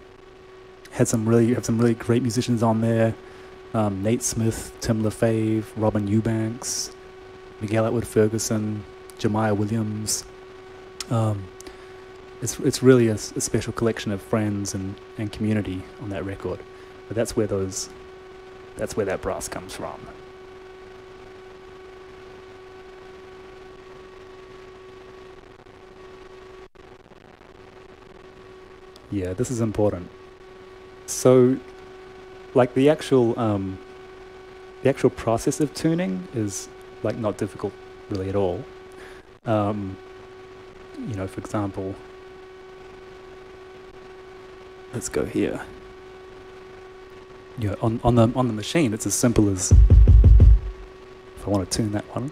had some really have some really great musicians on there. Um, Nate Smith, Tim Lefebvre, Robin Eubanks, Miguel Atwood Ferguson, Jamire Williams. Um, it's it's really a special collection of friends and, and community on that record. But that's where those that's where that brass comes from. Yeah, this is important. So, like the actual um, the actual process of tuning is like not difficult really at all. Um, you know, for example, let's go here. Yeah, on on the on the Maschine, it's as simple as if I want to tune that one.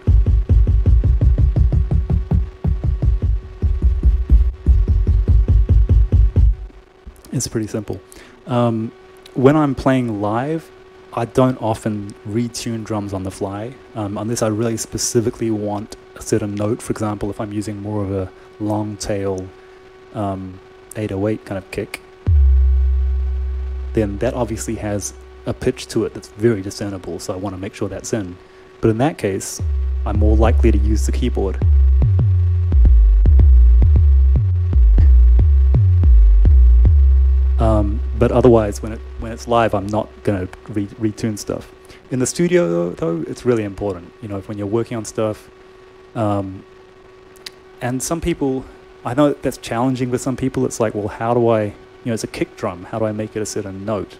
It's pretty simple. Um, when I'm playing live, I don't often retune drums on the fly um, unless I really specifically want a certain note. For example, if I'm using more of a long tail um, 808 kind of kick, then that obviously has a pitch to it that's very discernible, so I want to make sure that's in. But in that case, I'm more likely to use the keyboard. Um, but otherwise, when it when it's live, I'm not gonna re- retune stuff. In the studio, though, though, it's really important. You know, when you're working on stuff, um, and some people, I know that's challenging for some people. It's like, well, how do I, you know, it's a kick drum. How do I make it a certain note?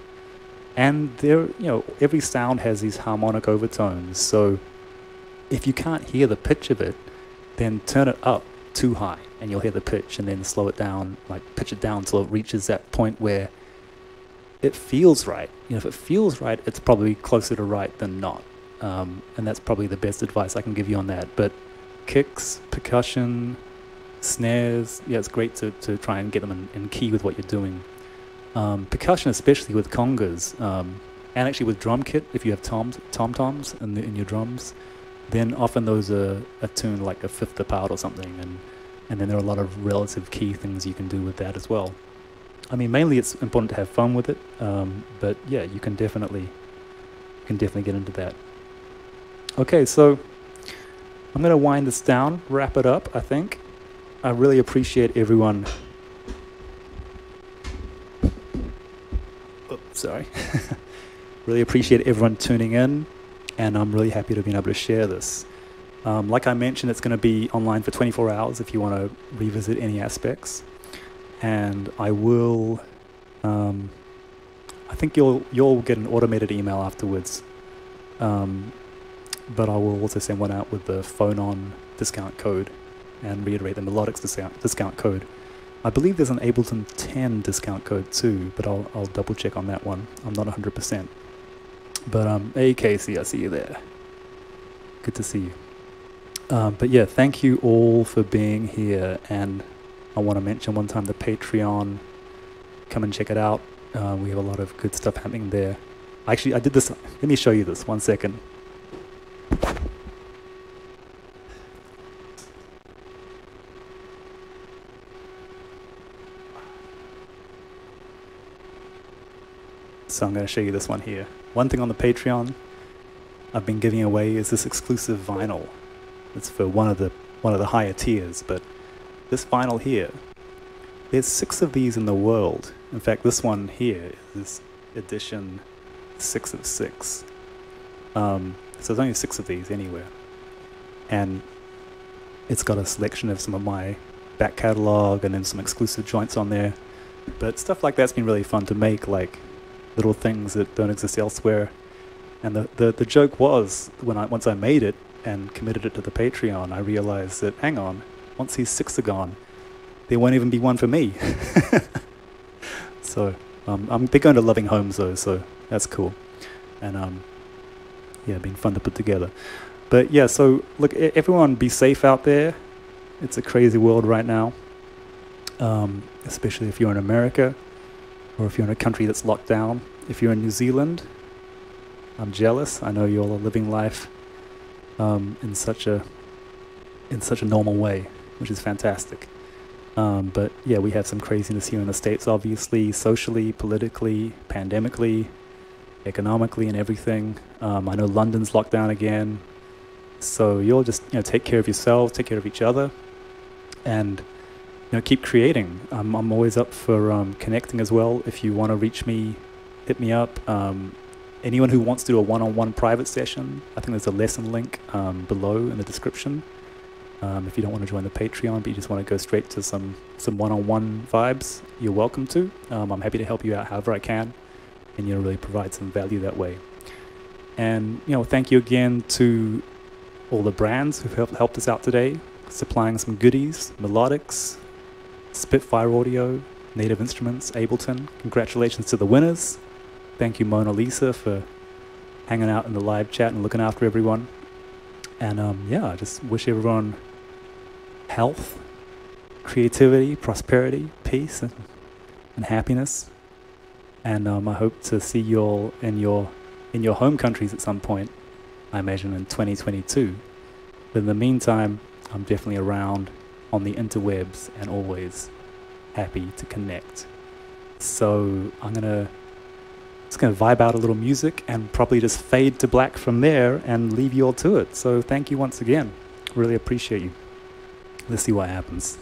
And there, you know, every sound has these harmonic overtones. So if you can't hear the pitch of it, then turn it up too high and you'll hear the pitch and then slow it down, like pitch it down till it reaches that point where it feels right. You know, if it feels right, it's probably closer to right than not. Um, and that's probably the best advice I can give you on that. But kicks, percussion, snares, yeah, it's great to, to try and get them in, in key with what you're doing. Um, percussion, especially with congas, um, and actually with drum kit, if you have toms, tom toms in, the, in your drums, then often those are, are tuned like a fifth apart or something, and and then there are a lot of relative key things you can do with that as well. I mean, mainly it's important to have fun with it, um, but yeah, you can definitely, you can definitely get into that. Okay, so I'm gonna wind this down, wrap it up. I think I really appreciate everyone. Oh, sorry. really appreciate everyone tuning in, and I'm really happy to be able to share this. Um, like I mentioned, it's going to be online for 24 hours if you want to revisit any aspects. And I will, um, I think you'll you'll get an automated email afterwards. Um, but I will also send one out with the Phonon discount code and reiterate the Melodics discount discount code. I believe there's an Ableton 10 discount code too, but I'll I'll double check on that one. I'm not 100%. But um, hey I see you there. Good to see you. Um, but yeah, thank you all for being here. And I want to mention one time the Patreon. Come and check it out. Uh, we have a lot of good stuff happening there. Actually, I did this. Let me show you this. One second. So I'm going to show you this one here. One thing on the Patreon I've been giving away is this exclusive vinyl. It's for one of the one of the higher tiers, but this vinyl here, there's six of these in the world. In fact, this one here is edition six of six. Um, so there's only six of these anywhere, and it's got a selection of some of my back catalog and then some exclusive joints on there. But stuff like that's been really fun to make, like little things that don't exist elsewhere. And the, the, the joke was when I once I made it and committed it to the Patreon, I realized that hang on, once these six are gone, there won't even be one for me. so um, I'm they're going to loving homes though, so that's cool. And um, yeah, been fun to put together. But yeah, so look, everyone, be safe out there. It's a crazy world right now, um, especially if you're in America or if you're in a country that's locked down. If you're in New Zealand, I'm jealous. I know you all are living life um, in such a in such a normal way, which is fantastic. Um, but yeah, we have some craziness here in the states, obviously, socially, politically, pandemically, economically, and everything. Um, I know London's locked down again, so you'll just you know take care of yourselves, take care of each other, and you know keep creating. I'm I'm always up for um, connecting as well. If you want to reach me, hit me up. Um, anyone who wants to do a one-on-one private session, I think there's a lesson link um, below in the description. Um, if you don't want to join the Patreon, but you just want to go straight to some some one-on-one vibes, you're welcome to. Um, I'm happy to help you out however I can, and you'll really provide some value that way. And you know, thank you again to all the brands who've helped helped us out today, supplying some goodies, Melodics, Spitfire Audio, Native Instruments, Ableton. Congratulations to the winners. Thank you, Mona Lisa, for hanging out in the live chat and looking after everyone. And um, yeah, I just wish everyone health, creativity, prosperity, peace, and, and happiness. And um, I hope to see you all in your in your home countries at some point. I imagine in 2022. But in the meantime, I'm definitely around on the interwebs and always happy to connect. So I'm gonna just gonna vibe out a little music and probably just fade to black from there and leave you all to it. So thank you once again. Really appreciate you. Let's see what happens.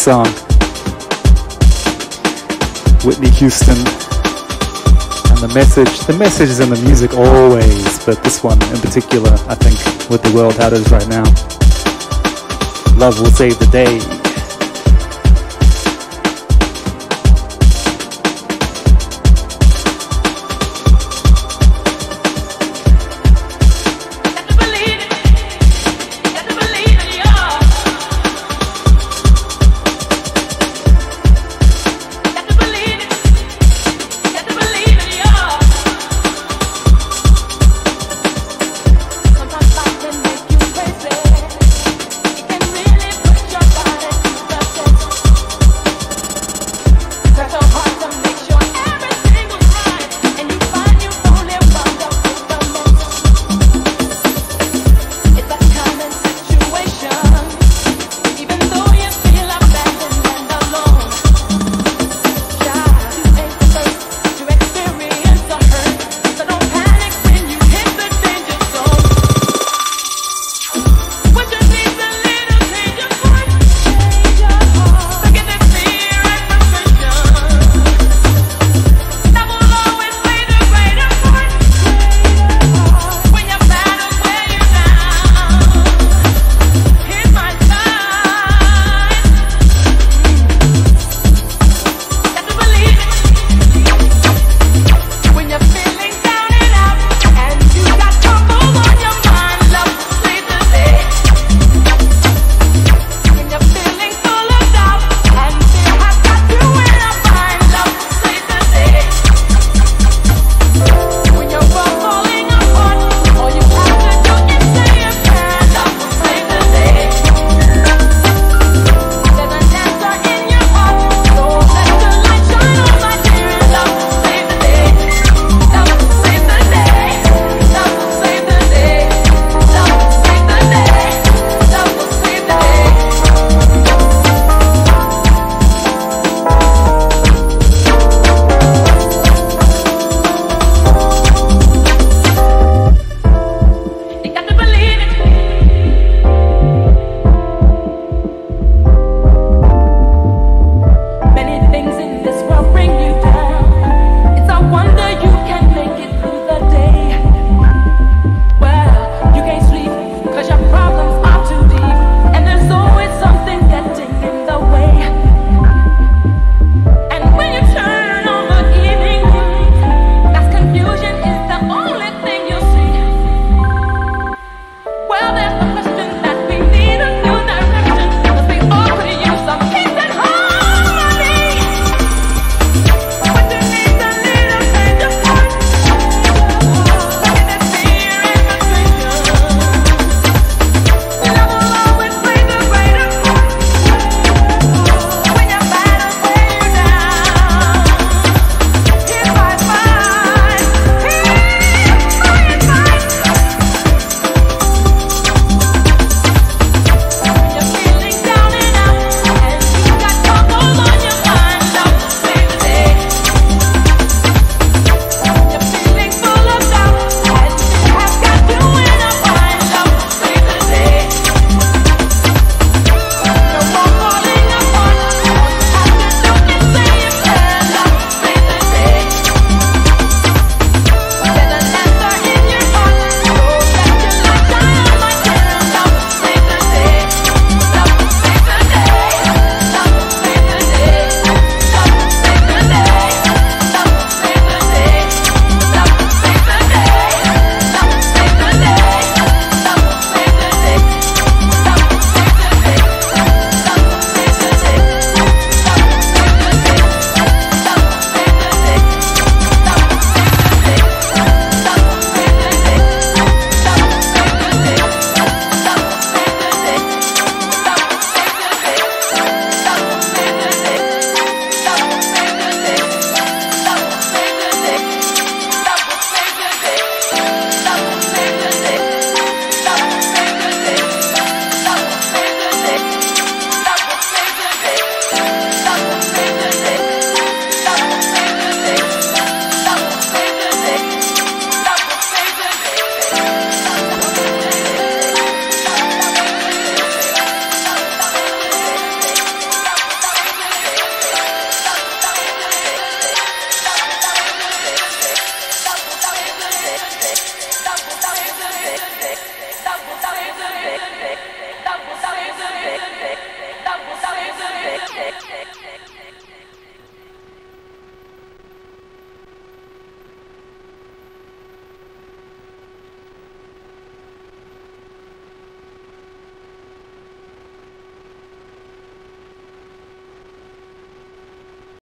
Song. Whitney Houston. And the message, the message is in the music always, but this one in particular, I think, with the world how it is right now. Love will save the day.